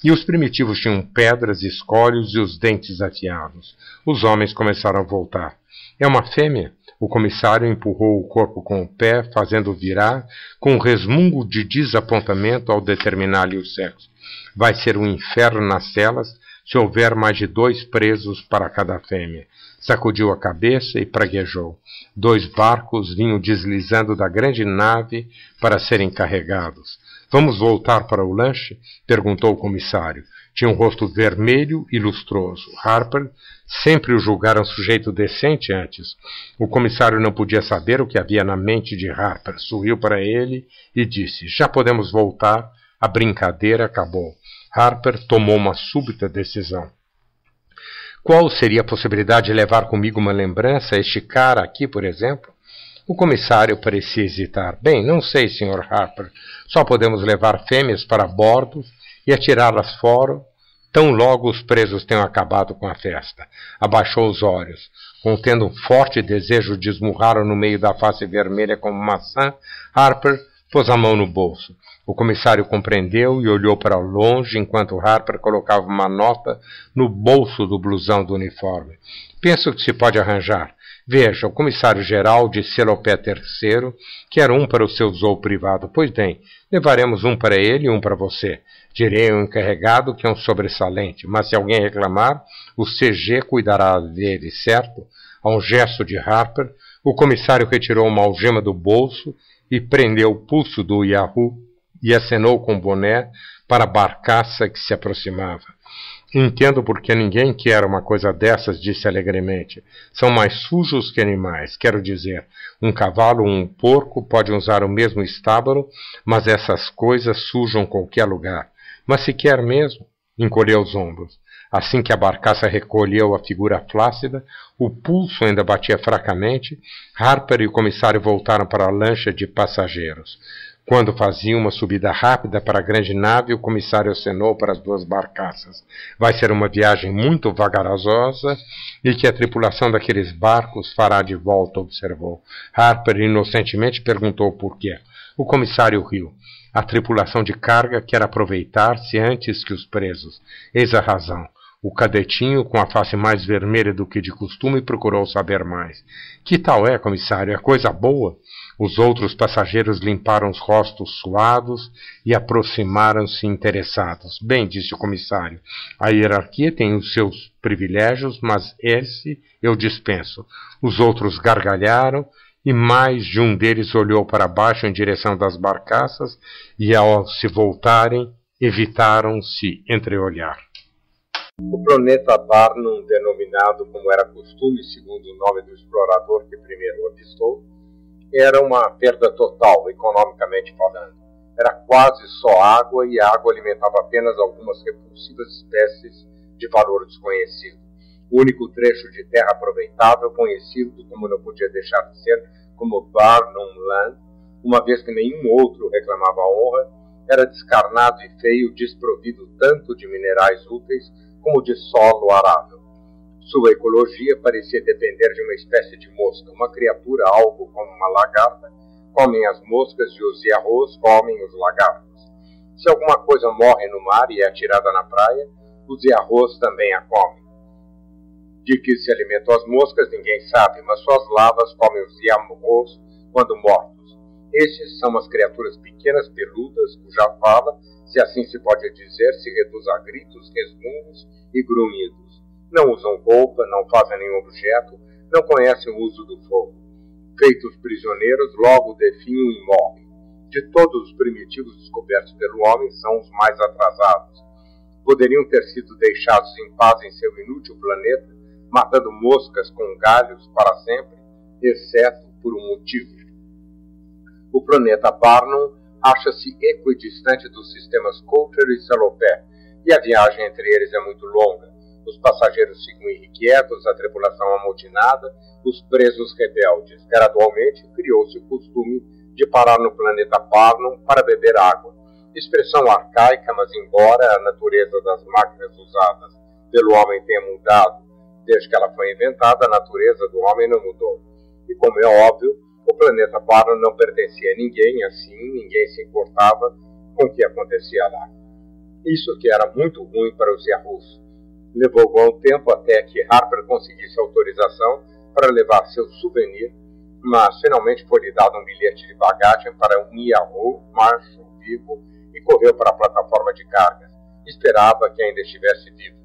e os primitivos tinham pedras, escolhos e os dentes afiados. Os homens começaram a voltar. É uma fêmea? O comissário empurrou o corpo com o pé, fazendo virar, com um resmungo de desapontamento ao determinar-lhe o sexo. Vai ser um inferno nas celas se houver mais de dois presos para cada fêmea. Sacudiu a cabeça e praguejou. Dois barcos vinham deslizando da grande nave para serem carregados. Vamos voltar para o lanche? perguntou o comissário. Tinha um rosto vermelho e lustroso. Harper sempre o julgara um sujeito decente antes. O comissário não podia saber o que havia na mente de Harper. Sorriu para ele e disse: Já podemos voltar. A brincadeira acabou. Harper tomou uma súbita decisão. Qual seria a possibilidade de levar comigo uma lembrança, este cara aqui, por exemplo? O comissário parecia hesitar. Bem, não sei, Sr. Harper. Só podemos levar fêmeas para bordo e atirá-las fora, tão logo os presos tenham acabado com a festa. Abaixou os olhos. Contendo um forte desejo de esmurrar no meio da face vermelha como maçã, Harper pôs a mão no bolso. O comissário compreendeu e olhou para longe enquanto Harper colocava uma nota no bolso do blusão do uniforme. Penso que se pode arranjar. Veja, o comissário-geral de Selopé III quer um para o seu zoo privado. Pois bem, levaremos um para ele e um para você. Direi ao encarregado que é um sobressalente, mas se alguém reclamar, o CG cuidará dele, certo? A um gesto de Harper, o comissário retirou uma algema do bolso e prendeu o pulso do Yahoo e acenou com o boné para a barcaça que se aproximava. Entendo porque ninguém quer uma coisa dessas, disse alegremente. São mais sujos que animais. Quero dizer, um cavalo ou um porco podem usar o mesmo estábulo, mas essas coisas sujam qualquer lugar. Mas se quer mesmo, encolheu os ombros. Assim que a barcaça recolheu a figura flácida, o pulso ainda batia fracamente, Harper e o comissário voltaram para a lancha de passageiros. Quando faziam uma subida rápida para a grande nave, o comissário acenou para as duas barcaças. Vai ser uma viagem muito vagarosa e que a tripulação daqueles barcos fará de volta, observou. Harper inocentemente perguntou por quê. O comissário riu. A tripulação de carga quer aproveitar-se antes que os presos. Eis a razão. O cadetinho, com a face mais vermelha do que de costume, procurou saber mais. Que tal é, comissário? É coisa boa? Os outros passageiros limparam os rostos suados e aproximaram-se interessados. Bem, disse o comissário, a hierarquia tem os seus privilégios, mas esse eu dispenso. Os outros gargalharam e mais de um deles olhou para baixo em direção das barcaças e, ao se voltarem, evitaram-se entreolhar. O planeta Barnum, denominado como era costume segundo o nome do explorador que primeiro avistou, era uma perda total, economicamente falando. Era quase só água e a água alimentava apenas algumas repulsivas espécies de valor desconhecido. O único trecho de terra aproveitável, conhecido como não podia deixar de ser como Barnum Land, uma vez que nenhum outro reclamava a honra, era descarnado e feio, desprovido tanto de minerais úteis como de solo arável. Sua ecologia parecia depender de uma espécie de mosca, uma criatura algo como uma lagarta, comem as moscas e os arroz comem os lagartos. Se alguma coisa morre no mar e é atirada na praia, os arroz também a comem. De que se alimentam as moscas ninguém sabe, mas suas lavas comem os yamros quando mortos. Estes são as criaturas pequenas peludas cuja fala, se assim se pode dizer, se reduz a gritos, resmungos e grunhidos. Não usam roupa, não fazem nenhum objeto, não conhecem o uso do fogo. Feitos prisioneiros, logo definham e morrem. De todos os primitivos descobertos pelo homem, são os mais atrasados. Poderiam ter sido deixados em paz em seu inútil planeta, matando moscas com galhos para sempre, exceto por um motivo. O planeta Barnum acha-se equidistante dos sistemas Coulter e Salopé, e a viagem entre eles é muito longa. Os passageiros ficam irrequietos, a tripulação amotinada, os presos rebeldes. Gradualmente criou-se o costume de parar no planeta Barnum para beber água. Expressão arcaica, mas embora a natureza das máquinas usadas pelo homem tenha mudado desde que ela foi inventada, a natureza do homem não mudou. E como é óbvio, o planeta Barnum não pertencia a ninguém, assim ninguém se importava com o que acontecia lá. Isso que era muito ruim para os Yahoos. Levou bom tempo até que Harper conseguisse autorização para levar seu souvenir, mas finalmente foi lhe dado um bilhete de bagagem para um Yahoo macho vivo e correu para a plataforma de cargas. Esperava que ainda estivesse vivo.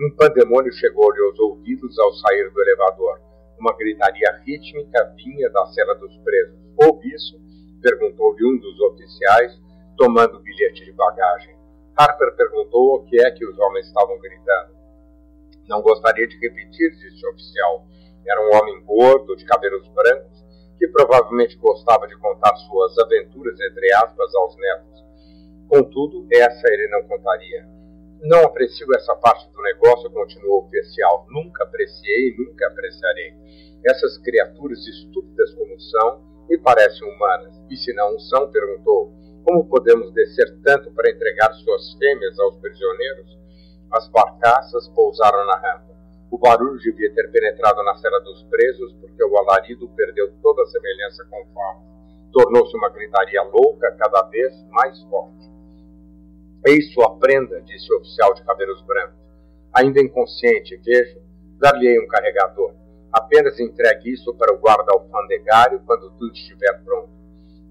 Um pandemônio chegou-lhe aos ouvidos ao sair do elevador. Uma gritaria rítmica vinha da cela dos presos. Ouve isso? perguntou-lhe um dos oficiais, tomando o bilhete de bagagem. Harper perguntou o que é que os homens estavam gritando. Não gostaria de repetir, disse o oficial. Era um homem gordo, de cabelos brancos, que provavelmente gostava de contar suas aventuras, entre aspas, aos netos. Contudo, essa ele não contaria. Não aprecio essa parte do negócio, continuou o oficial. Nunca apreciei e nunca apreciarei. Essas criaturas estúpidas como são, me parecem humanas. E se não são, perguntou, como podemos descer tanto para entregar suas fêmeas aos prisioneiros? As barcaças pousaram na rampa. O barulho devia ter penetrado na cela dos presos, porque o alarido perdeu toda a semelhança com o fato. Tornou-se uma gritaria louca, cada vez mais forte. Eis sua prenda, disse o oficial de cabelos brancos. Ainda inconsciente, vejo, dar-lhe-ei um carregador. Apenas entregue isso para o guarda alfandegário quando tudo estiver pronto.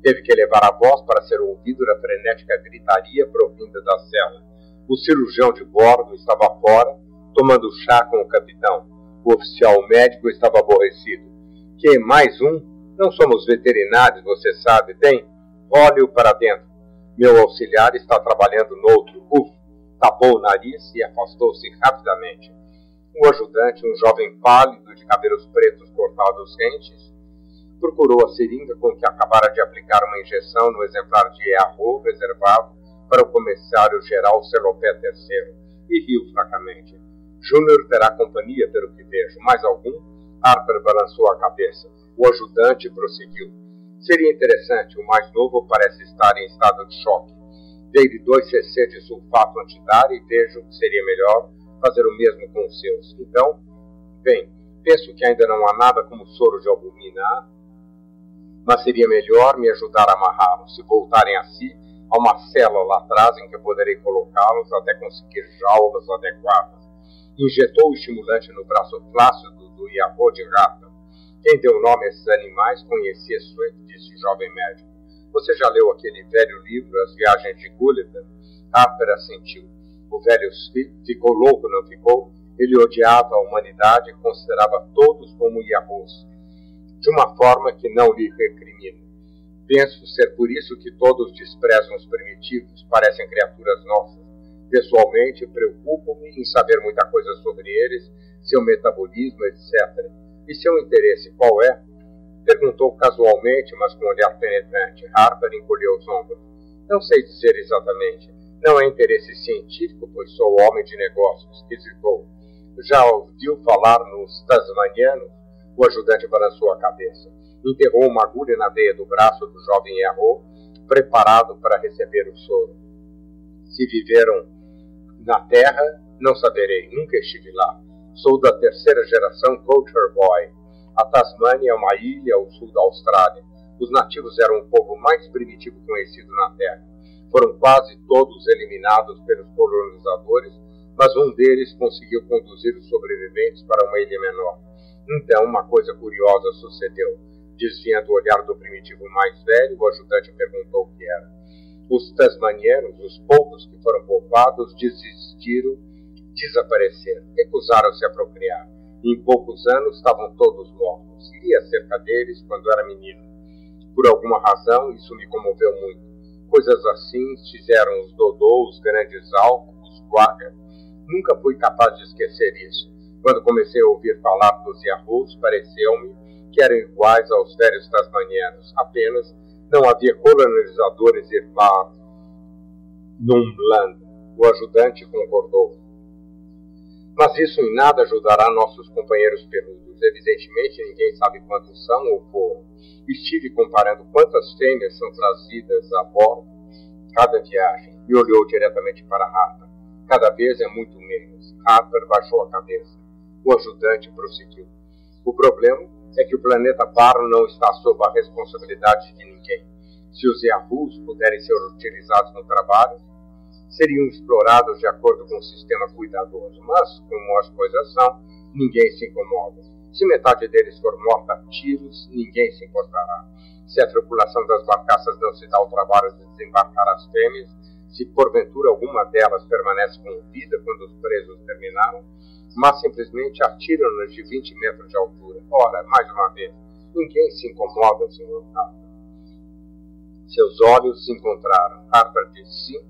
Teve que levar a voz para ser ouvido na frenética gritaria provinda da cela. O cirurgião de bordo estava fora, tomando chá com o capitão. O oficial médico estava aborrecido. Que mais um? Não somos veterinários, você sabe, bem? Olhe-o para dentro. Meu auxiliar está trabalhando noutro. Uf! Tapou o nariz e afastou-se rapidamente. O ajudante, um jovem pálido de cabelos pretos cortados rentes, procurou a seringa com que acabara de aplicar uma injeção no exemplar de Earro reservado para o comissário geral Celopé III e riu fracamente. Júnior terá companhia, pelo que vejo. Mais algum? Harper balançou a cabeça. O ajudante prosseguiu. Seria interessante, o mais novo parece estar em estado de choque. Dei-lhe dois cc de sulfato antidar e vejo que seria melhor fazer o mesmo com os seus. Então, bem, penso que ainda não há nada como soro de albumina, mas seria melhor me ajudar a amarrá-los. Se voltarem a si, há uma cela lá atrás em que poderei colocá-los até conseguir jaulas adequadas. Injetou o estimulante no braço flácido do Iabô de rata quem deu nome a esses animais conhecia Swift, disse o jovem médico. Você já leu aquele velho livro, As Viagens de Gulliver? Harper assentiu. O velho Swift ficou louco, não ficou? Ele odiava a humanidade e considerava todos como Yahoos, de uma forma que não lhe recrimina. Penso ser por isso que todos desprezam os primitivos, parecem criaturas nossas. Pessoalmente, preocupo-me em saber muita coisa sobre eles, seu metabolismo, etc e seu interesse qual é? Perguntou casualmente, mas com um olhar penetrante. Harper encolheu os ombros. Não sei dizer exatamente. Não é interesse científico, pois sou homem de negócios. Hesitou. Já ouviu falar nos tasmanianos? O ajudante balançou a cabeça. Enterrou uma agulha na veia do braço do jovem Erro, preparado para receber o soro. Se viveram na terra, não saberei. Nunca estive lá. Sou da terceira geração Culture Boy. A Tasmânia é uma ilha ao sul da Austrália. Os nativos eram o povo mais primitivo conhecido na Terra. Foram quase todos eliminados pelos colonizadores mas um deles conseguiu conduzir os sobreviventes para uma ilha menor. Então, uma coisa curiosa sucedeu. Desviando o olhar do primitivo mais velho, o ajudante perguntou o que era. Os tasmanieros, os poucos que foram poupados, desistiram, desapareceram, recusaram-se a procriar. Em poucos anos estavam todos mortos. Li acerca deles quando era menino. Por alguma razão, isso me comoveu muito. Coisas assim fizeram os Dodô, os grandes alcos, os Quagga. Nunca fui capaz de esquecer isso. Quando comecei a ouvir falar dos Yahoos, pareceu-me que eram iguais aos velhos tasmanianos, apenas não havia colonizadores irmãos num land. O ajudante concordou. Mas isso em nada ajudará nossos companheiros peludos. Evidentemente, ninguém sabe quantos são ou foram. Estive comparando quantas fêmeas são trazidas a bordo cada viagem e olhou diretamente para Harper. Cada vez é muito menos. Harper baixou a cabeça. O ajudante prosseguiu. O problema é que o planeta Barro não está sob a responsabilidade de ninguém. Se os Yahoos puderem ser utilizados no trabalho, seriam explorados de acordo com um sistema cuidadoso. Mas, como as coisas são, ninguém se incomoda. Se metade deles for morta a tiros, ninguém se importará. Se a tripulação das barcaças não se dá o trabalho de desembarcar as fêmeas, se porventura alguma delas permanece com vida quando os presos terminaram, mas simplesmente atiram-nas de 20 metros de altura. Ora, mais uma vez, ninguém se incomoda, Sr. Harper. Seus olhos se encontraram. Harper disse sim.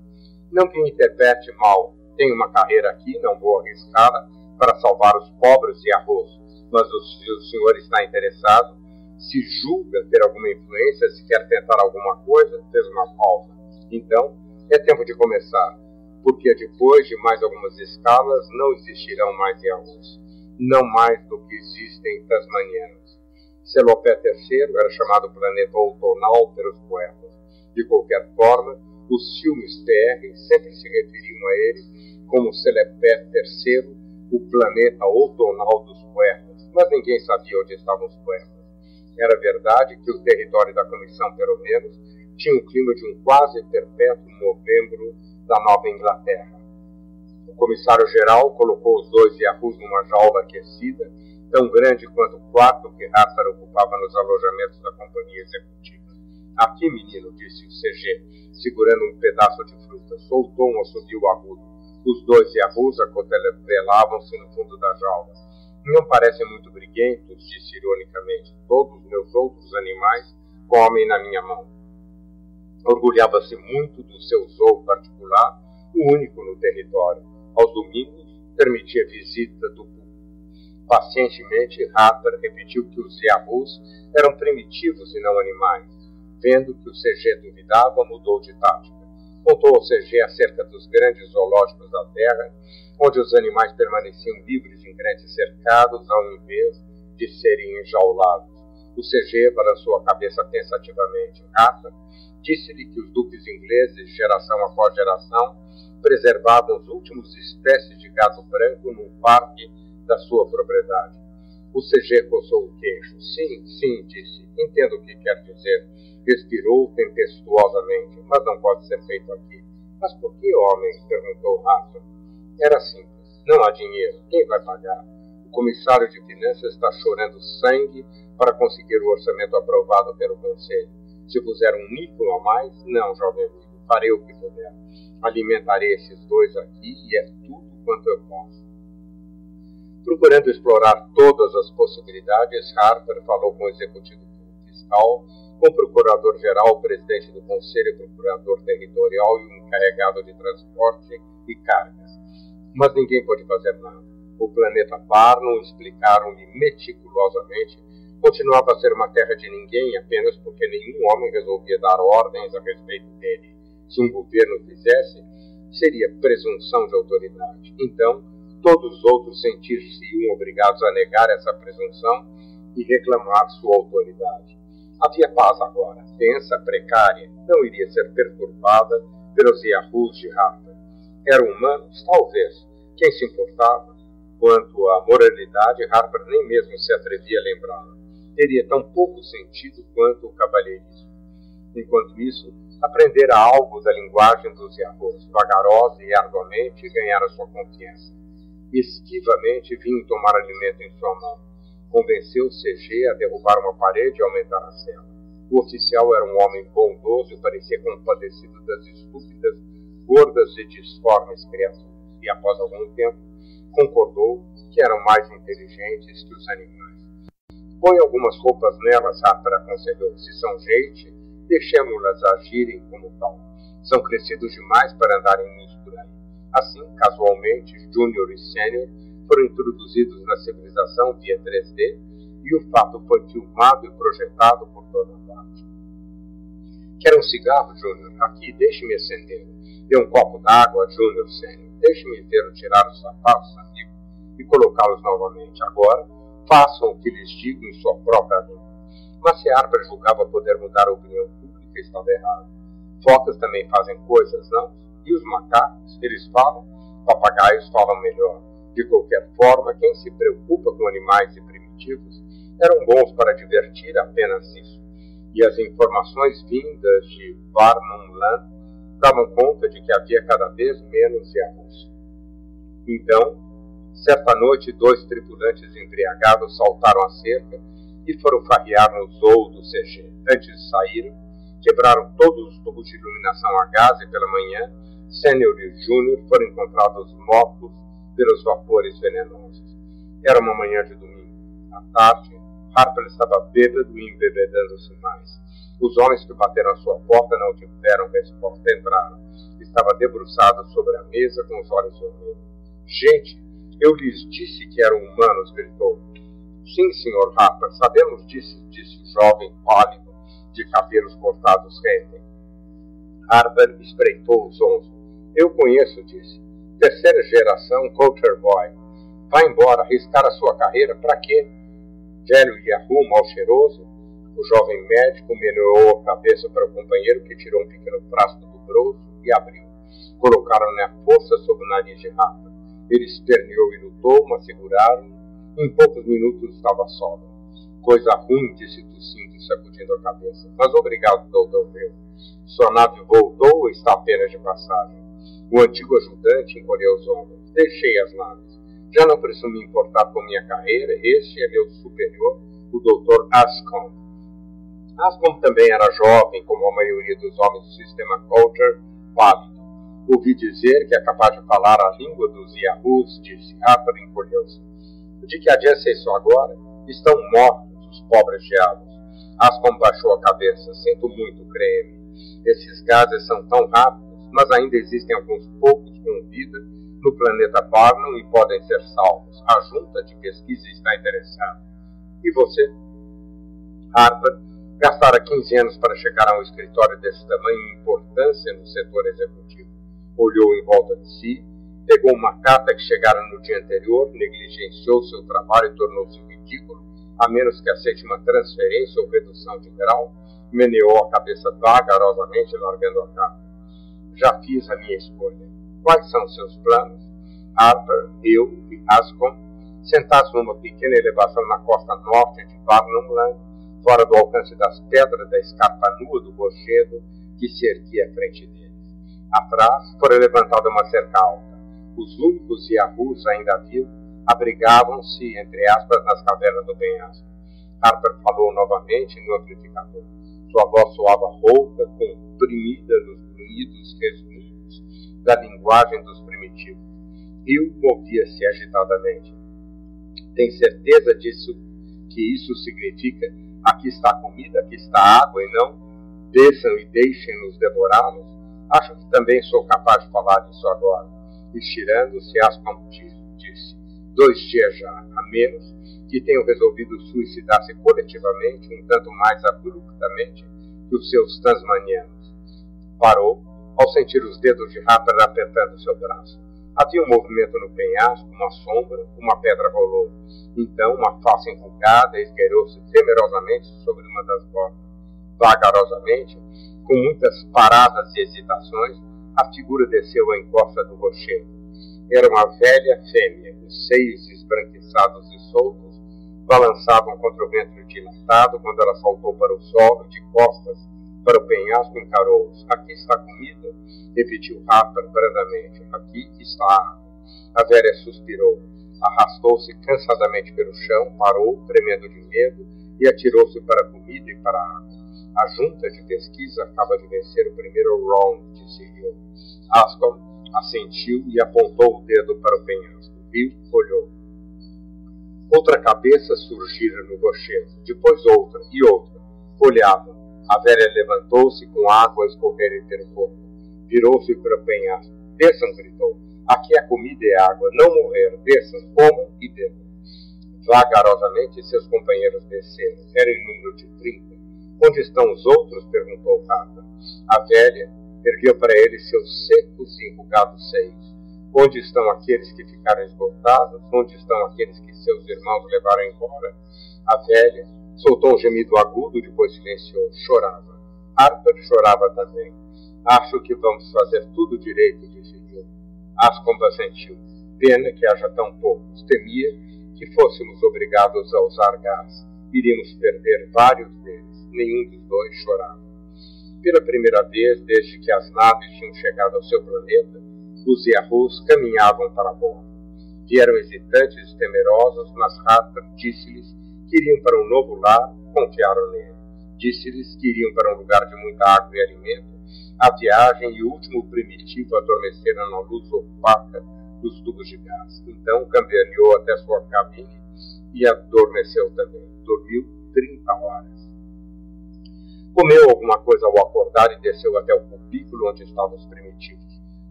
Não que interprete mal. Tenho uma carreira aqui, não vou arriscá-la para salvar os pobres e arroz. Mas se o senhor está interessado, se julga ter alguma influência, se quer tentar alguma coisa, fez uma pausa. Então, é tempo de começar, porque depois de mais algumas escalas não existirão mais Yahoos, não mais do que existem tasmanianos. Selopé III era chamado planeta outonal pelos poetas. De qualquer forma, os filmes TR sempre se referiam a ele como Selepé III, o planeta outonal dos poetas, mas ninguém sabia onde estavam os poetas. Era verdade que o território da comissão, pelo menos, tinha o clima de um quase perpétuo novembro da Nova Inglaterra. O comissário-geral colocou os dois Yahoos numa jaula aquecida, tão grande quanto o quarto que Harper ocupava nos alojamentos da companhia executiva. Aqui, menino, disse o CG, segurando um pedaço de fruta. Soltou um assobio agudo. Os dois Yahoos acotelavam-se no fundo da jaula. Não parecem muito briguentos, disse ironicamente. Todos os meus outros animais comem na minha mão. Orgulhava-se muito do seu zoo particular, o único no território. Aos domingos, permitia visita do público. Pacientemente, Harper repetiu que os Yahoos eram primitivos e não animais. Vendo que o CG duvidava, mudou de tática. Contou ao CG acerca dos grandes zoológicos da Terra, onde os animais permaneciam livres em grandes cercados, ao invés de serem enjaulados. O CG balançou a cabeça pensativamente. Harper disse-lhe que os duques ingleses, geração após geração, preservavam os últimos espécies de gato branco num parque da sua propriedade. O CG coçou o queixo. Sim, sim, disse. Entendo o que quer dizer. Respirou tempestuosamente. Mas não pode ser feito aqui. Mas por que, homem? perguntou Rafa. Era simples. Não há dinheiro. Quem vai pagar? O comissário de finanças está chorando sangue para conseguir o orçamento aprovado pelo Conselho. Se puser um níquel a mais, não, jovem amigo, farei o que puder. Alimentarei esses dois aqui e é tudo quanto eu posso. Procurando explorar todas as possibilidades, Harper falou com o executivo fiscal, com o procurador-geral, o presidente do conselho, o procurador territorial e o encarregado de transporte e cargas. Mas ninguém pode fazer nada. O planeta Barnum explicaram-lhe meticulosamente continuava a ser uma terra de ninguém apenas porque nenhum homem resolvia dar ordens a respeito dele. Se um governo fizesse, seria presunção de autoridade. Então, todos os outros sentir-se-iam obrigados a negar essa presunção e reclamar sua autoridade. Havia paz agora, tensa, precária, não iria ser perturbada pelos Yahoos de Harper. Eram humanos? Talvez. Quem se importava? Quanto à moralidade, Harper nem mesmo se atrevia a lembrá-la teria tão pouco sentido quanto o cavalheirismo. Enquanto isso, aprendera algo da linguagem dos Yahoos, vagarosa e arduamente ganhara sua confiança. Esquivamente vinha tomar alimento em sua mão. Convenceu o CG a derrubar uma parede e aumentar a cela. O oficial era um homem bondoso e parecia compadecido das estúpidas, gordas e disformes criaturas. E após algum tempo, concordou que eram mais inteligentes que os animais. Põe algumas roupas nelas, Harper aconselhou. Se são gente, deixemos-las agirem como tal. São crescidos demais para andarem nus por aí. Assim, casualmente, Júnior e Sênior foram introduzidos na civilização via 3D e o fato foi filmado e projetado por toda parte. Quer um cigarro, Júnior? Aqui, deixe-me acender. Dê um copo d'água, Júnior Sênior. Deixe-me ver tirar os sapatos, amigo, e colocá-los novamente. Agora, façam o que lhes digo em sua própria língua. Mas se Harper julgava poder mudar a opinião pública, estava errado. Focas também fazem coisas, não? E os macacos? Eles falam? Papagaios falam melhor. De qualquer forma, quem se preocupa com animais e primitivos eram bons para divertir apenas isso. E as informações vindas de Varnum davam conta de que havia cada vez menos erros. Então, certa noite, dois tripulantes embriagados saltaram a cerca e foram farrear no zoo do CG. Antes de sair, quebraram todos os tubos de iluminação a gás e pela manhã, Sênior e Júnior foram encontrados mortos pelos vapores venenosos. Era uma manhã de domingo. À tarde, Harper estava bêbado e embebedando-se mais. Os homens que bateram à sua porta não tiveram resposta, entraram. Estava debruçado sobre a mesa com os olhos vermelhos. Gente, eu lhes disse que eram humanos, gritou. Sim, senhor Harper, sabemos disso, disse o jovem pálido, de cabelos cortados rendem. Harper espreitou os onze. Eu conheço, disse. Terceira geração Coulter Boy. Vá embora, arriscar a sua carreira para quê? Velho Yahoo, mal cheiroso? O jovem médico meneou a cabeça para o companheiro, que tirou um pequeno frasco do grosso e abriu. Colocaram-lhe a força sobre o nariz de Harper. Ele esperneou e lutou, mas seguraram em poucos minutos estava sóbrio. Coisa ruim, disse tossindo, sacudindo a cabeça. Mas obrigado, doutor Will. Sua nave voltou ou está apenas de passagem? O antigo ajudante encolheu os ombros. Deixei as naves. Já não preciso me importar com minha carreira. Este é meu superior, o doutor Ascombe. Ascombe também era jovem, como a maioria dos homens do sistema Culture, pálido. Ouvi dizer que é capaz de falar a língua dos Yahoos, disse. Harper encolheu-se de que adianta isso agora? Estão mortos os pobres diabos. Ascom baixou a cabeça. Sinto muito, creme. Esses gases são tão rápidos, mas ainda existem alguns poucos com vida no planeta Barnum e podem ser salvos. A junta de pesquisa está interessada. E você? Harper gastara 15 anos para chegar a um escritório desse tamanho e importância no setor executivo. Olhou em volta de si pegou uma carta que chegara no dia anterior, negligenciou seu trabalho e tornou-se ridículo, a menos que aceite uma transferência ou redução de grau, meneou a cabeça vagarosamente, largando a carta. Já fiz a minha escolha. Quais são seus planos? Harper, eu e Ascom, sentados numa pequena elevação na costa norte de Barnumland, fora do alcance das pedras da escarpa nua do rochedo que se erguia à frente deles. Atrás, fora levantada uma cerca alta os únicos Yahoos ainda vivos abrigavam-se, entre aspas, nas cavernas do penhasco. Harper falou novamente no amplificador. Sua voz soava rouca, comprimida nos grunhidos resmundos da linguagem dos primitivos. Rio movia-se agitadamente. Tem certeza disso que isso significa aqui está comida, aqui está água e não desçam e deixem-nos devorá-los? Acho que também sou capaz de falar disso agora estirando-se às disse, dois dias já, a menos que tenham resolvido suicidar-se coletivamente, um tanto mais abruptamente que os seus tasmanianos. Parou ao sentir os dedos de Rapper apertando seu braço. Havia um movimento no penhasco, uma sombra, uma pedra rolou. Então, uma face enrugada esgueirou-se temerosamente sobre uma das bordas. Vagarosamente, com muitas paradas e hesitações, a figura desceu à encosta do rochedo. Era uma velha fêmea, os seios esbranquiçados e soltos balançavam contra o ventre dilatado quando ela saltou para o solo de costas para o penhasco encarou-os. Aqui está a comida, repetiu Harper brandamente. Aqui está a água. A velha suspirou, arrastou-se cansadamente pelo chão, parou, tremendo de medo, e atirou-se para a comida e para a água. A junta de pesquisa acaba de vencer o primeiro round, disse Hill. Ascom assentiu e apontou o dedo para o penhasco. Hill olhou. Outra cabeça surgira no rochedo, depois outra e outra. Olhavam. A velha levantou-se com água a escorrer pelo corpo. Virou-se para o penhasco. Desçam, gritou. Aqui é comida e água. Não morrer. Desçam, comam e bebam. Vagarosamente seus companheiros desceram. Era em número de trinta. Onde estão os outros? perguntou Rata. A velha ergueu para ele seus secos e enrugados seios. Onde estão aqueles que ficaram esgotados? Onde estão aqueles que seus irmãos levaram embora? A velha soltou um gemido agudo, depois silenciou. Chorava. Harper chorava também. Acho que vamos fazer tudo direito, disse Gil. Ascomb assentiu. Pena que haja tão poucos. Temia que fôssemos obrigados a usar gás. Iríamos perder vários deles. Nenhum dos dois chorava. Pela primeira vez desde que as naves tinham chegado ao seu planeta, os Yahoos caminhavam para a borda. Vieram hesitantes e temerosos, mas Harper disse-lhes que iriam para um novo lar, confiaram nele. Disse-lhes que iriam para um lugar de muita água e alimento. A viagem e o último primitivo adormeceram na luz opaca dos tubos de gás. Então cambaleou até sua cabine e adormeceu também. Dormiu 30 horas. Comeu alguma coisa ao acordar e desceu até o cubículo onde estavam os primitivos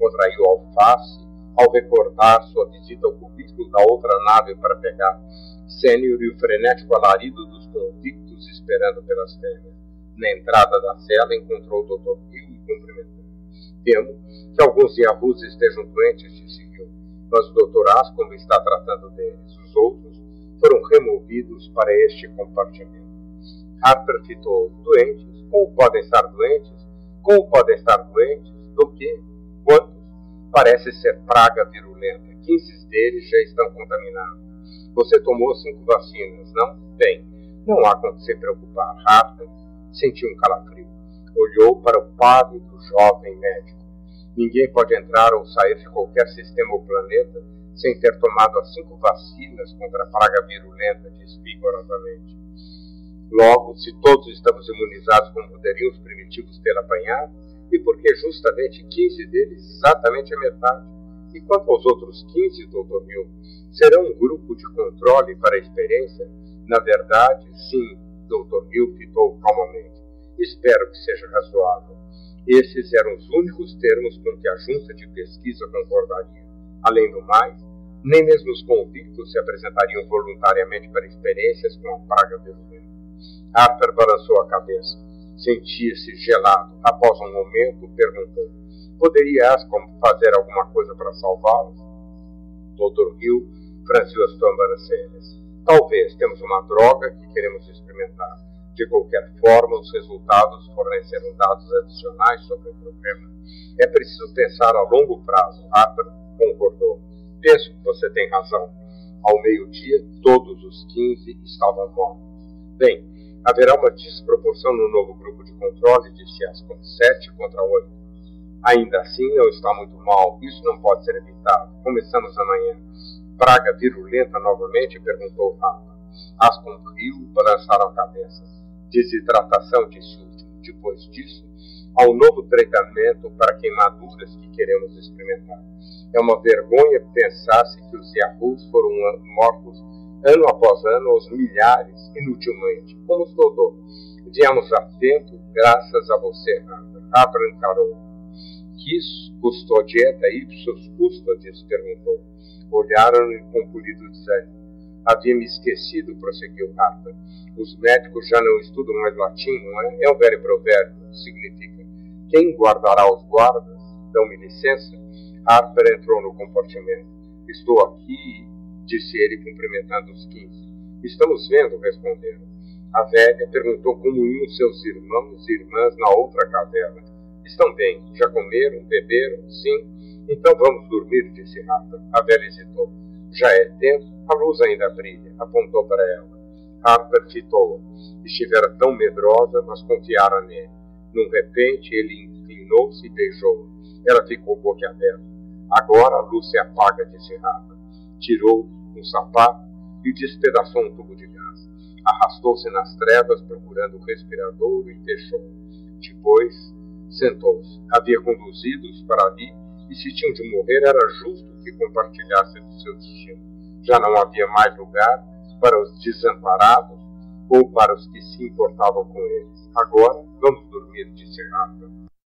contraiu alface ao recordar sua visita ao cubículo da outra nave para pegar Sênior e o frenético alarido dos convictos esperando pelas férias. Na entrada da cela encontrou o Dr. Hill e cumprimentou. Temo que alguns Yahoos estejam doentes, disse Hill, mas o Dr. Ascombe está tratando deles. Os outros foram removidos para este compartimento. Harper fitou doentes. Como podem estar doentes? Como podem estar doentes? Do que? Quantos? Parece ser praga virulenta. 15 deles já estão contaminados. Você tomou cinco vacinas, não? Bem, não há com se preocupar. Harper sentiu um calafrio. Olhou para o pálido jovem médico. Ninguém pode entrar ou sair de qualquer sistema ou planeta sem ter tomado as cinco vacinas contra a praga virulenta, disse vigorosamente. Logo, se todos estamos imunizados como poderiam os primitivos ter apanhado, e porque justamente 15 deles, exatamente a metade. E quanto aos outros 15, Dr. Hill, serão um grupo de controle para a experiência? Na verdade, sim, Dr. Hill fitou calmamente. Espero que seja razoável. Esses eram os únicos termos com que a junta de pesquisa concordaria. Além do mais, nem mesmo os convictos se apresentariam voluntariamente para experiências com a praga virulenta. Harper balançou a cabeça. Sentia-se gelado. Após um momento, perguntou: Poderia Ascom fazer alguma coisa para salvá-los? Dr. Hill franziu as sobrancelhas. Talvez temos uma droga que queremos experimentar. De qualquer forma, os resultados fornecerão dados adicionais sobre o problema. É preciso pensar a longo prazo. Harper concordou. Penso que você tem razão. Ao meio-dia, todos os 15 estavam mortos. Bem, Haverá uma desproporção no novo grupo de controle, disse Ascom, 7 contra 8. Ainda assim, não está muito mal. Isso não pode ser evitado. Começamos amanhã. Praga virulenta novamente? perguntou Rafa. Ascom riu, balançaram a cabeça. Desidratação, disse o último. Depois disso, um novo tratamento para queimaduras que queremos experimentar. É uma vergonha pensar-se que os Yahoos foram mortos ano após ano, aos milhares, inutilmente. Como os doutor, viemos a tempo graças a você, Abram encarou. Quis custou dieta ipsos custodis? perguntou. Olharam-lhe com polido desânimo. Havia me esquecido, prosseguiu Harper. Os médicos já não estudam mais latim, não é? É um velho provérbio. Significa: quem guardará os guardas? Dão-me licença? Harper entrou no compartimento. Estou aqui disse ele, cumprimentando os quinze. Estamos vendo, responderam. A velha perguntou como iam seus irmãos e irmãs na outra caverna. Estão bem, já comeram, beberam? Sim. Então vamos dormir, disse Harper. A velha hesitou. Já é tempo, a luz ainda brilha, apontou para ela. Harper fitou-a. Estivera tão medrosa, mas confiara nele. Num repente, ele inclinou-se e beijou. Ela ficou boquiaberta. Agora a luz se apaga, disse Rafa. Tirou um sapato e despedaçou um tubo de gás. Arrastou-se nas trevas procurando o respirador e fechou. Depois sentou-se. Havia conduzidos para ali e se tinham de morrer era justo que compartilhassem do seu destino. Já não havia mais lugar para os desamparados ou para os que se importavam com eles. Agora vamos dormir, disse Rafa.